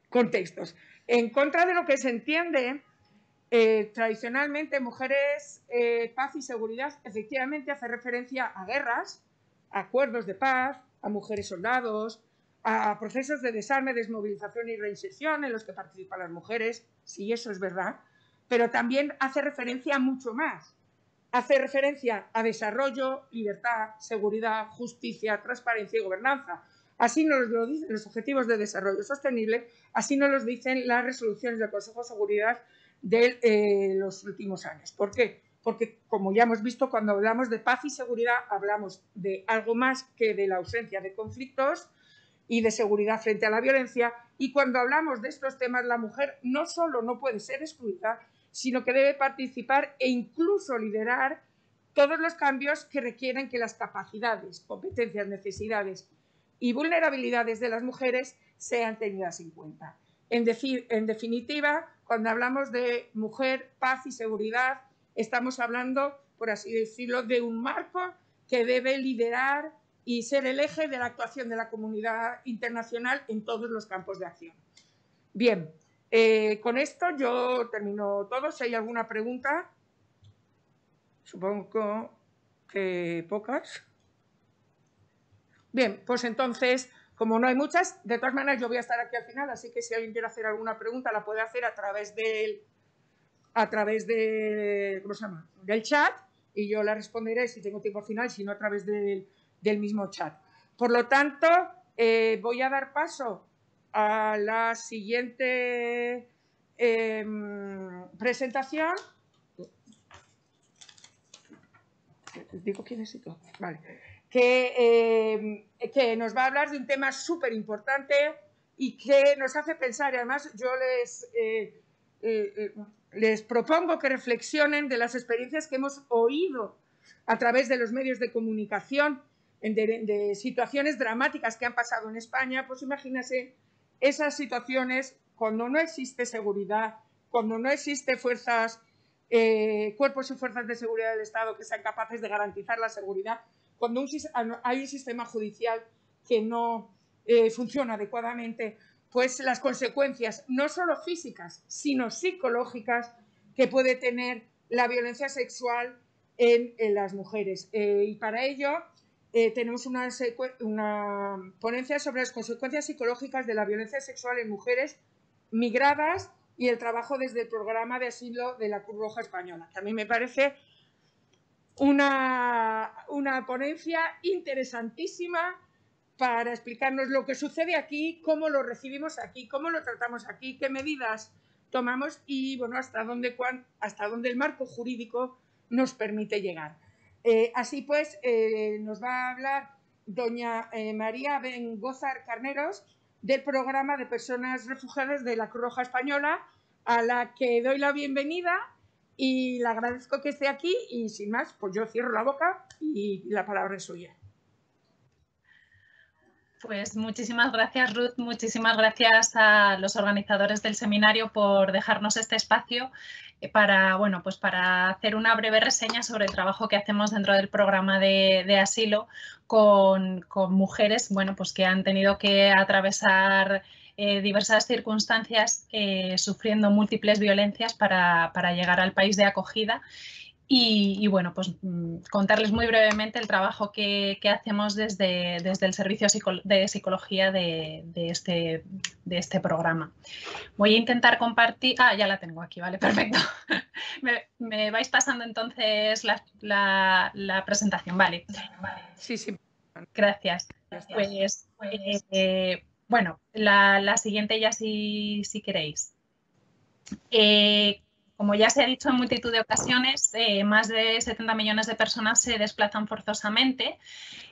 contextos. En contra de lo que se entiende, eh, tradicionalmente mujeres, paz y seguridad efectivamente hace referencia a guerras, a acuerdos de paz, a mujeres soldados, a procesos de desarme, desmovilización y reinserción en los que participan las mujeres, si eso es verdad, pero también hace referencia a mucho más hace referencia a desarrollo, libertad, seguridad, justicia, transparencia y gobernanza. Así nos lo dicen los Objetivos de Desarrollo Sostenible, así nos lo dicen las resoluciones del Consejo de Seguridad de eh, los últimos años. ¿Por qué? Porque, como ya hemos visto, cuando hablamos de paz y seguridad, hablamos de algo más que de la ausencia de conflictos y de seguridad frente a la violencia. Y cuando hablamos de estos temas, la mujer no solo no puede ser excluida, sino que debe participar e incluso liderar todos los cambios que requieren que las capacidades, competencias, necesidades y vulnerabilidades de las mujeres sean tenidas en cuenta. En, en definitiva, cuando hablamos de mujer, paz y seguridad, estamos hablando, por así decirlo, de un marco que debe liderar y ser el eje de la actuación de la comunidad internacional en todos los campos de acción. Bien, eh, con esto yo termino todo. Si hay alguna pregunta, supongo que pocas. Bien, pues entonces, como no hay muchas, de todas maneras yo voy a estar aquí al final, así que si alguien quiere hacer alguna pregunta la puede hacer a través del, a través de, ¿cómo se llama? del chat y yo la responderé si tengo tiempo al final, si no a través del, mismo chat. Por lo tanto, eh, voy a dar paso a la siguiente em, presentación. Digo quién es Vale. Que, em, que nos va a hablar de un tema súper importante y que nos hace pensar, y además yo les, eh, eh, eh, les propongo que reflexionen de las experiencias que hemos oído a través de los medios de comunicación, de, situaciones dramáticas que han pasado en España, pues imagínense esas situaciones cuando no existe seguridad, cuando no existe fuerzas, cuerpos y fuerzas de seguridad del Estado que sean capaces de garantizar la seguridad, cuando hay un sistema judicial que no eh, funciona adecuadamente, pues las consecuencias no solo físicas, sino psicológicas que puede tener la violencia sexual en, las mujeres. Eh, y para ello eh, tenemos una, una, ponencia sobre las consecuencias psicológicas de la violencia sexual en mujeres migradas y el trabajo desde el programa de asilo de la Cruz Roja Española, que a mí me parece una, una ponencia interesantísima para explicarnos lo que sucede aquí, cómo lo recibimos aquí, cómo lo tratamos aquí, qué medidas tomamos y bueno, hasta dónde, hasta dónde el marco jurídico nos permite llegar. Eh, así pues, eh, nos va a hablar doña eh, María Bengozar Carneros del programa de personas refugiadas de la Cruz Roja Española, a la que doy la bienvenida y le agradezco que esté aquí y sin más, pues yo cierro la boca y la palabra es suya. Pues muchísimas gracias, Ruth. Muchísimas gracias a los organizadores del seminario por dejarnos este espacio para, bueno, pues para hacer una breve reseña sobre el trabajo que hacemos dentro del programa de, asilo con, mujeres bueno, pues que han tenido que atravesar eh, diversas circunstancias eh, sufriendo múltiples violencias para, para llegar al país de acogida y, bueno, pues mm, contarles muy brevemente el trabajo que, hacemos desde, desde, el servicio de psicología de, este, de este programa. Voy a intentar compartir... Ah, ya la tengo aquí, vale, [LAUGHS] perfecto. me, vais pasando entonces la, presentación, vale. Sí, sí. Gracias. Pues, eh, bueno, la, siguiente ya si, si queréis. Eh, como ya se ha dicho en multitud de ocasiones, eh, más de 70 millones de personas se desplazan forzosamente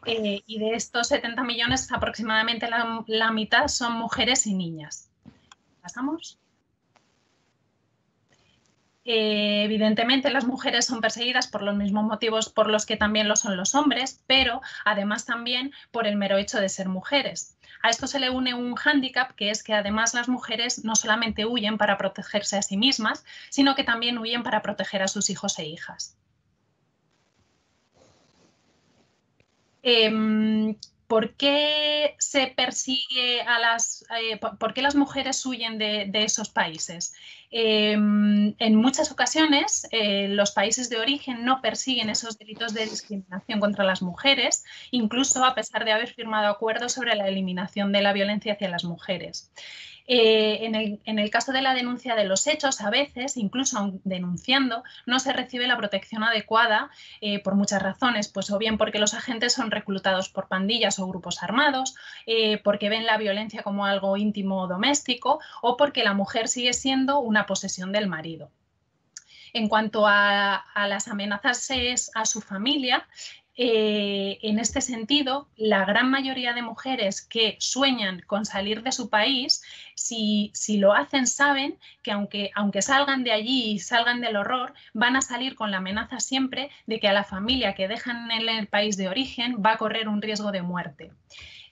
eh, y de estos 70 millones aproximadamente la, mitad son mujeres y niñas. ¿Pasamos? Eh, evidentemente las mujeres son perseguidas por los mismos motivos por los que también lo son los hombres, pero además también por el mero hecho de ser mujeres. A esto se le une un hándicap que es que además las mujeres no solamente huyen para protegerse a sí mismas, sino que también huyen para proteger a sus hijos e hijas. Em, ¿Por qué se persigue a las, eh, por, qué las mujeres huyen de, esos países? Em, en muchas ocasiones, eh, los países de origen no persiguen esos delitos de discriminación contra las mujeres, incluso a pesar de haber firmado acuerdos sobre la eliminación de la violencia hacia las mujeres. Eh, en, el, caso de la denuncia de los hechos, a veces, incluso denunciando, no se recibe la protección adecuada eh, por muchas razones, pues o bien porque los agentes son reclutados por pandillas o grupos armados, eh, porque ven la violencia como algo íntimo o doméstico, o porque la mujer sigue siendo una posesión del marido. En cuanto a, a, las amenazas a su familia, eh, en este sentido, la gran mayoría de mujeres que sueñan con salir de su país, si, lo hacen, saben que aunque, salgan de allí y salgan del horror, van a salir con la amenaza siempre de que a la familia que dejan en el país de origen va a correr un riesgo de muerte.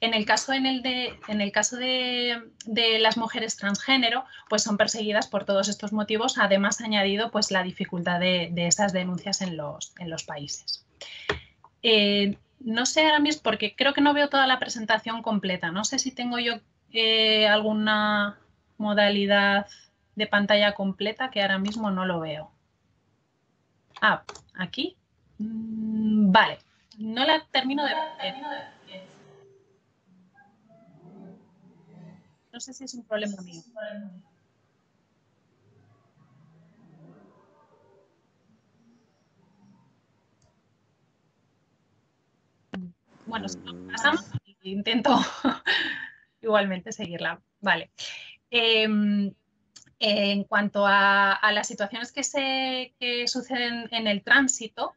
En el caso, de, las mujeres transgénero, pues son perseguidas por todos estos motivos, además añadido pues, la dificultad de, esas denuncias en los países. Eh, no sé ahora mismo, porque creo que no veo toda la presentación completa. No sé si tengo yo eh, alguna modalidad de pantalla completa que ahora mismo no lo veo. Ah, aquí. Mm, vale, no la termino de ver. No sé si es un problema mío. Bueno, pasamos intento [LAUGHS] igualmente seguirla. Vale. Em, En cuanto a, las situaciones que, se, suceden en el tránsito,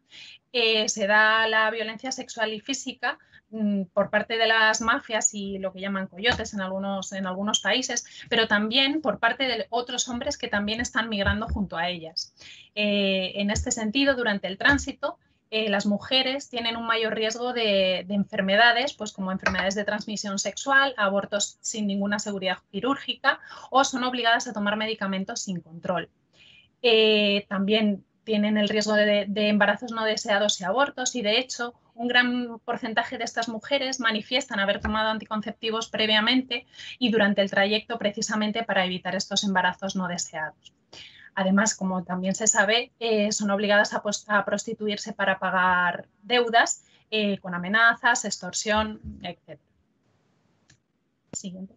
eh, se da la violencia sexual y física mm, por parte de las mafias y lo que llaman coyotes en algunos, en algunos países, pero también por parte de otros hombres que también están migrando junto a ellas. Eh, en este sentido, durante el tránsito, eh, las mujeres tienen un mayor riesgo de, enfermedades, pues como enfermedades de transmisión sexual, abortos sin ninguna seguridad quirúrgica o son obligadas a tomar medicamentos sin control. Eh, también tienen el riesgo de, embarazos no deseados y abortos y de hecho un gran porcentaje de estas mujeres manifiestan haber tomado anticonceptivos previamente y durante el trayecto precisamente para evitar estos embarazos no deseados. Además, como también se sabe, eh, son obligadas a, prostituirse para pagar deudas eh, con amenazas, extorsión, etc. Siguiente.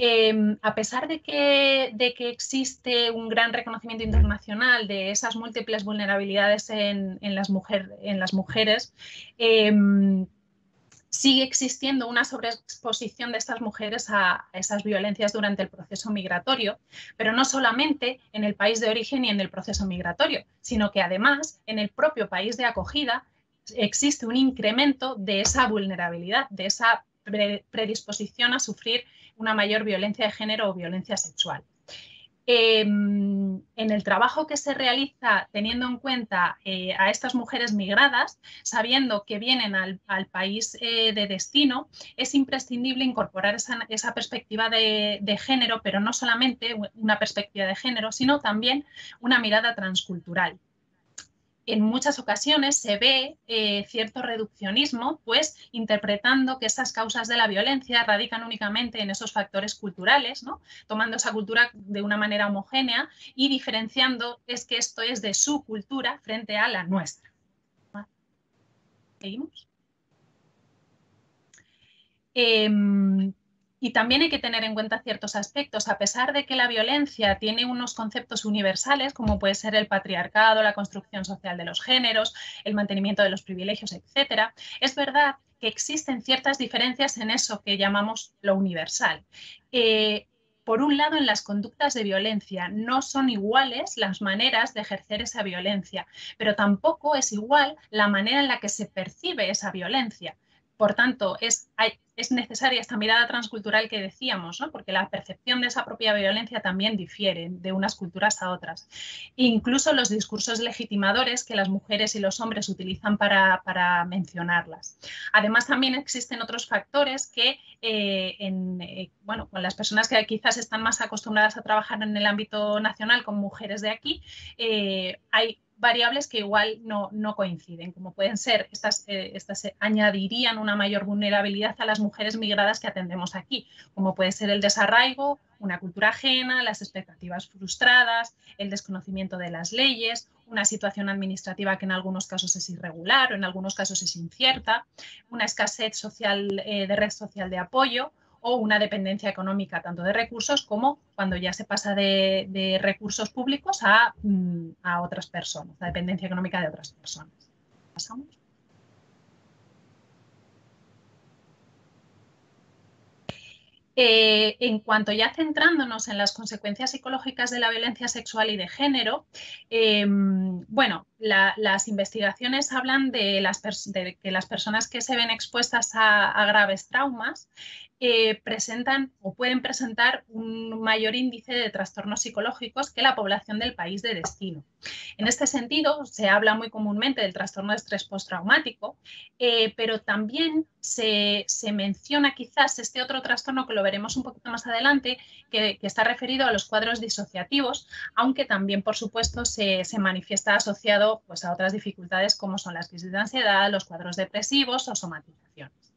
Em, a pesar de que, existe un gran reconocimiento internacional de esas múltiples vulnerabilidades en, las, mujeres, em, sigue existiendo una sobreexposición de estas mujeres a esas violencias durante el proceso migratorio, pero no solamente en el país de origen y en el proceso migratorio, sino que además en el propio país de acogida existe un incremento de esa vulnerabilidad, de esa predisposición a sufrir una mayor violencia de género o violencia sexual. Em, en el trabajo que se realiza teniendo en cuenta eh, a estas mujeres migradas, sabiendo que vienen al, país eh, de destino, es imprescindible incorporar esa, perspectiva de, género, pero no solamente una perspectiva de género, sino también una mirada transcultural en muchas ocasiones se ve eh, cierto reduccionismo, pues interpretando que esas causas de la violencia radican únicamente en esos factores culturales, tomando esa cultura de una manera homogénea y diferenciando es que esto es de su cultura frente a la nuestra. ¿Seguimos? Em, y también hay que tener en cuenta ciertos aspectos, a pesar de que la violencia tiene unos conceptos universales, como puede ser el patriarcado, la construcción social de los géneros, el mantenimiento de los privilegios, etc., es verdad que existen ciertas diferencias en eso que llamamos lo universal. Eh, por un lado, en las conductas de violencia no son iguales las maneras de ejercer esa violencia, pero tampoco es igual la manera en la que se percibe esa violencia. Por tanto, es, es necesaria esta mirada transcultural que decíamos, porque la percepción de esa propia violencia también difiere de unas culturas a otras. incluso los discursos legitimadores que las mujeres y los hombres utilizan para, mencionarlas. Además, también existen otros factores que, eh, eh, bueno, con las personas que quizás están más acostumbradas a trabajar en el ámbito nacional con mujeres de aquí, eh, hay variables que igual no, coinciden, como pueden ser, estas, eh, estas añadirían una mayor vulnerabilidad a las mujeres migradas que atendemos aquí, como puede ser el desarraigo, una cultura ajena, las expectativas frustradas, el desconocimiento de las leyes, una situación administrativa que en algunos casos es irregular o en algunos casos es incierta, una escasez social eh, de red social de apoyo o una dependencia económica tanto de recursos como cuando ya se pasa de, recursos públicos mm, a, otras personas, la dependencia económica de otras personas. ¿Pasamos? Eh, en cuanto ya centrándonos en las consecuencias psicológicas de la violencia sexual y de género, em, bueno, las investigaciones hablan de, que las personas que se ven expuestas a graves traumas presentan o pueden presentar un mayor índice de trastornos psicológicos que la población del país de destino. En este sentido, se habla muy comúnmente del trastorno de estrés postraumático, eh, pero también se, menciona quizás este otro trastorno que lo veremos un poquito más adelante, que, está referido a los cuadros disociativos, aunque también, por supuesto, se, manifiesta asociado pues, a otras dificultades como son las crisis de ansiedad, los cuadros depresivos o somatizaciones.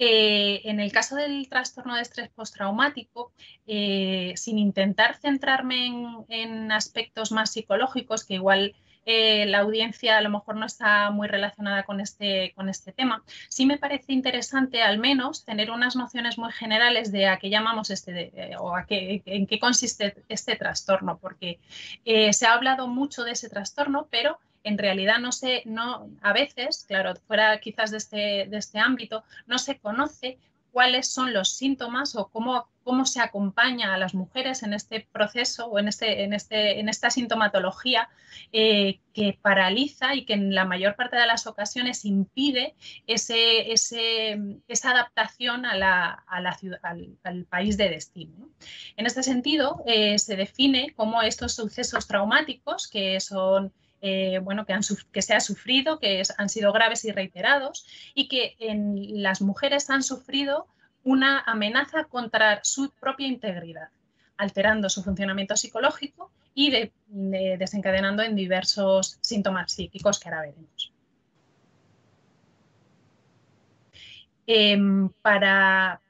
Eh, en el caso del trastorno de estrés postraumático, eh, sin intentar centrarme en, aspectos más psicológicos, que igual eh, la audiencia a lo mejor no está muy relacionada con este, con este tema, sí me parece interesante al menos tener unas nociones muy generales de a qué llamamos este, o a qué, en qué consiste este trastorno, porque se ha hablado mucho de ese trastorno, pero en realidad no se, no, a veces, claro, fuera quizás de este, de este ámbito, no se conoce cuáles son los síntomas o cómo, cómo se acompaña a las mujeres en este proceso o en, este, en, este, en esta sintomatología eh, que paraliza y que en la mayor parte de las ocasiones impide ese, esa adaptación a la, ciudad, al, país de destino. En este sentido, eh, se define como estos sucesos traumáticos que son eh, bueno, que, han, que, se ha sufrido, que han sido graves y reiterados, y que en las mujeres han sufrido una amenaza contra su propia integridad, alterando su funcionamiento psicológico y desencadenando en diversos síntomas psíquicos que ahora veremos. Em, para,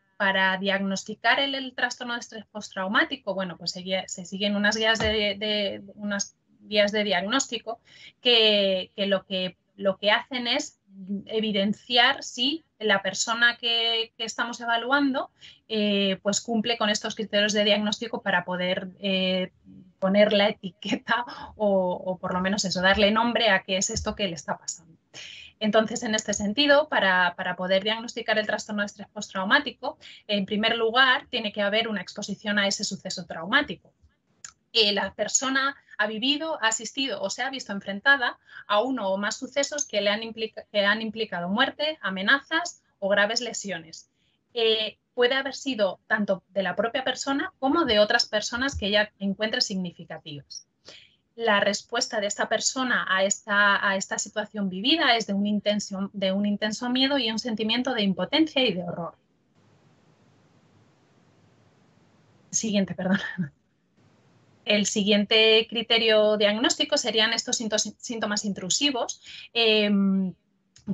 diagnosticar el, trastorno de estrés postraumático, bueno, pues se, siguen unas guías de, unas guías de diagnóstico que, lo, que lo que hacen es evidenciar si la persona que, estamos evaluando eh, pues cumple con estos criterios de diagnóstico para poder eh, poner la etiqueta o, por lo menos eso, darle nombre a qué es esto que le está pasando. Entonces, en este sentido, para, para, poder diagnosticar el trastorno de estrés postraumático, en primer lugar, tiene que haber una exposición a ese suceso traumático. La persona ha vivido, ha asistido o se ha visto enfrentada a uno o más sucesos que le han, implicado muerte, amenazas o graves lesiones. Eh, puede haber sido tanto de la propia persona como de otras personas que ella encuentre significativas. La respuesta de esta persona a esta, a esta situación vivida es de un, intenso, de un intenso miedo y un sentimiento de impotencia y de horror. Siguiente, perdón. El siguiente criterio diagnóstico serían estos síntomas intrusivos. Em,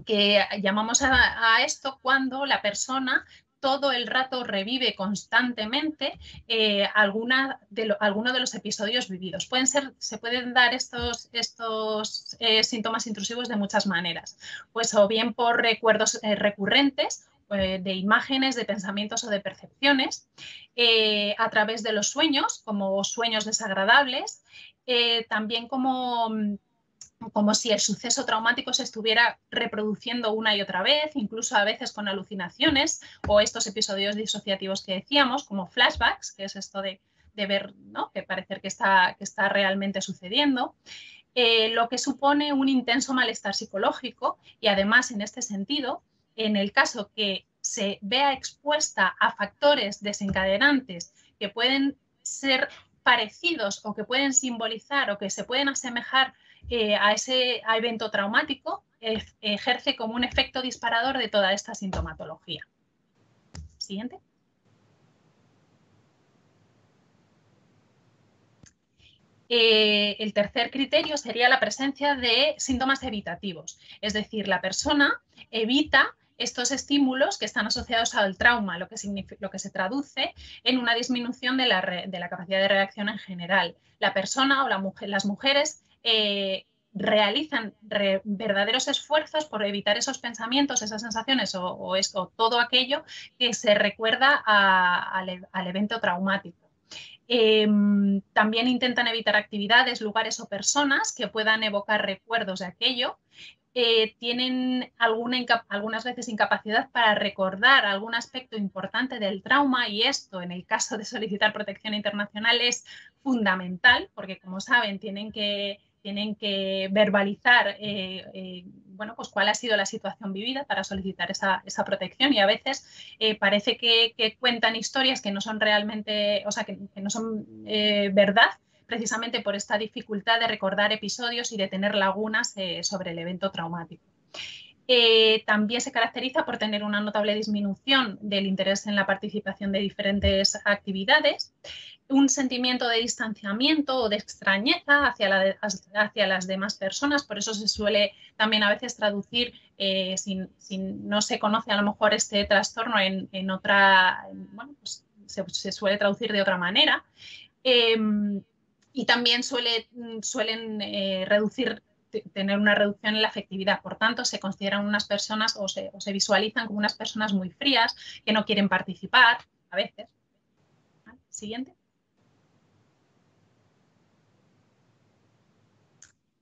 que llamamos a, esto cuando la persona todo el rato revive constantemente eh, de alguno de los episodios vividos. Pueden ser, se pueden dar estos, estos eh, síntomas intrusivos de muchas maneras, pues o bien por recuerdos eh, recurrentes eh, de imágenes, de pensamientos o de percepciones eh, a través de los sueños, como sueños desagradables, eh, también como, como si el suceso traumático se estuviera reproduciendo una y otra vez, incluso a veces con alucinaciones o estos episodios disociativos que decíamos, como flashbacks, que es esto de, ver, ¿no? que parecer que está, que está realmente sucediendo. lo que supone un intenso malestar psicológico y además en este sentido en el caso que se vea expuesta a factores desencadenantes que pueden ser parecidos o que pueden simbolizar o que se pueden asemejar eh, a ese evento traumático, ejerce como un efecto disparador de toda esta sintomatología. Siguiente. Eh, el tercer criterio sería la presencia de síntomas evitativos, es decir, la persona evita estos estímulos que están asociados al trauma, lo que, lo que se traduce en una disminución de la, capacidad de reacción en general. La persona o las mujeres eh, realizan verdaderos esfuerzos por evitar esos pensamientos, esas sensaciones o, todo aquello que se recuerda al, evento traumático. Em, también intentan evitar actividades, lugares o personas que puedan evocar recuerdos de aquello eh, tienen alguna algunas veces incapacidad para recordar algún aspecto importante del trauma y esto en el caso de solicitar protección internacional es fundamental porque como saben tienen que, que verbalizar eh, eh, bueno, pues cuál ha sido la situación vivida para solicitar esa, protección. Y a veces parece que, cuentan historias que no son realmente, o sea, que no son verdad precisamente por esta dificultad de recordar episodios y de tener lagunas eh, sobre el evento traumático. Eh, también se caracteriza por tener una notable disminución del interés en la participación de diferentes actividades, un sentimiento de distanciamiento o de extrañeza hacia, las demás personas, por eso se suele también a veces traducir, eh, si, no se conoce a lo mejor este trastorno en, otra, bueno, pues se, suele traducir de otra manera. Em, y también mm, suelen eh, reducir tener una reducción en la afectividad. Por tanto, se consideran unas personas o se, visualizan como unas personas muy frías que no quieren participar a veces. Siguiente.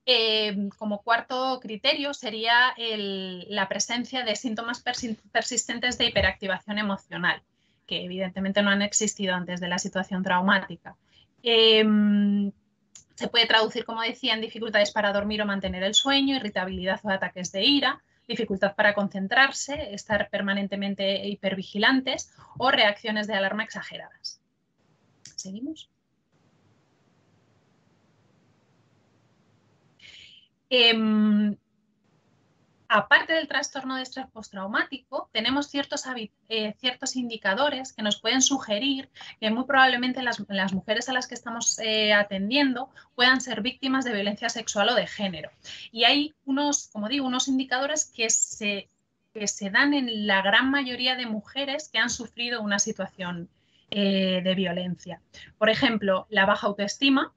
Eh, como cuarto criterio sería la presencia de síntomas persistentes de hiperactivación emocional, que evidentemente no han existido antes de la situación traumática. Em, se puede traducir, como decía, en dificultades para dormir o mantener el sueño, irritabilidad o ataques de ira, dificultad para concentrarse, estar permanentemente hipervigilantes o reacciones de alarma exageradas. ¿Seguimos? Em, aparte del trastorno de estrés postraumático, tenemos ciertos, eh, ciertos indicadores que nos pueden sugerir que muy probablemente las, mujeres a las que estamos eh, atendiendo puedan ser víctimas de violencia sexual o de género. Y hay unos, como digo, unos indicadores que se, que se dan en la gran mayoría de mujeres que han sufrido una situación eh, de violencia. Por ejemplo, la baja autoestima,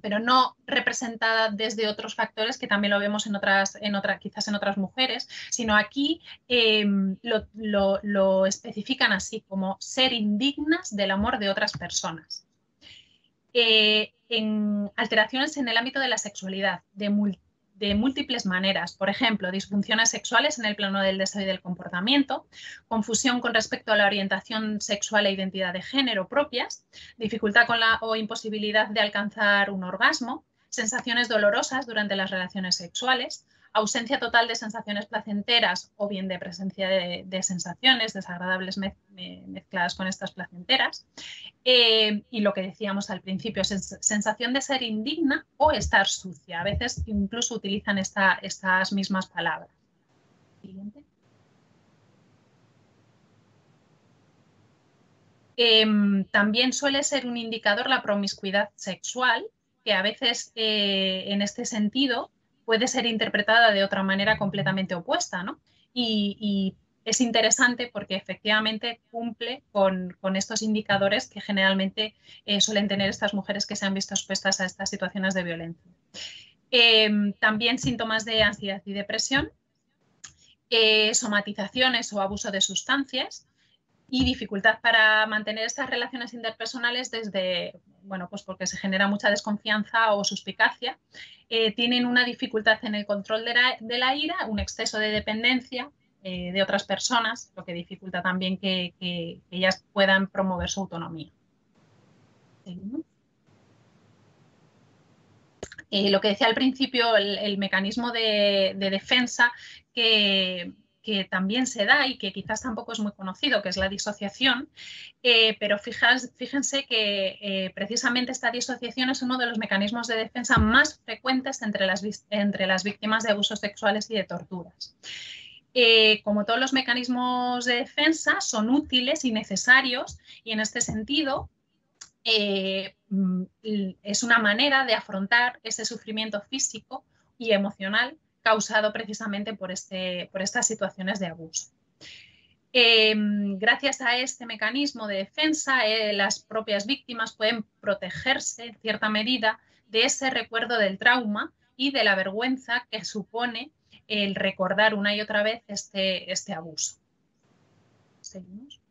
pero no representada desde otros factores que también lo vemos en otras, en otras quizás en otras mujeres, sino aquí em, lo, especifican así, como ser indignas del amor de otras personas. Eh, en alteraciones en el ámbito de la sexualidad, de de múltiples maneras. Por ejemplo, disfunciones sexuales en el plano del deseo y del comportamiento, confusión con respecto a la orientación sexual e identidad de género propias, dificultad con la o imposibilidad de alcanzar un orgasmo, sensaciones dolorosas durante las relaciones sexuales, ausencia total de sensaciones placenteras o bien de presencia de, sensaciones desagradables mezcladas con estas placenteras. Eh, y lo que decíamos al principio, sensación de ser indigna o estar sucia. A veces incluso utilizan estas mismas palabras. Em, también suele ser un indicador la promiscuidad sexual, que a veces eh, en este sentido puede ser interpretada de otra manera completamente opuesta, ¿no? Y, es interesante porque efectivamente cumple con, estos indicadores que generalmente eh, suelen tener estas mujeres que se han visto expuestas a estas situaciones de violencia. Em, también síntomas de ansiedad y depresión, eh, somatizaciones o abuso de sustancias, y dificultad para mantener estas relaciones interpersonales desde, bueno, pues porque se genera mucha desconfianza o suspicacia. Eh, tienen una dificultad en el control de la, ira, un exceso de dependencia eh, de otras personas, lo que dificulta también que, ellas puedan promover su autonomía. Eh, lo que decía al principio, el, mecanismo de, defensa que, que también se da y que quizás tampoco es muy conocido, que es la disociación, eh, pero fíjense que eh, precisamente esta disociación es uno de los mecanismos de defensa más frecuentes entre las, víctimas de abusos sexuales y de torturas. Eh, como todos los mecanismos de defensa, son útiles y necesarios y en este sentido mm, es una manera de afrontar ese sufrimiento físico y emocional causado precisamente por, este, por estas situaciones de abuso. Em, gracias a este mecanismo de defensa, eh, las propias víctimas pueden protegerse en cierta medida de ese recuerdo del trauma y de la vergüenza que supone el recordar una y otra vez este, este abuso. Seguimos.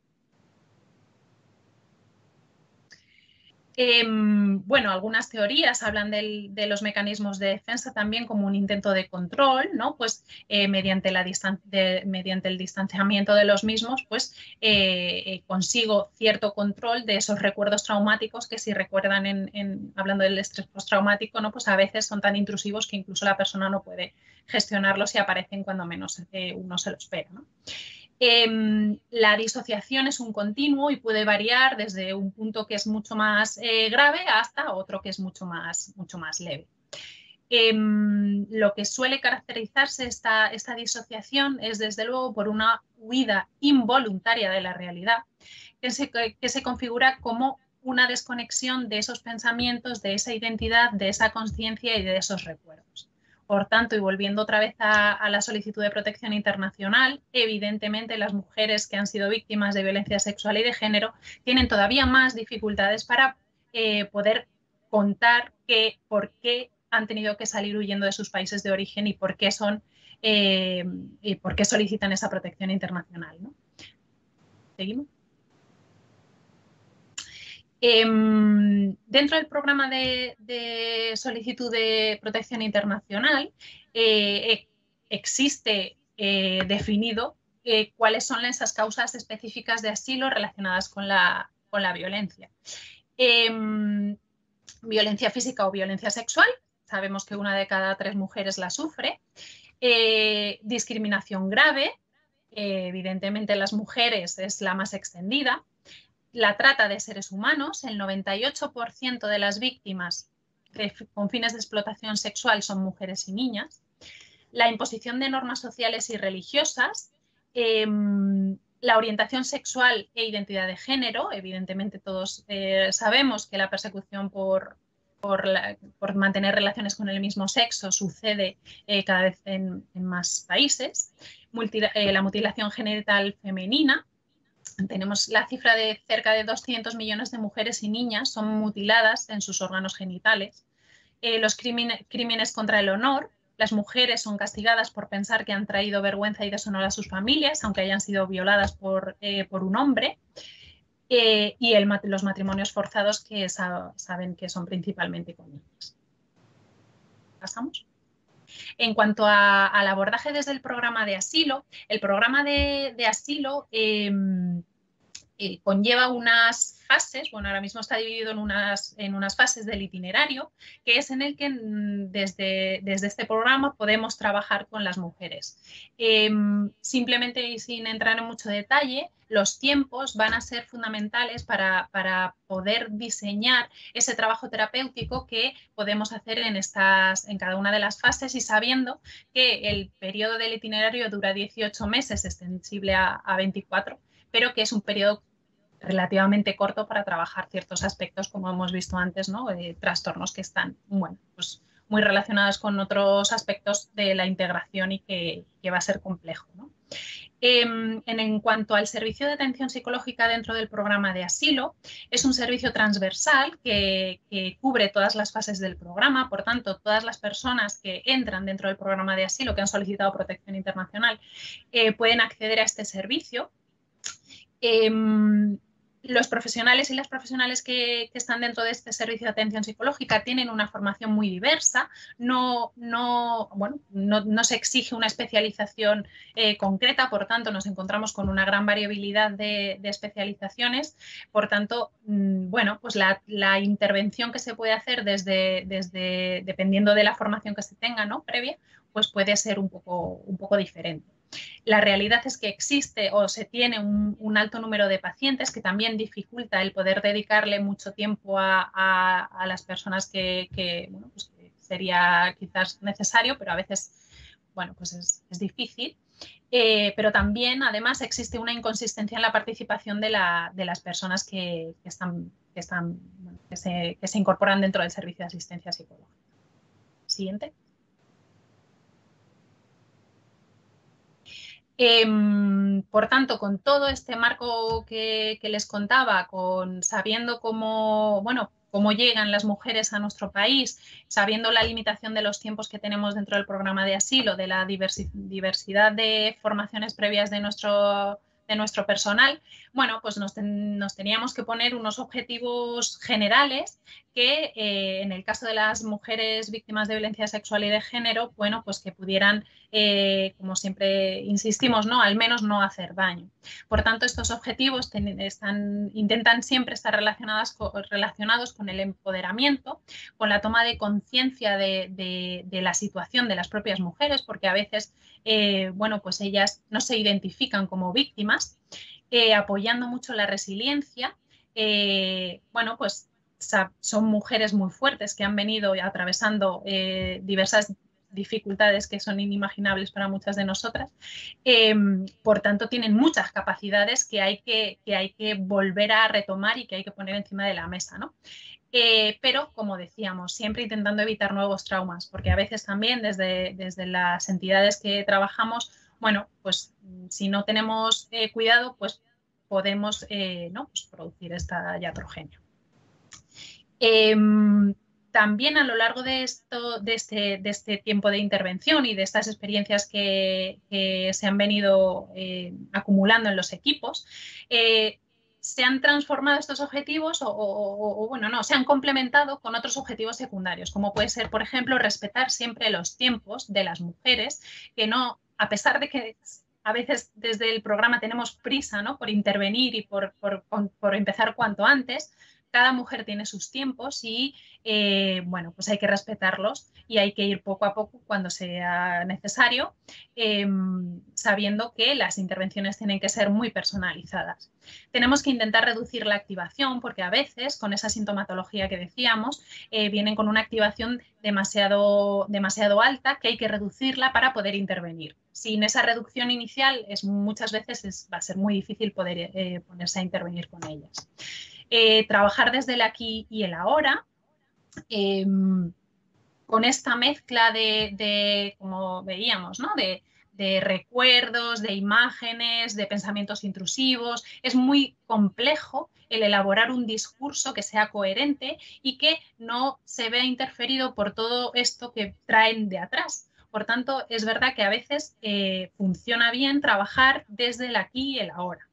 Em, bueno, algunas teorías hablan de los mecanismos de defensa también como un intento de control, ¿no? Pues eh, mediante, el distanciamiento de los mismos, pues eh, eh, consigo cierto control de esos recuerdos traumáticos que si recuerdan hablando del estrés postraumático, ¿no? Pues a veces son tan intrusivos que incluso la persona no puede gestionarlos y aparecen cuando menos uno se lo espera, ¿no? Em, la disociación es un continuo y puede variar desde un punto que es mucho más eh, grave hasta otro que es mucho más, mucho más leve. Em, lo que suele caracterizarse esta, esta disociación es desde luego por una huida involuntaria de la realidad que se, que se configura como una desconexión de esos pensamientos, de esa identidad, de esa conciencia y de esos recuerdos. Por tanto, y volviendo otra vez a, la solicitud de protección internacional, evidentemente las mujeres que han sido víctimas de violencia sexual y de género tienen todavía más dificultades para eh, poder contar por qué han tenido que salir huyendo de sus países de origen y por qué son eh, y por qué solicitan esa protección internacional. ¿Seguimos? Em, dentro del programa de, solicitud de protección internacional eh, existe eh, definido eh, cuáles son esas causas específicas de asilo relacionadas con la, con la violencia. Em, violencia física o violencia sexual, sabemos que una de cada tres mujeres la sufre. discriminación grave, evidentemente las mujeres es la más extendida la trata de seres humanos, el 98% de las víctimas con fines de explotación sexual son mujeres y niñas, la imposición de normas sociales y religiosas, em, la orientación sexual e identidad de género, evidentemente todos eh, sabemos que la persecución por, por, mantener relaciones con el mismo sexo sucede eh, cada vez en, más países, eh, la mutilación genital femenina, tenemos la cifra de cerca de 200 millones de mujeres y niñas son mutiladas en sus órganos genitales. Eh, los crímenes, contra el honor, las mujeres son castigadas por pensar que han traído vergüenza y deshonor a sus familias, aunque hayan sido violadas por, eh, un hombre. Eh, y los matrimonios forzados que saben que son principalmente con niñas. ¿Pasamos? En cuanto al abordaje desde el programa de asilo, el programa de, asilo em, eh, conlleva unas fases, bueno, ahora mismo está dividido en unas, en unas fases del itinerario, que es en el que mm, desde, desde este programa podemos trabajar con las mujeres. Em, simplemente y sin entrar en mucho detalle, los tiempos van a ser fundamentales para, para, poder diseñar ese trabajo terapéutico que podemos hacer en, estas, en cada una de las fases y sabiendo que el periodo del itinerario dura 18 meses, extensible a, a 24, pero que es un periodo relativamente corto para trabajar ciertos aspectos, como hemos visto antes, ¿no? trastornos que están bueno, pues muy relacionados con otros aspectos de la integración y que, va a ser complejo. Em, en, cuanto al servicio de atención psicológica dentro del programa de asilo, es un servicio transversal que, cubre todas las fases del programa, por tanto, todas las personas que entran dentro del programa de asilo, que han solicitado protección internacional, eh, pueden acceder a este servicio. Em, los profesionales y las profesionales que, están dentro de este servicio de atención psicológica tienen una formación muy diversa, no, no, bueno, no, se exige una especialización eh, concreta, por tanto nos encontramos con una gran variabilidad de, especializaciones, por tanto, mm, bueno, pues la, intervención que se puede hacer desde, desde, dependiendo de la formación que se tenga, ¿no? Previa, pues puede ser un poco, un poco diferente. La realidad es que existe o se tiene un, alto número de pacientes que también dificulta el poder dedicarle mucho tiempo a, las personas que, pues sería quizás necesario, pero a veces bueno, pues es, difícil. Eh, pero también, además, existe una inconsistencia en la participación de, las personas que, que se incorporan dentro del servicio de asistencia psicológica. Siguiente. Em, por tanto, con todo este marco que, les contaba, con sabiendo cómo, bueno, cómo llegan las mujeres a nuestro país, sabiendo la limitación de los tiempos que tenemos dentro del programa de asilo, de la diversidad de formaciones previas de nuestro, de nuestro personal, bueno, pues nos, teníamos que poner unos objetivos generales que eh, en el caso de las mujeres víctimas de violencia sexual y de género, bueno, pues que pudieran, eh, como siempre insistimos, ¿no? Al menos no hacer daño. Por tanto, estos objetivos están, intentan siempre estar relacionadas relacionados con el empoderamiento, con la toma de conciencia de, la situación de las propias mujeres, porque a veces, eh, bueno, pues ellas no se identifican como víctimas eh, apoyando mucho la resiliencia. Eh, bueno, pues son mujeres muy fuertes que han venido atravesando eh, diversas dificultades que son inimaginables para muchas de nosotras. Em, por tanto, tienen muchas capacidades que hay que, que, hay que volver a retomar y que hay que poner encima de la mesa. ¿no? pero, como decíamos, siempre intentando evitar nuevos traumas, porque a veces también desde, desde las entidades que trabajamos bueno, pues si no tenemos eh, cuidado, pues podemos eh, ¿no? pues producir esta iatrogenia. Em, también a lo largo de, esto, este, de este tiempo de intervención y de estas experiencias que, se han venido eh, acumulando en los equipos, se han transformado estos objetivos o, bueno, no, se han complementado con otros objetivos secundarios, como puede ser, por ejemplo, respetar siempre los tiempos de las mujeres, que no, a pesar de que a veces desde el programa tenemos prisa ¿no? por intervenir y por, por empezar cuanto antes, cada mujer tiene sus tiempos y, eh, bueno, pues hay que respetarlos y hay que ir poco a poco cuando sea necesario, em, sabiendo que las intervenciones tienen que ser muy personalizadas. Tenemos que intentar reducir la activación porque a veces, con esa sintomatología que decíamos, eh, vienen con una activación demasiado, demasiado alta que hay que reducirla para poder intervenir. Sin esa reducción inicial, es, muchas veces va a ser muy difícil poder eh, ponerse a intervenir con ellas. Eh, trabajar desde el aquí y el ahora, em, con esta mezcla de, como veíamos, ¿no? de, recuerdos, de imágenes, de pensamientos intrusivos. Es muy complejo el elaborar un discurso que sea coherente y que no se vea interferido por todo esto que traen de atrás. Por tanto, es verdad que a veces eh, funciona bien trabajar desde el aquí y el ahora.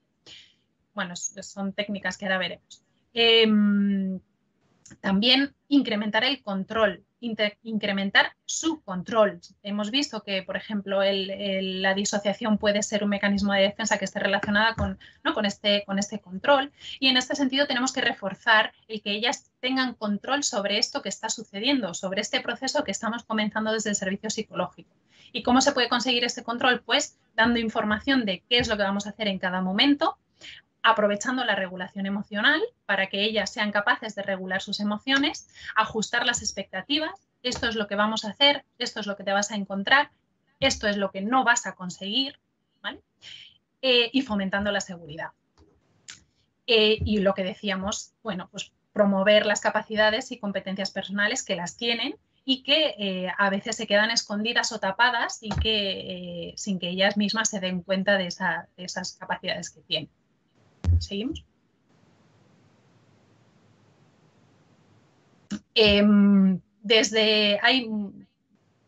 Bueno, son técnicas que ahora veremos. Em, también incrementar el control, incrementar su control. Hemos visto que, por ejemplo, la disociación puede ser un mecanismo de defensa que esté relacionada este, con este control y en este sentido tenemos que reforzar el que ellas tengan control sobre esto que está sucediendo, sobre este proceso que estamos comenzando desde el servicio psicológico. ¿Y cómo se puede conseguir este control? Pues dando información de qué es lo que vamos a hacer en cada momento, aprovechando la regulación emocional para que ellas sean capaces de regular sus emociones, ajustar las expectativas, esto es lo que vamos a hacer, esto es lo que te vas a encontrar, esto es lo que no vas a conseguir, eh, y fomentando la seguridad. Eh, y lo que decíamos, bueno, pues promover las capacidades y competencias personales que las tienen y que eh, a veces se quedan escondidas o tapadas y que sin que ellas mismas se den cuenta de esas capacidades que tienen. Seguimos. Em, desde hay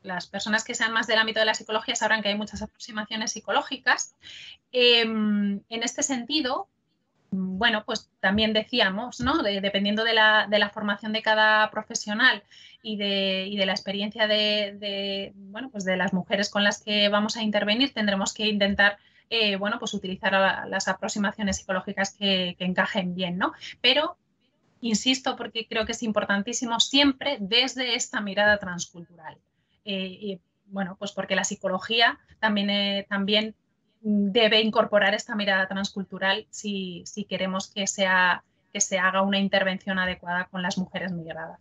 las personas que sean más del ámbito de la psicología sabrán que hay muchas aproximaciones psicológicas. Em, en este sentido, bueno, pues también decíamos, ¿no? dependiendo de la, formación de cada profesional y de, la experiencia de, bueno, pues de las mujeres con las que vamos a intervenir, tendremos que intentar eh, bueno, pues utilizar las aproximaciones psicológicas que, encajen bien, ¿no? Pero insisto porque creo que es importantísimo siempre desde esta mirada transcultural. Eh, bueno, pues porque la psicología también, eh, también debe incorporar esta mirada transcultural si, queremos que, sea, que se haga una intervención adecuada con las mujeres migradas.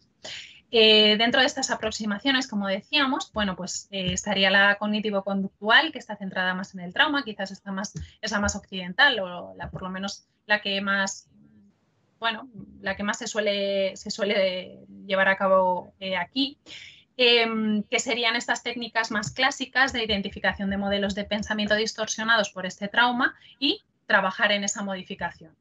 Eh, dentro de estas aproximaciones, como decíamos, bueno, pues eh, estaría la cognitivo-conductual, que está centrada más en el trauma, quizás está más, es la más occidental o por lo menos la que más, bueno, la que más se suele, se suele llevar a cabo eh, aquí, em, que serían estas técnicas más clásicas de identificación de modelos de pensamiento distorsionados por este trauma y trabajar en esa modificación.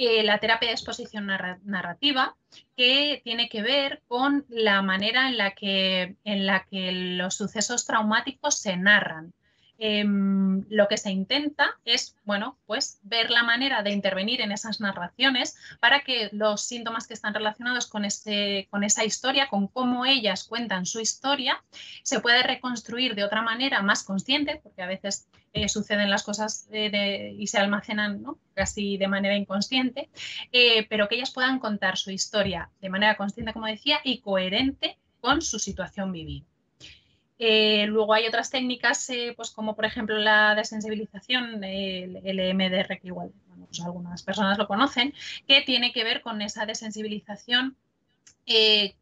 Eh, la terapia de exposición narrativa, que tiene que ver con la manera en la que, en la que los sucesos traumáticos se narran. Em, lo que se intenta es, bueno, pues ver la manera de intervenir en esas narraciones para que los síntomas que están relacionados con, este, con esa historia, con cómo ellas cuentan su historia, se pueda reconstruir de otra manera más consciente, porque a veces eh, suceden las cosas eh, y se almacenan casi de manera inconsciente, eh, pero que ellas puedan contar su historia de manera consciente, como decía, y coherente con su situación vivida. Eh, luego hay otras técnicas, eh, pues como por ejemplo la desensibilización, el, EMDR, que igual pues algunas personas lo conocen, que tiene que ver con esa desensibilización. Eh,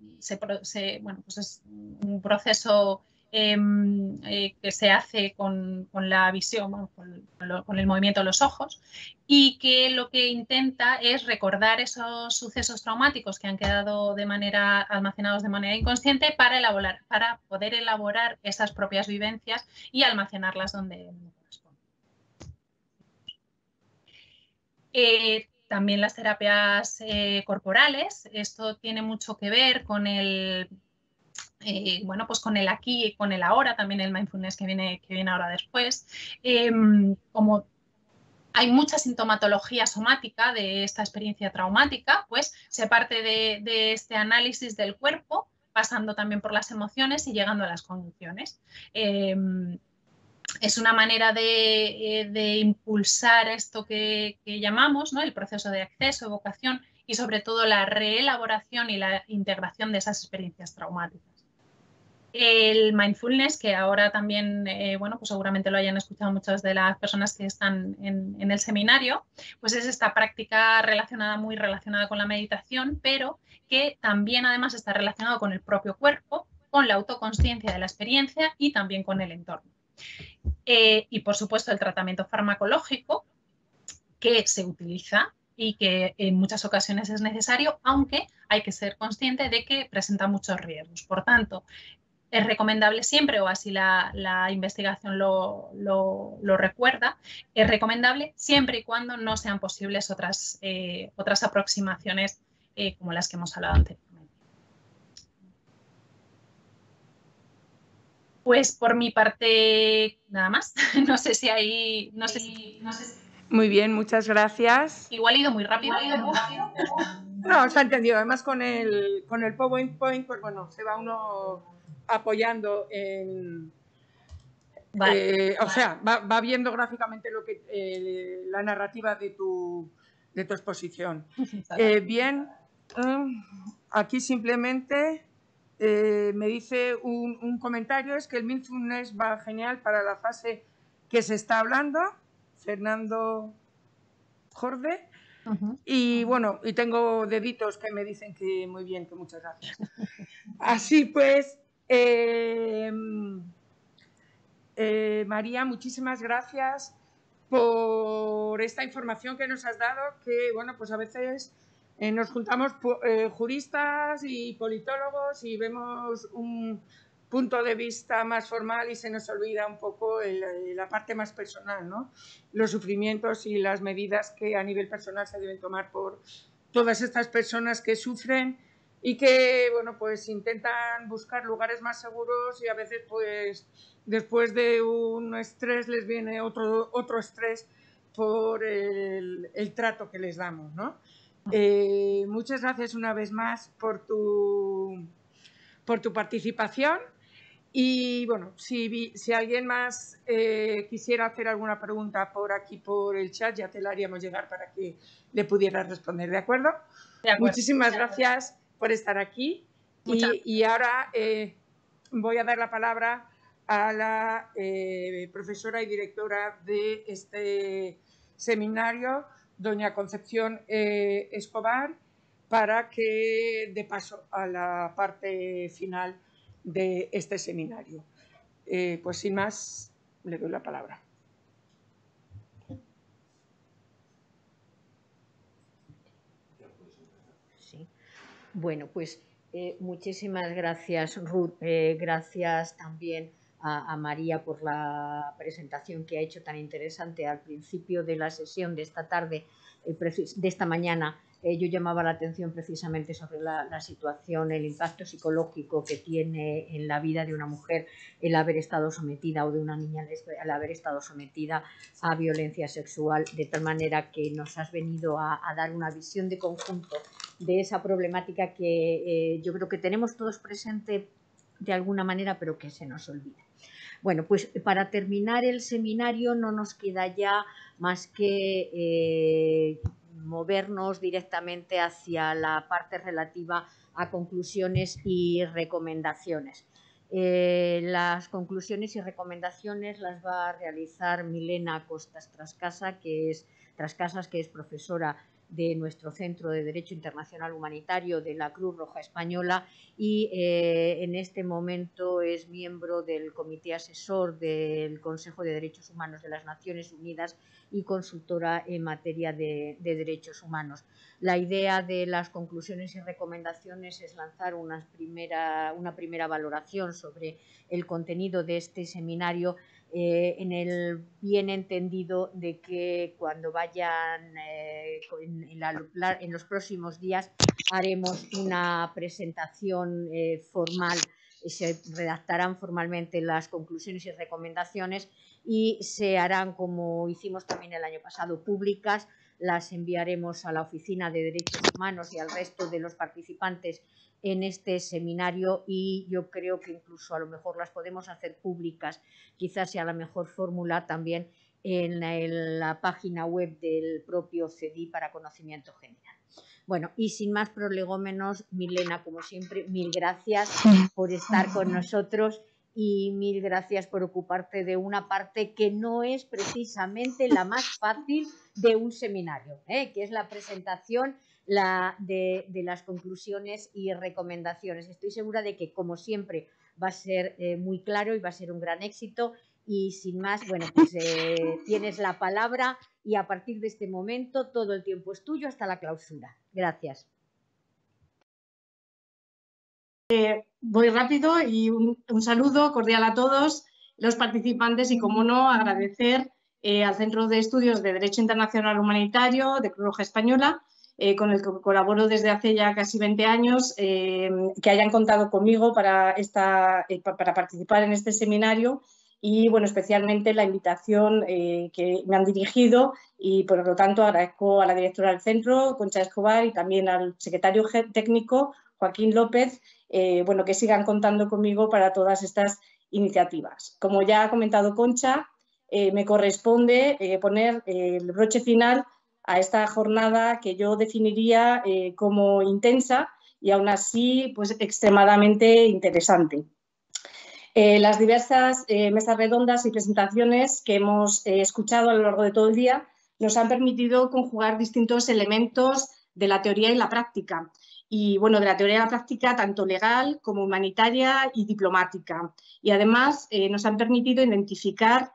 bueno, pues es un proceso Em, eh, que se hace con, la visión, con, el movimiento de los ojos, y que lo que intenta es recordar esos sucesos traumáticos que han quedado de manera almacenados de manera inconsciente para elaborar, para poder elaborar esas propias vivencias y almacenarlas donde corresponde. Eh, también las terapias eh, corporales, esto tiene mucho que ver con el eh, bueno, pues con el aquí y con el ahora, también el mindfulness que viene, que viene ahora después, em, como hay mucha sintomatología somática de esta experiencia traumática, pues se parte de, este análisis del cuerpo, pasando también por las emociones y llegando a las condiciones. Em, es una manera de, eh, impulsar esto que, llamamos el proceso de acceso, evocación y sobre todo la reelaboración y la integración de esas experiencias traumáticas. El mindfulness, que ahora también, eh, bueno, pues seguramente lo hayan escuchado muchas de las personas que están en, el seminario, pues es esta práctica relacionada, muy relacionada con la meditación, pero que también además está relacionado con el propio cuerpo, con la autoconsciencia de la experiencia y también con el entorno. Eh, y por supuesto el tratamiento farmacológico que se utiliza y que en muchas ocasiones es necesario, aunque hay que ser consciente de que presenta muchos riesgos. Por tanto, es recomendable siempre, o así la, investigación lo, recuerda, es recomendable siempre y cuando no sean posibles otras, eh, otras aproximaciones eh, como las que hemos hablado anteriormente. Pues por mi parte, nada más. [LAUGHS] No sé si hay... No sé si, Muy bien, muchas gracias. Igual he ido muy rápido. No, se ha entendido. Además, con el, con el PowerPoint, pues bueno, se va uno apoyando en... Eh, o sea, va, viendo gráficamente lo que eh, la narrativa de tu, de tu exposición. Eh, bien, mm, aquí simplemente me dice un, comentario, es que el mindfulness va genial para la fase que se está hablando, Fernando Jorde. Y bueno, y tengo deditos que me dicen que muy bien, que muchas gracias. [LAUGHS] Así pues, Em, eh, María, muchísimas gracias por esta información que nos has dado, que bueno, pues a veces eh, nos juntamos eh, juristas y politólogos y vemos un punto de vista más formal y se nos olvida un poco la parte más personal, ¿no? Los sufrimientos y las medidas que a nivel personal se deben tomar por todas estas personas que sufren y que, bueno, pues intentan buscar lugares más seguros y a veces, pues, después de un estrés les viene otro, otro estrés por el, trato que les damos, ¿no? Eh, muchas gracias una vez más por tu, por tu participación. Y bueno, si, si alguien más eh, quisiera hacer alguna pregunta por aquí, por el chat, ya te la haríamos llegar para que le pudieras responder, ¿de acuerdo? De acuerdo. Muchísimas gracias por estar aquí. Y, ahora eh, voy a dar la palabra a la eh, profesora y directora de este seminario, doña Concepción eh, Escobar, para que dé paso a la parte final de este seminario. pues sin más, le doy la palabra. Bueno, pues eh, muchísimas gracias, Ruth. Eh, gracias también a, María por la presentación que ha hecho tan interesante al principio de la sesión de esta tarde, eh, de esta mañana. yo llamaba la atención precisamente sobre la, situación, el impacto psicológico que tiene en la vida de una mujer el haber estado sometida o de una niña el haber estado sometida a violencia sexual, de tal manera que nos has venido a dar una visión de conjunto de esa problemática que eh, yo creo que tenemos todos presente de alguna manera, pero que se nos olvida. Bueno, pues para terminar el seminario no nos queda ya más que eh, movernos directamente hacia la parte relativa a conclusiones y recomendaciones. Eh, las conclusiones y recomendaciones las va a realizar Milena Costas Trascasa, que es Trascasas, que es profesora de nuestro Centro de Derecho Internacional Humanitario de la Cruz Roja Española y eh, en este momento es miembro del Comité Asesor del Consejo de Derechos Humanos de las Naciones Unidas y consultora en materia de, derechos humanos. La idea de las conclusiones y recomendaciones es lanzar una primera, una primera valoración sobre el contenido de este seminario eh, en el bien entendido de que cuando vayan eh, en, los próximos días haremos una presentación eh, formal, se redactarán formalmente las conclusiones y recomendaciones y se harán, como hicimos también el año pasado, públicas. Las enviaremos a la Oficina de Derechos Humanos y al resto de los participantes en este seminario y yo creo que incluso a lo mejor las podemos hacer públicas, quizás sea la mejor fórmula también en la, página web del propio CEDI para conocimiento general. Bueno, y sin más prolegómenos, Milena, como siempre, mil gracias por estar con nosotros y mil gracias por ocuparte de una parte que no es precisamente la más fácil de un seminario, ¿eh? que es la presentación de, las conclusiones y recomendaciones. Estoy segura de que, como siempre, va a ser eh, muy claro y va a ser un gran éxito y sin más, bueno, pues eh, tienes la palabra y a partir de este momento todo el tiempo es tuyo hasta la clausura. Gracias. Eh, voy rápido y un, saludo cordial a todos los participantes y, como no, agradecer al Centro de Estudios de Derecho Internacional Humanitario de Cruz Roja Española, con el que colaboro desde hace ya casi 20 años, que hayan contado conmigo para, esta, para participar en este seminario y bueno, especialmente la invitación eh, que me han dirigido y por lo tanto agradezco a la directora del centro, Concha Escobar, y también al secretario técnico, Joaquín López, eh, bueno, que sigan contando conmigo para todas estas iniciativas. Como ya ha comentado Concha, eh, me corresponde poner el broche final a esta jornada que yo definiría como intensa y aún así pues extremadamente interesante. Eh, las diversas eh, mesas redondas y presentaciones que hemos eh, escuchado a lo largo de todo el día nos han permitido conjugar distintos elementos de la teoría y la práctica. Y bueno, de la teoría y la práctica tanto legal como humanitaria y diplomática. Y además nos han permitido identificar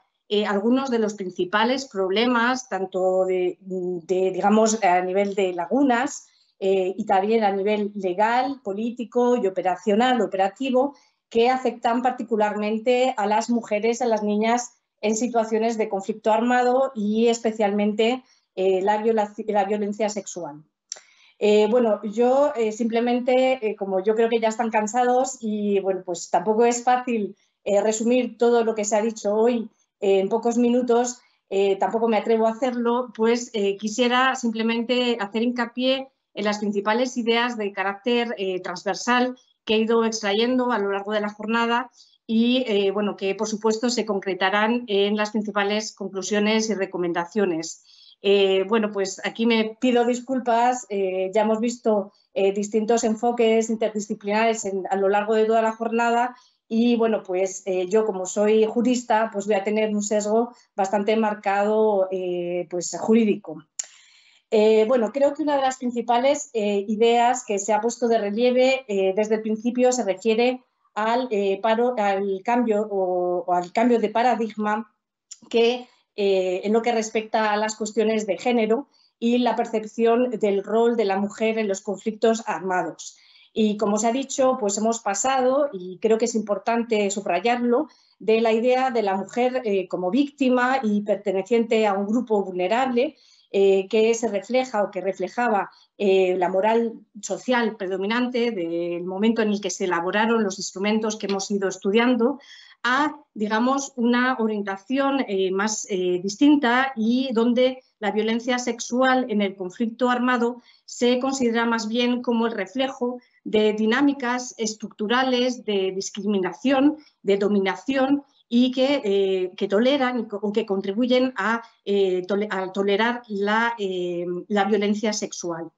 algunos de los principales problemas, tanto de, digamos, a nivel de lagunas y también a nivel legal, político y operacional, operativo, que afectan particularmente a las mujeres, a las niñas en situaciones de conflicto armado y especialmente eh, la, violencia sexual. Eh, bueno, yo eh, simplemente, como yo creo que ya están cansados y bueno, pues tampoco es fácil resumir todo lo que se ha dicho hoy en pocos minutos, tampoco me atrevo a hacerlo, pues quisiera simplemente hacer hincapié en las principales ideas de carácter transversal que he ido extrayendo a lo largo de la jornada y eh, bueno, que por supuesto se concretarán en las principales conclusiones y recomendaciones. Eh, bueno, pues aquí me pido disculpas, eh, ya hemos visto distintos enfoques interdisciplinares a lo largo de toda la jornada y bueno, pues yo como soy jurista, pues voy a tener un sesgo bastante marcado pues jurídico. Eh, bueno, creo que una de las principales eh, ideas que se ha puesto de relieve eh, desde el principio se refiere al, cambio o, al cambio de paradigma que en lo que respecta a las cuestiones de género y la percepción del rol de la mujer en los conflictos armados. Y como se ha dicho, pues hemos pasado, y creo que es importante subrayarlo, de la idea de la mujer como víctima y perteneciente a un grupo vulnerable eh, que se refleja o que reflejaba eh, la moral social predominante del momento en el que se elaboraron los instrumentos que hemos ido estudiando, a, digamos, una orientación eh, más distinta y donde la violencia sexual en el conflicto armado se considera más bien como el reflejo de dinámicas estructurales de discriminación, de dominación y que, eh, que toleran o que contribuyen a, eh, tolerar la, eh, la, violencia sexual.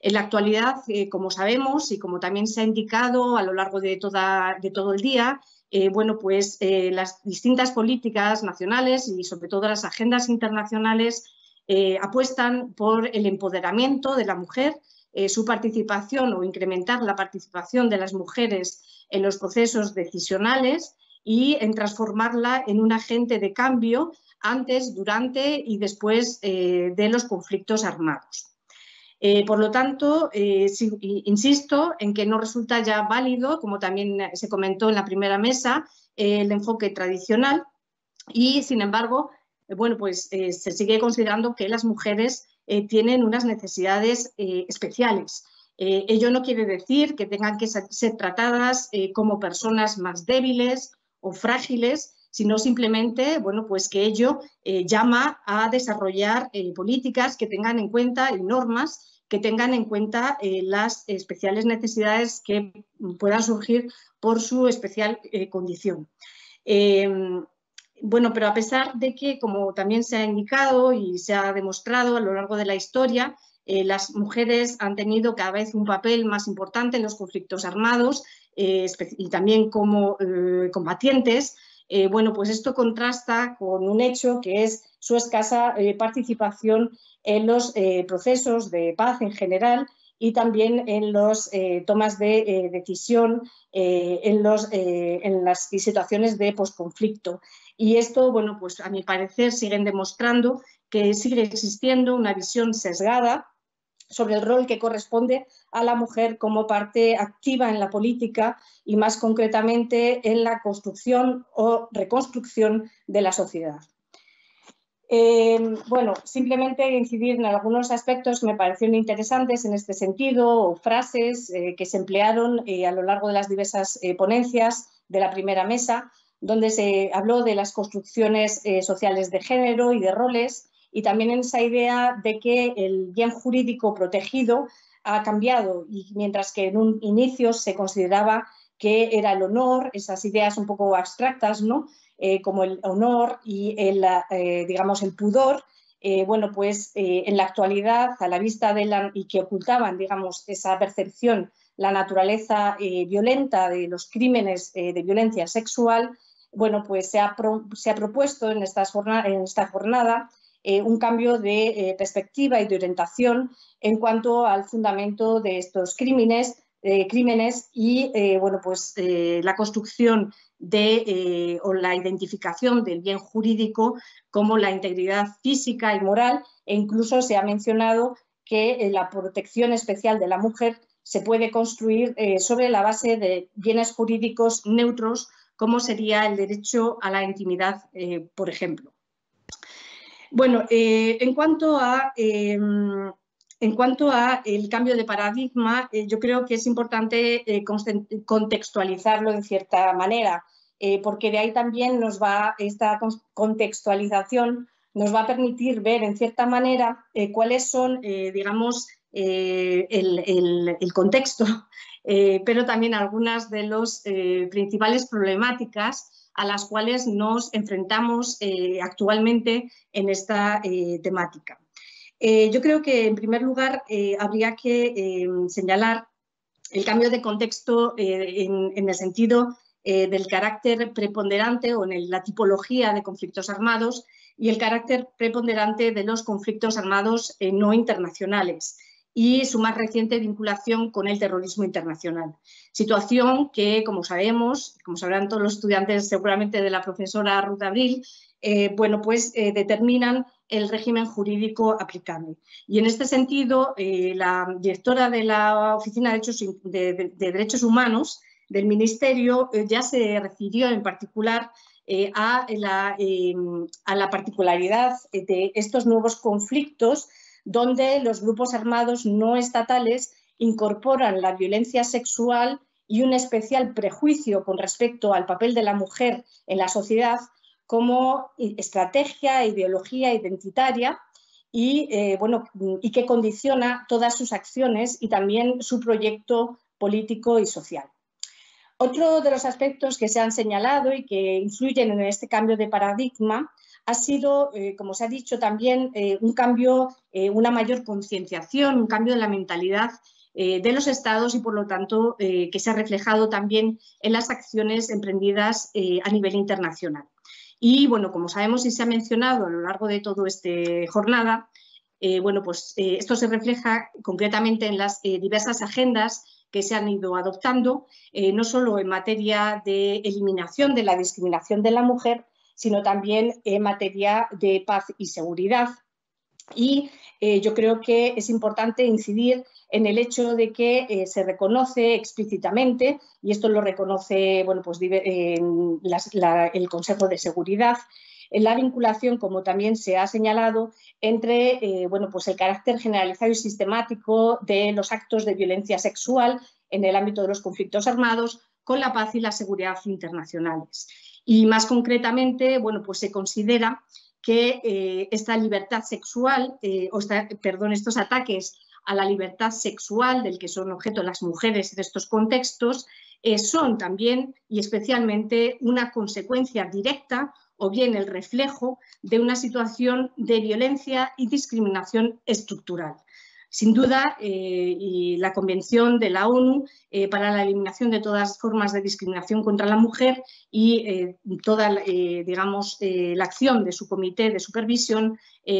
En la actualidad, como sabemos y como también se ha indicado a lo largo de, toda, de todo el día, bueno, pues las distintas políticas nacionales y sobre todo las agendas internacionales apuestan por el empoderamiento de la mujer, su participación o incrementar la participación de las mujeres en los procesos decisionales y en transformarla en un agente de cambio antes, durante y después eh, de los conflictos armados. Eh, por lo tanto, eh, insisto en que no resulta ya válido, como también se comentó en la primera mesa, el enfoque tradicional y, sin embargo, bueno, pues se sigue considerando que las mujeres tienen unas necesidades especiales. ello no quiere decir que tengan que ser tratadas como personas más débiles o frágiles, sino simplemente, bueno, pues que ello llama a desarrollar políticas que tengan en cuenta y normas que tengan en cuenta las especiales necesidades que puedan surgir por su especial condición. Bueno, pero a pesar de que, como también se ha indicado y se ha demostrado a lo largo de la historia, eh, las mujeres han tenido cada vez un papel más importante en los conflictos armados eh, y también como eh, combatientes. bueno, pues esto contrasta con un hecho que es su escasa participación en los procesos de paz en general y también en las tomas de decisión en, en las situaciones de posconflicto. Y esto, bueno, pues a mi parecer siguen demostrando que sigue existiendo una visión sesgada sobre el rol que corresponde a la mujer como parte activa en la política y más concretamente en la construcción o reconstrucción de la sociedad. Eh, bueno, simplemente incidir en algunos aspectos que me parecieron interesantes en este sentido o frases eh, que se emplearon eh, a lo largo de las diversas ponencias de la primera mesa donde se habló de las construcciones eh, sociales de género y de roles, y también en esa idea de que el bien jurídico protegido ha cambiado y mientras que en un inicio se consideraba que era el honor, esas ideas un poco abstractas, ¿no? Eh, como el honor y el, eh, digamos, el pudor, bueno, pues en la actualidad, a la vista de la, y que ocultaban, digamos, esa percepción, la naturaleza violenta de los crímenes de violencia sexual, bueno, pues se ha, propuesto en, esta jornada eh, un cambio de eh, perspectiva y de orientación en cuanto al fundamento de estos crímenes, eh, crímenes y bueno, pues, la construcción de, o la identificación del bien jurídico como la integridad física y moral. E incluso se ha mencionado que la protección especial de la mujer se puede construir sobre la base de bienes jurídicos neutros como sería el derecho a la intimidad, eh, por ejemplo. Bueno, eh, en cuanto a... Em, en cuanto a el cambio de paradigma, eh, yo creo que es importante contextualizarlo en cierta manera, porque de ahí también nos va esta contextualización nos va a permitir ver en cierta manera cuáles son, digamos, el, el, contexto eh, pero también algunas de las eh, principales problemáticas a las cuales nos enfrentamos eh, actualmente en esta temática. yo creo que, en primer lugar, habría que señalar el cambio de contexto en, en, el sentido del carácter preponderante o en la tipología de conflictos armados y el carácter preponderante de los conflictos armados no internacionales y su más reciente vinculación con el terrorismo internacional. Situación que, como sabemos, como sabrán todos los estudiantes seguramente de la profesora Ruth Abril, eh, bueno, pues eh, determinan el régimen jurídico aplicable. Y en este sentido, eh, la directora de la Oficina de Derechos, Humanos del Ministerio ya se refirió en particular la, a la particularidad de estos nuevos conflictos donde los grupos armados no estatales incorporan la violencia sexual y un especial prejuicio con respecto al papel de la mujer en la sociedad como estrategia, ideología identitaria y, eh, bueno, y que condiciona todas sus acciones y también su proyecto político y social. Otro de los aspectos que se han señalado y que influyen en este cambio de paradigma ha sido, eh, como se ha dicho también, eh, un cambio, eh, una mayor concienciación, un cambio de la mentalidad de los estados y, por lo tanto, que se ha reflejado también en las acciones emprendidas a nivel internacional. Y, bueno, como sabemos y se ha mencionado a lo largo de toda esta jornada, bueno, pues esto se refleja concretamente en las diversas agendas que se han ido adoptando, no solo en materia de eliminación de la discriminación de la mujer, sino también en materia de paz y seguridad. Y eh, yo creo que es importante incidir en el hecho de que eh, se reconoce explícitamente, y esto lo reconoce bueno, pues, el Consejo de Seguridad, en la vinculación, como también se ha señalado, entre eh, bueno, pues el carácter generalizado y sistemático de los actos de violencia sexual en el ámbito de los conflictos armados con la paz y la seguridad internacionales. Y más concretamente, bueno, pues se considera que esta libertad sexual, o perdón, estos ataques a la libertad sexual del que son objeto las mujeres en estos contextos, son también y especialmente una consecuencia directa o bien el reflejo de una situación de violencia y discriminación estructural. Sin duda, eh, la Convención de la ONU eh, para la eliminación de todas formas de discriminación contra la mujer y eh, toda, digamos, la acción de su comité de supervisión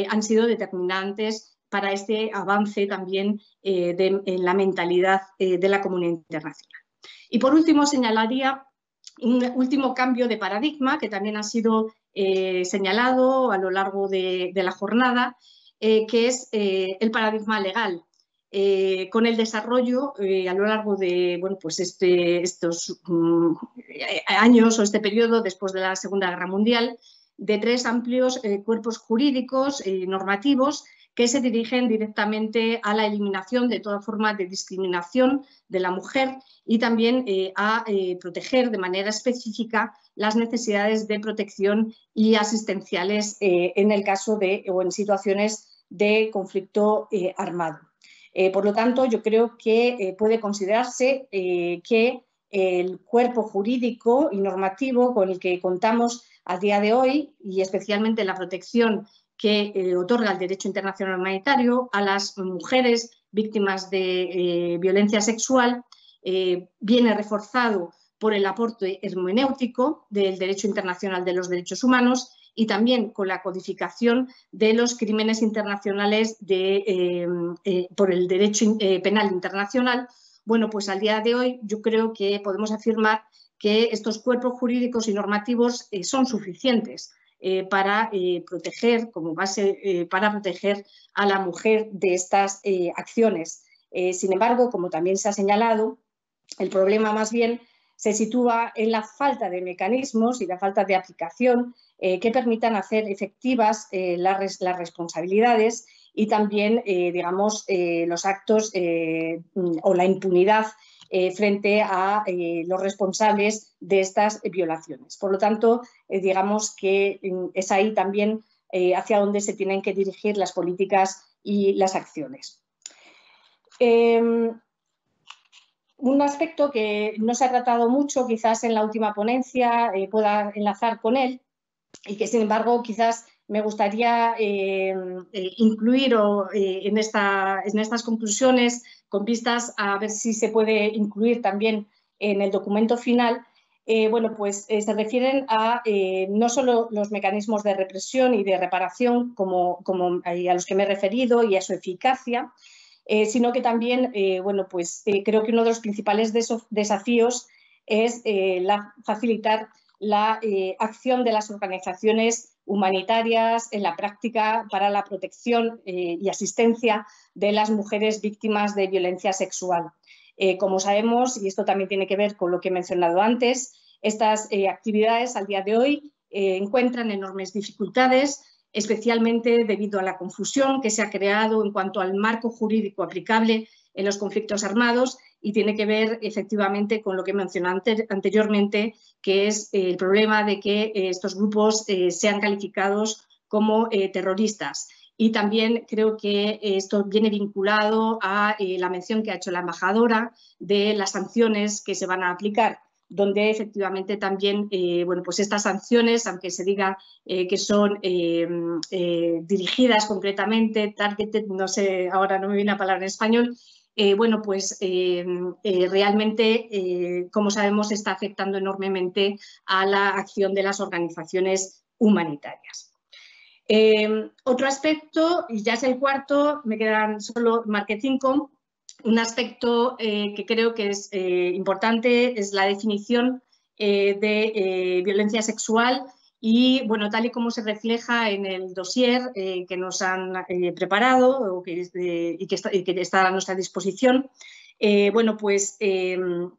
han sido determinantes para este avance también en la mentalidad de la comunidad internacional. Y por último, señalaría un último cambio de paradigma que también ha sido señalado a lo largo de, la jornada, eh, que es eh, el paradigma legal. con el desarrollo a lo largo de bueno, pues este, estos mm, años o este periodo después de la Segunda Guerra Mundial, de tres amplios cuerpos jurídicos y normativos que se dirigen directamente a la eliminación de toda forma de discriminación de la mujer y también eh, a eh, proteger de manera específica las necesidades de protección y asistenciales eh, en el caso de o en situaciones de conflicto armado. por lo tanto, yo creo que puede considerarse que el cuerpo jurídico y normativo con el que contamos a día de hoy y especialmente la protección que eh, otorga el derecho internacional humanitario a las mujeres víctimas de eh, violencia sexual eh, viene reforzado por el aporte hermenéutico del derecho internacional de los derechos humanos y también con la codificación de los crímenes internacionales por el derecho penal internacional. Bueno, pues al día de hoy yo creo que podemos afirmar que estos cuerpos jurídicos y normativos son suficientes eh, para eh, proteger, como base, eh, para proteger a la mujer de estas acciones. sin embargo, como también se ha señalado, el problema más bien se sitúa en la falta de mecanismos y la falta de aplicación que permitan hacer efectivas las, las, responsabilidades y también, digamos, los actos o la impunidad eh, frente a eh, los responsables de estas violaciones. Por lo tanto, eh, digamos que mm, es ahí también hacia donde se tienen que dirigir las políticas y las acciones. Em, un aspecto que no se ha tratado mucho, quizás en la última ponencia pueda enlazar con él, y que sin embargo quizás me gustaría incluir en, en, estas conclusiones con vistas a ver si se puede incluir también en el documento final, eh, bueno, pues eh, se refieren a eh, no solo los mecanismos de represión y de reparación como, a los que me he referido y a su eficacia, sino que también, bueno, pues creo que uno de los principales desafíos es facilitar la acción de las organizaciones humanitarias en la práctica para la protección eh, y asistencia de las mujeres víctimas de violencia sexual. Eh, como sabemos, y esto también tiene que ver con lo que he mencionado antes, estas eh, actividades al día de hoy encuentran enormes dificultades, especialmente debido a la confusión que se ha creado en cuanto al marco jurídico aplicable en los conflictos armados y tiene que ver efectivamente con lo que mencioné anteriormente, que es el problema de que eh, estos grupos eh, sean calificados como eh, terroristas. Y también creo que esto viene vinculado a la mención que ha hecho la embajadora de las sanciones que se van a aplicar donde efectivamente también, bueno, pues estas sanciones, aunque se diga que son dirigidas concretamente, targeted, no sé, ahora no me viene la palabra en español, eh, bueno, pues eh, eh, realmente, como sabemos, está afectando enormemente a la acción de las organizaciones humanitarias. otro aspecto, y ya es el cuarto, me quedan solo, marqué cinco, un aspecto que creo que es importante es la definición de violencia sexual y bueno, tal y como se refleja en el dossier eh, que nos han eh, preparado que y, que está, a nuestra disposición, eh, bueno, pues em,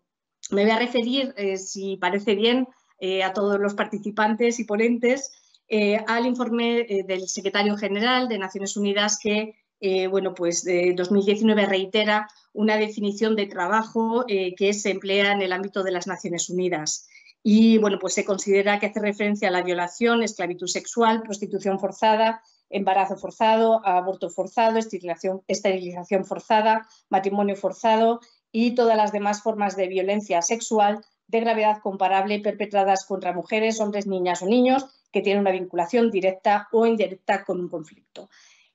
me voy a referir, si parece bien, a todos los participantes y ponentes al informe del secretario general de Naciones Unidas que, bueno, pues de 2019 reitera una definición de trabajo que se emplea en el ámbito de las Naciones Unidas y bueno, pues se considera que hace referencia a la violación, esclavitud sexual, prostitución forzada, embarazo forzado, aborto forzado, esterilización, forzada, matrimonio forzado y todas las demás formas de violencia sexual de gravedad comparable perpetradas contra mujeres, hombres, niñas o niños que tienen una vinculación directa o indirecta con un conflicto.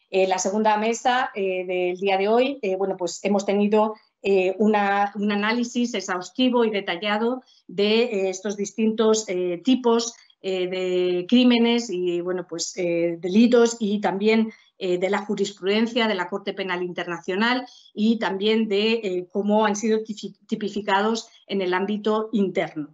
En la segunda mesa eh, del día de hoy, eh, bueno, pues hemos tenido eh, un análisis exhaustivo y detallado de estos distintos tipos de crímenes y bueno, pues, delitos y también de la jurisprudencia de la Corte Penal Internacional y también de cómo han sido tipificados en el ámbito interno.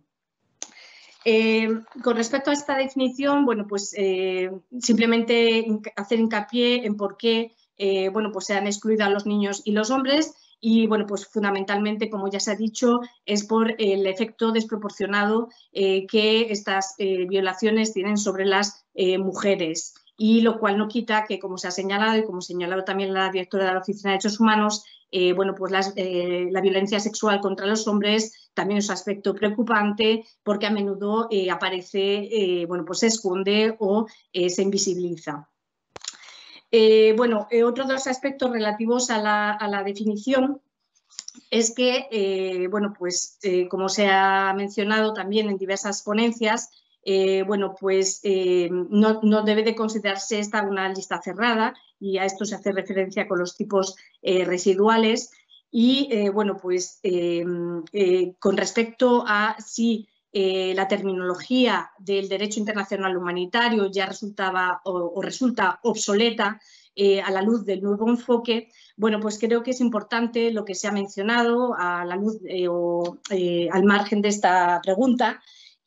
Eh, con respecto a esta definición, bueno, pues eh, simplemente hacer hincapié en por qué eh, bueno, pues se han excluido a los niños y los hombres y bueno, pues fundamentalmente, como ya se ha dicho, es por el efecto desproporcionado que estas violaciones tienen sobre las mujeres y lo cual no quita que, como se ha señalado y como señalado también la directora de la Oficina de Derechos Humanos, eh, bueno, pues eh, la violencia sexual contra los hombres también es un aspecto preocupante porque a menudo eh, aparece, bueno, pues se esconde o se invisibiliza. Bueno, otro de los aspectos relativos a la, definición es que, bueno, pues como se ha mencionado también en diversas ponencias, bueno, pues no, no, debe de considerarse esta una lista cerrada y a esto se hace referencia con los tipos eh, residuales. Y eh, bueno, pues eh, con respecto a si la terminología del derecho internacional humanitario ya resultaba o, resulta obsoleta a la luz del nuevo enfoque, bueno, pues creo que es importante lo que se ha mencionado a la luz o al margen de esta pregunta,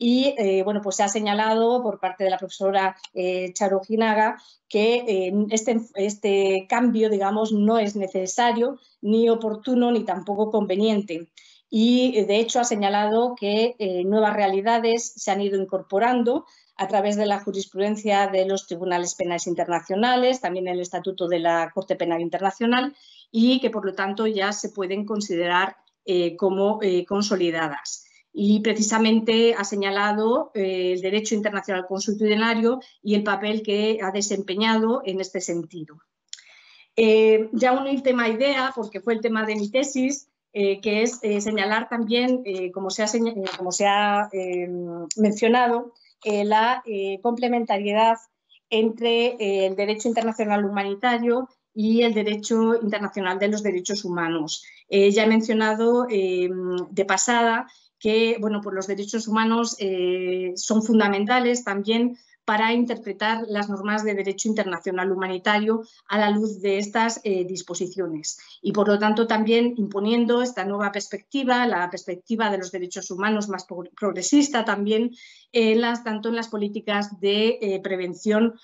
y eh, bueno, pues se ha señalado por parte de la profesora eh, Charo Ginaga que eh, este, este cambio, digamos, no es necesario, ni oportuno, ni tampoco conveniente. Y de hecho ha señalado que nuevas realidades se han ido incorporando a través de la jurisprudencia de los tribunales penales internacionales, también el Estatuto de la Corte Penal Internacional, y que por lo tanto ya se pueden considerar como consolidadas y precisamente ha señalado eh, el derecho internacional consuetudinario y el papel que ha desempeñado en este sentido. Eh, ya un última idea, porque fue el tema de mi tesis, eh, que es señalar también, como se ha, como se ha mencionado, la complementariedad entre el derecho internacional humanitario y el derecho internacional de los derechos humanos. ya he mencionado de pasada que bueno, pues los derechos humanos eh, son fundamentales también para interpretar las normas de derecho internacional humanitario a la luz de estas eh, disposiciones. Y por lo tanto también imponiendo esta nueva perspectiva, la perspectiva de los derechos humanos más progresista también, las, tanto en las políticas de eh, prevención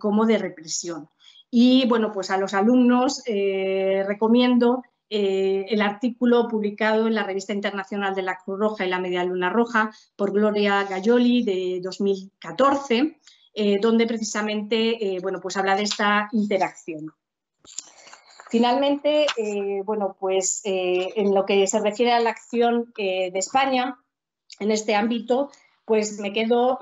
como de represión. Y bueno, pues a los alumnos recomiendo eh, el artículo publicado en la revista internacional de la Cruz Roja y la Media Luna Roja por Gloria Gayoli de 2014, eh, donde precisamente eh, bueno, pues habla de esta interacción. Finalmente, bueno, pues en lo que se refiere a la acción de España en este ámbito, pues me quedo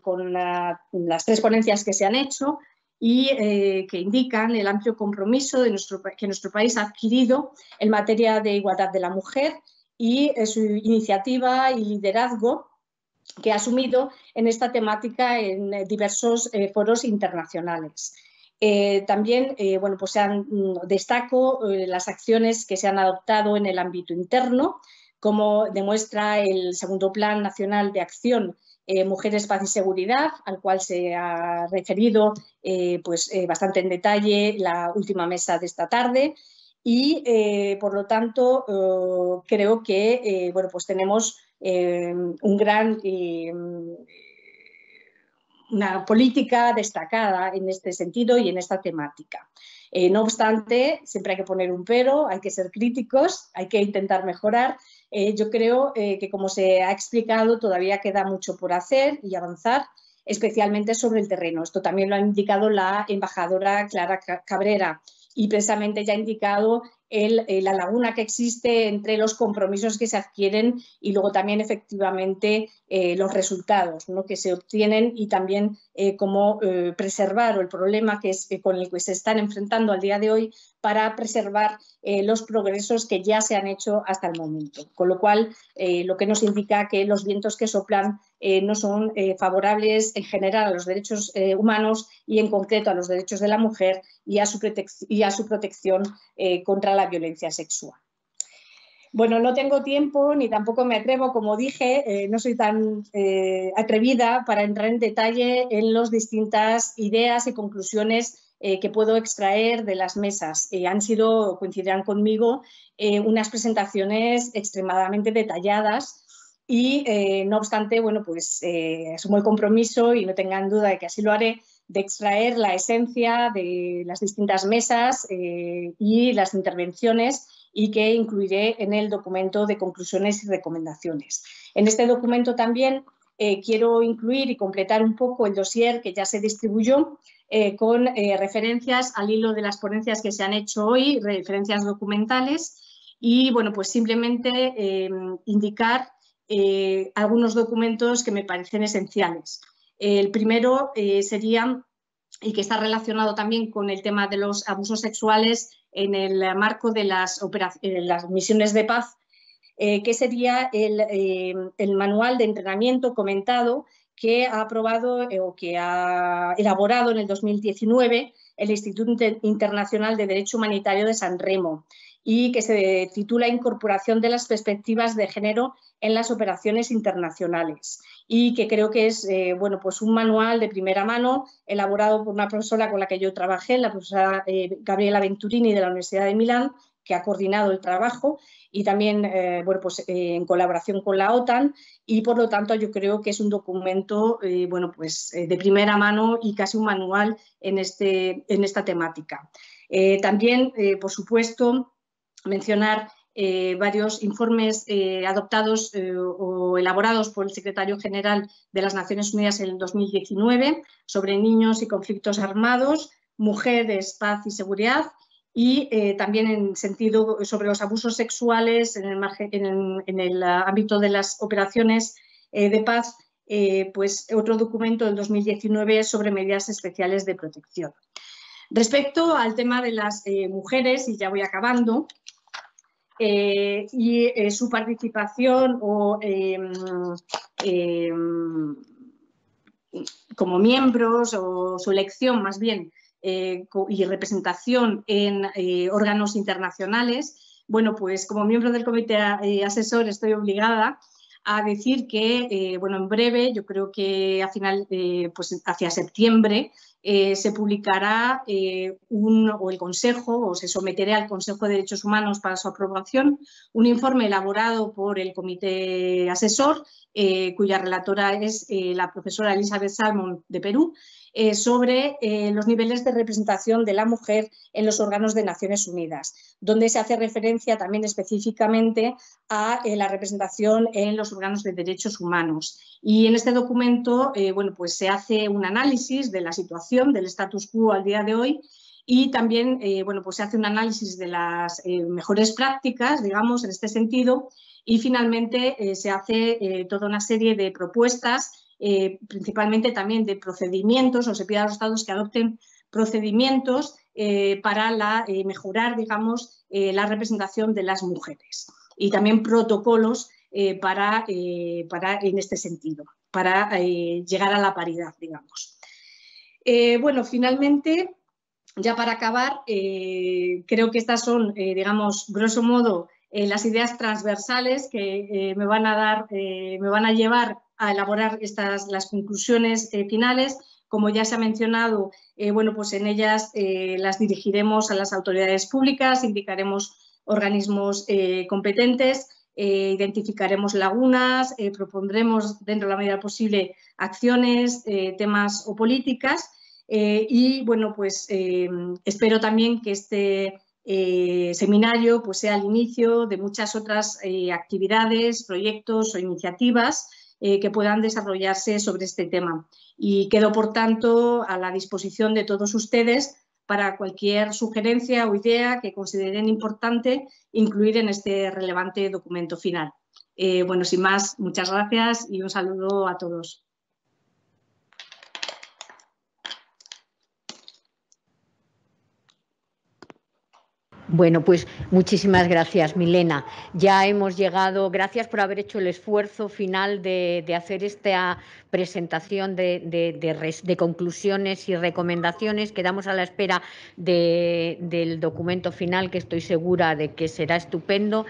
con las tres ponencias que se han hecho y eh, que indican el amplio compromiso de nuestro, que nuestro país ha adquirido en materia de igualdad de la mujer y eh, su iniciativa y liderazgo que ha asumido en esta temática en eh, diversos foros internacionales. también bueno, pues mm, destaco las acciones que se han adoptado en el ámbito interno, como demuestra el segundo Plan Nacional de Acción eh, Mujeres, Paz y Seguridad, al cual se ha referido eh, pues, eh, bastante en detalle la última mesa de esta tarde. Y por lo tanto creo que bueno, pues tenemos un gran, una política destacada en este sentido y en esta temática. no obstante, siempre hay que poner un pero, hay que ser críticos, hay que intentar mejorar eh, yo creo eh, que, como se ha explicado, todavía queda mucho por hacer y avanzar, especialmente sobre el terreno. Esto también lo ha indicado la embajadora Clara Cabrera y precisamente ya ha indicado eh, la laguna que existe entre los compromisos que se adquieren y luego también efectivamente eh, los resultados que se obtienen y también eh, cómo preservar o el problema que con el que se están enfrentando al día de hoy para preservar los progresos que ya se han hecho hasta el momento. Con lo cual, lo que nos indica que los vientos que soplan no son favorables en general a los derechos humanos y en concreto a los derechos de la mujer y a su, y a su protección contra la la violencia sexual. Bueno, no tengo tiempo ni tampoco me atrevo, como dije, eh, no soy tan eh, atrevida para entrar en detalle en las distintas ideas y conclusiones eh, que puedo extraer de las mesas. han sido, coincidirán conmigo, unas presentaciones extremadamente detalladas y, no obstante, bueno, pues asumo el compromiso y no tengan duda de que así lo haré de extraer la esencia de las distintas mesas eh, y las intervenciones y que incluiré en el documento de conclusiones y recomendaciones. En este documento también eh, quiero incluir y completar un poco el dossier que ya se distribuyó eh, con referencias al hilo de las ponencias que se han hecho hoy, referencias documentales y bueno, pues simplemente indicar algunos documentos que me parecen esenciales. El primero eh, sería, y que está relacionado también con el tema de los abusos sexuales en el marco de las, misiones de paz, eh, que sería eh, el, manual de entrenamiento comentado que ha aprobado o que ha elaborado en el 2019 el Instituto Internacional de Derecho Humanitario de San Remo y que se titula Incorporación de las perspectivas de género en las operaciones internacionales y que creo que es eh, bueno, pues un manual de primera mano elaborado por una profesora con la que yo trabajé, la profesora eh, Gabriela Venturini de la Universidad de Milán, que ha coordinado el trabajo y también eh, bueno, pues, en colaboración con la OTAN y por lo tanto yo creo que es un documento bueno, pues, de primera mano y casi un manual en, este, en esta temática. también, por supuesto, mencionar eh, varios informes eh, adoptados eh, o elaborados por el secretario general de las Naciones Unidas en el 2019 sobre niños y conflictos armados, mujeres, paz y seguridad y también en sentido sobre los abusos sexuales en el, en el ámbito de las operaciones de paz, pues otro documento del 2019 sobre medidas especiales de protección. Respecto al tema de las mujeres, y ya voy acabando, eh, y eh, su participación o em, em, como miembros o su elección más bien eh, y representación en órganos internacionales, bueno, pues como miembro del comité asesor estoy obligada a decir que, bueno, en breve, yo creo que a final, pues hacia septiembre, eh, se publicará eh, un, o el Consejo, o se someterá al Consejo de Derechos Humanos para su aprobación, un informe elaborado por el Comité Asesor, eh, cuya relatora es la profesora Elizabeth Salmon de Perú, eh, sobre eh, los niveles de representación de la mujer en los órganos de Naciones Unidas, donde se hace referencia también específicamente a eh, la representación en los órganos de derechos humanos. Y en este documento bueno, pues se hace un análisis de la situación, del status quo al día de hoy y también bueno, pues se hace un análisis de las mejores prácticas, digamos, en este sentido, y finalmente se hace toda una serie de propuestas eh, principalmente también de procedimientos, o se pide a los estados que adopten procedimientos eh, para eh, mejorar, digamos, la representación de las mujeres y también protocolos para, para, en este sentido, para llegar a la paridad, digamos. bueno, finalmente, ya para acabar, creo que estas son, digamos, grosso modo, las ideas transversales que me van a dar, me van a llevar a elaborar estas, las conclusiones eh, finales. Como ya se ha mencionado, eh, bueno, pues en ellas eh, las dirigiremos a las autoridades públicas, indicaremos organismos competentes, identificaremos lagunas, propondremos dentro de la medida posible acciones, temas o políticas y bueno, pues espero también que este seminario pues, sea el inicio de muchas otras actividades, proyectos o iniciativas eh, que puedan desarrollarse sobre este tema. Y quedo, por tanto, a la disposición de todos ustedes para cualquier sugerencia o idea que consideren importante incluir en este relevante documento final. Eh, bueno, sin más, muchas gracias y un saludo a todos. Bueno, pues muchísimas gracias, Milena. Ya hemos llegado, gracias por haber hecho el esfuerzo final de, hacer esta presentación de, conclusiones y recomendaciones. Quedamos a la espera del documento final, que estoy segura de que será estupendo.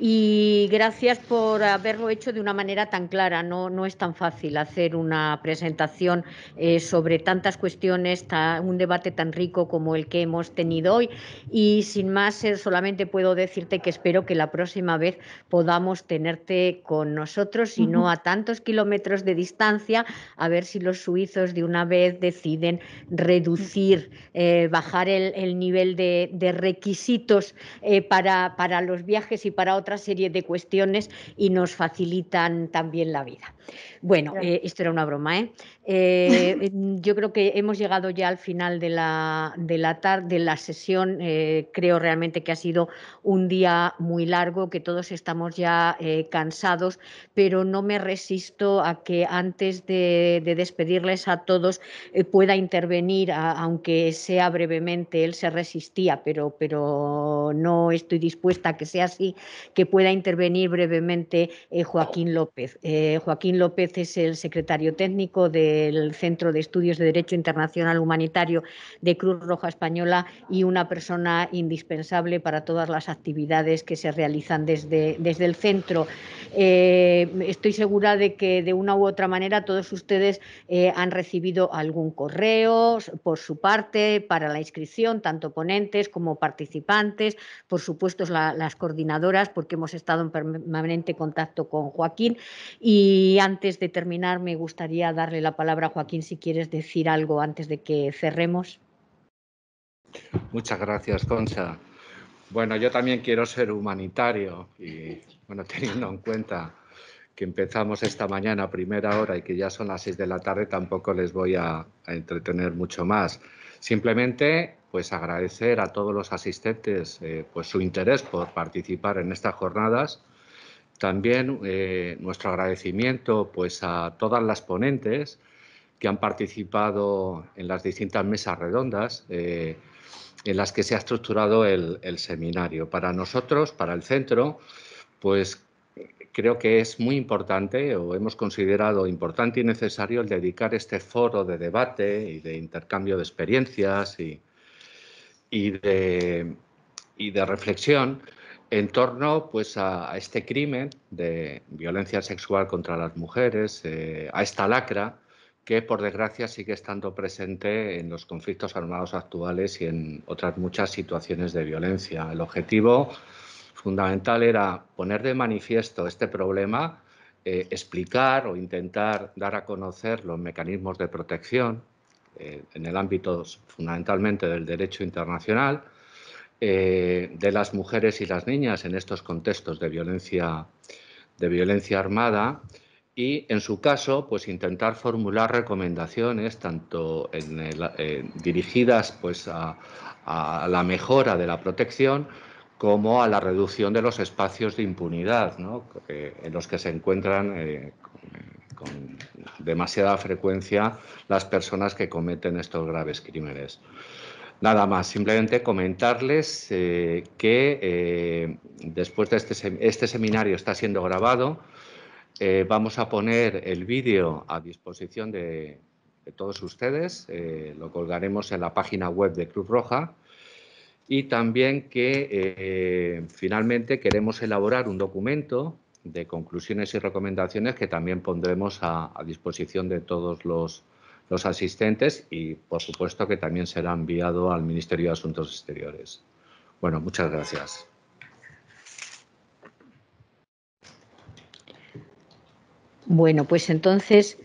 Y gracias por haberlo hecho de una manera tan clara. No, no es tan fácil hacer una presentación eh, sobre tantas cuestiones, un debate tan rico como el que hemos tenido hoy. Y sin más, solamente puedo decirte que espero que la próxima vez podamos tenerte con nosotros y no a tantos kilómetros de distancia, a ver si los suizos de una vez deciden reducir, eh, bajar el, nivel de, requisitos eh, para, para los viajes y para otra serie de cuestiones y nos facilitan también la vida. Bueno, eh, esto era una broma. ¿eh? ¿eh? [LAUGHS] yo creo que hemos llegado ya al final de la, de la tarde, de la sesión. Eh, creo realmente que ha sido un día muy largo, que todos estamos ya cansados, pero no me resisto a que antes de, despedirles a todos pueda intervenir, aunque sea brevemente. Él se resistía, pero, pero no estoy dispuesta a que sea así, que pueda intervenir brevemente Joaquín López. Joaquín López es el secretario técnico del Centro de Estudios de Derecho Internacional Humanitario de Cruz Roja Española y una persona indispensable para todas las actividades que se realizan desde, desde el centro. Eh, estoy segura de que de una u otra manera todos ustedes eh, han recibido algún correo por su parte para la inscripción, tanto ponentes como participantes, por supuesto las coordinadoras, porque hemos estado en permanente contacto con Joaquín y antes de terminar, me gustaría darle la palabra a Joaquín si quieres decir algo antes de que cerremos. Muchas gracias, Concha. Bueno, yo también quiero ser humanitario y, bueno, [LAUGHS] teniendo en cuenta que empezamos esta mañana a primera hora y que ya son las seis de la tarde, tampoco les voy a, entretener mucho más. Simplemente, pues agradecer a todos los asistentes eh, pues su interés por participar en estas jornadas también eh, nuestro agradecimiento pues, a todas las ponentes que han participado en las distintas mesas redondas eh, en las que se ha estructurado el, seminario. Para nosotros, para el centro, pues creo que es muy importante o hemos considerado importante y necesario el dedicar este foro de debate y de intercambio de experiencias y, de, reflexión en torno pues, a, este crimen de violencia sexual contra las mujeres, eh, a esta lacra que por desgracia sigue estando presente en los conflictos armados actuales y en otras muchas situaciones de violencia. El objetivo fundamental era poner de manifiesto este problema, eh, explicar o intentar dar a conocer los mecanismos de protección eh, en el ámbito fundamentalmente del derecho internacional, eh, de las mujeres y las niñas en estos contextos de violencia, de violencia armada y, en su caso, pues intentar formular recomendaciones tanto eh, dirigidas pues, a, la mejora de la protección como a la reducción de los espacios de impunidad en los que se encuentran eh, con demasiada frecuencia las personas que cometen estos graves crímenes. Nada más, simplemente comentarles eh, que eh, después de este, este, seminario está siendo grabado, eh, vamos a poner el vídeo a disposición de, todos ustedes, lo colgaremos en la página web de Cruz Roja y también que finalmente queremos elaborar un documento de conclusiones y recomendaciones que también pondremos a disposición de todos los los asistentes y, por supuesto, que también será enviado al Ministerio de Asuntos Exteriores. Bueno, muchas gracias. Bueno, pues entonces,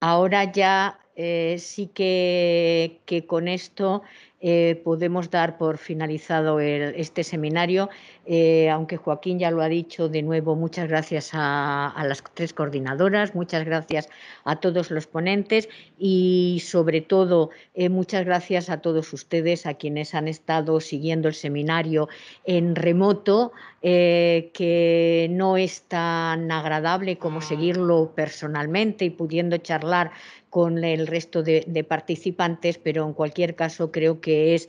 ahora ya eh, sí que, con esto eh, podemos dar por finalizado este seminario, eh, aunque Joaquín ya lo ha dicho de nuevo, muchas gracias a, las tres coordinadoras, muchas gracias a todos los ponentes y sobre todo muchas gracias a todos ustedes, a quienes han estado siguiendo el seminario en remoto, que no es tan agradable como seguirlo personalmente y pudiendo charlar con el resto de, participantes, pero en cualquier caso creo que es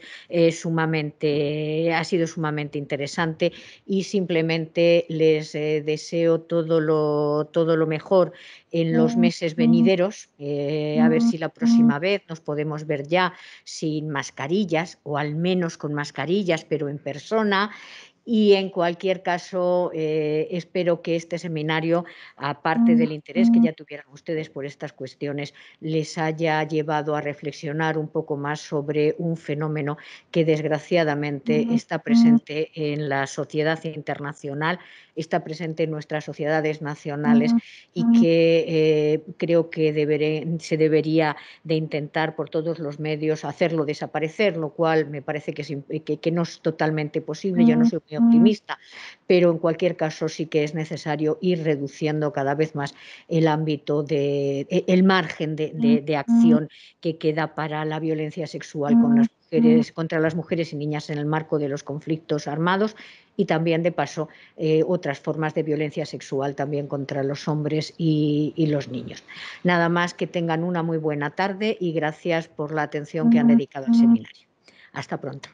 sumamente, ha sido sumamente interesante y simplemente les eh, deseo todo lo, todo lo mejor en los meses venideros, eh, a ver si la próxima vez nos podemos ver ya sin mascarillas o al menos con mascarillas, pero en persona y en cualquier caso, eh, espero que este seminario, aparte del interés que ya tuvieran ustedes por estas cuestiones, les haya llevado a reflexionar un poco más sobre un fenómeno que desgraciadamente está presente en la sociedad internacional, está presente en nuestras sociedades nacionales y que eh, creo que se debería de intentar por todos los medios hacerlo desaparecer, lo cual me parece que, que no es totalmente posible. Yo no soy muy optimista, pero en cualquier caso sí que es necesario ir reduciendo cada vez más el ámbito de, e, el margen de, acción que queda para la violencia sexual contra las mujeres y niñas en el marco de los conflictos armados y también de paso eh, otras formas de violencia sexual también contra los hombres y, y, los niños. Nada más que tengan una muy buena tarde y gracias por la atención que han dedicado al seminario. Hasta pronto.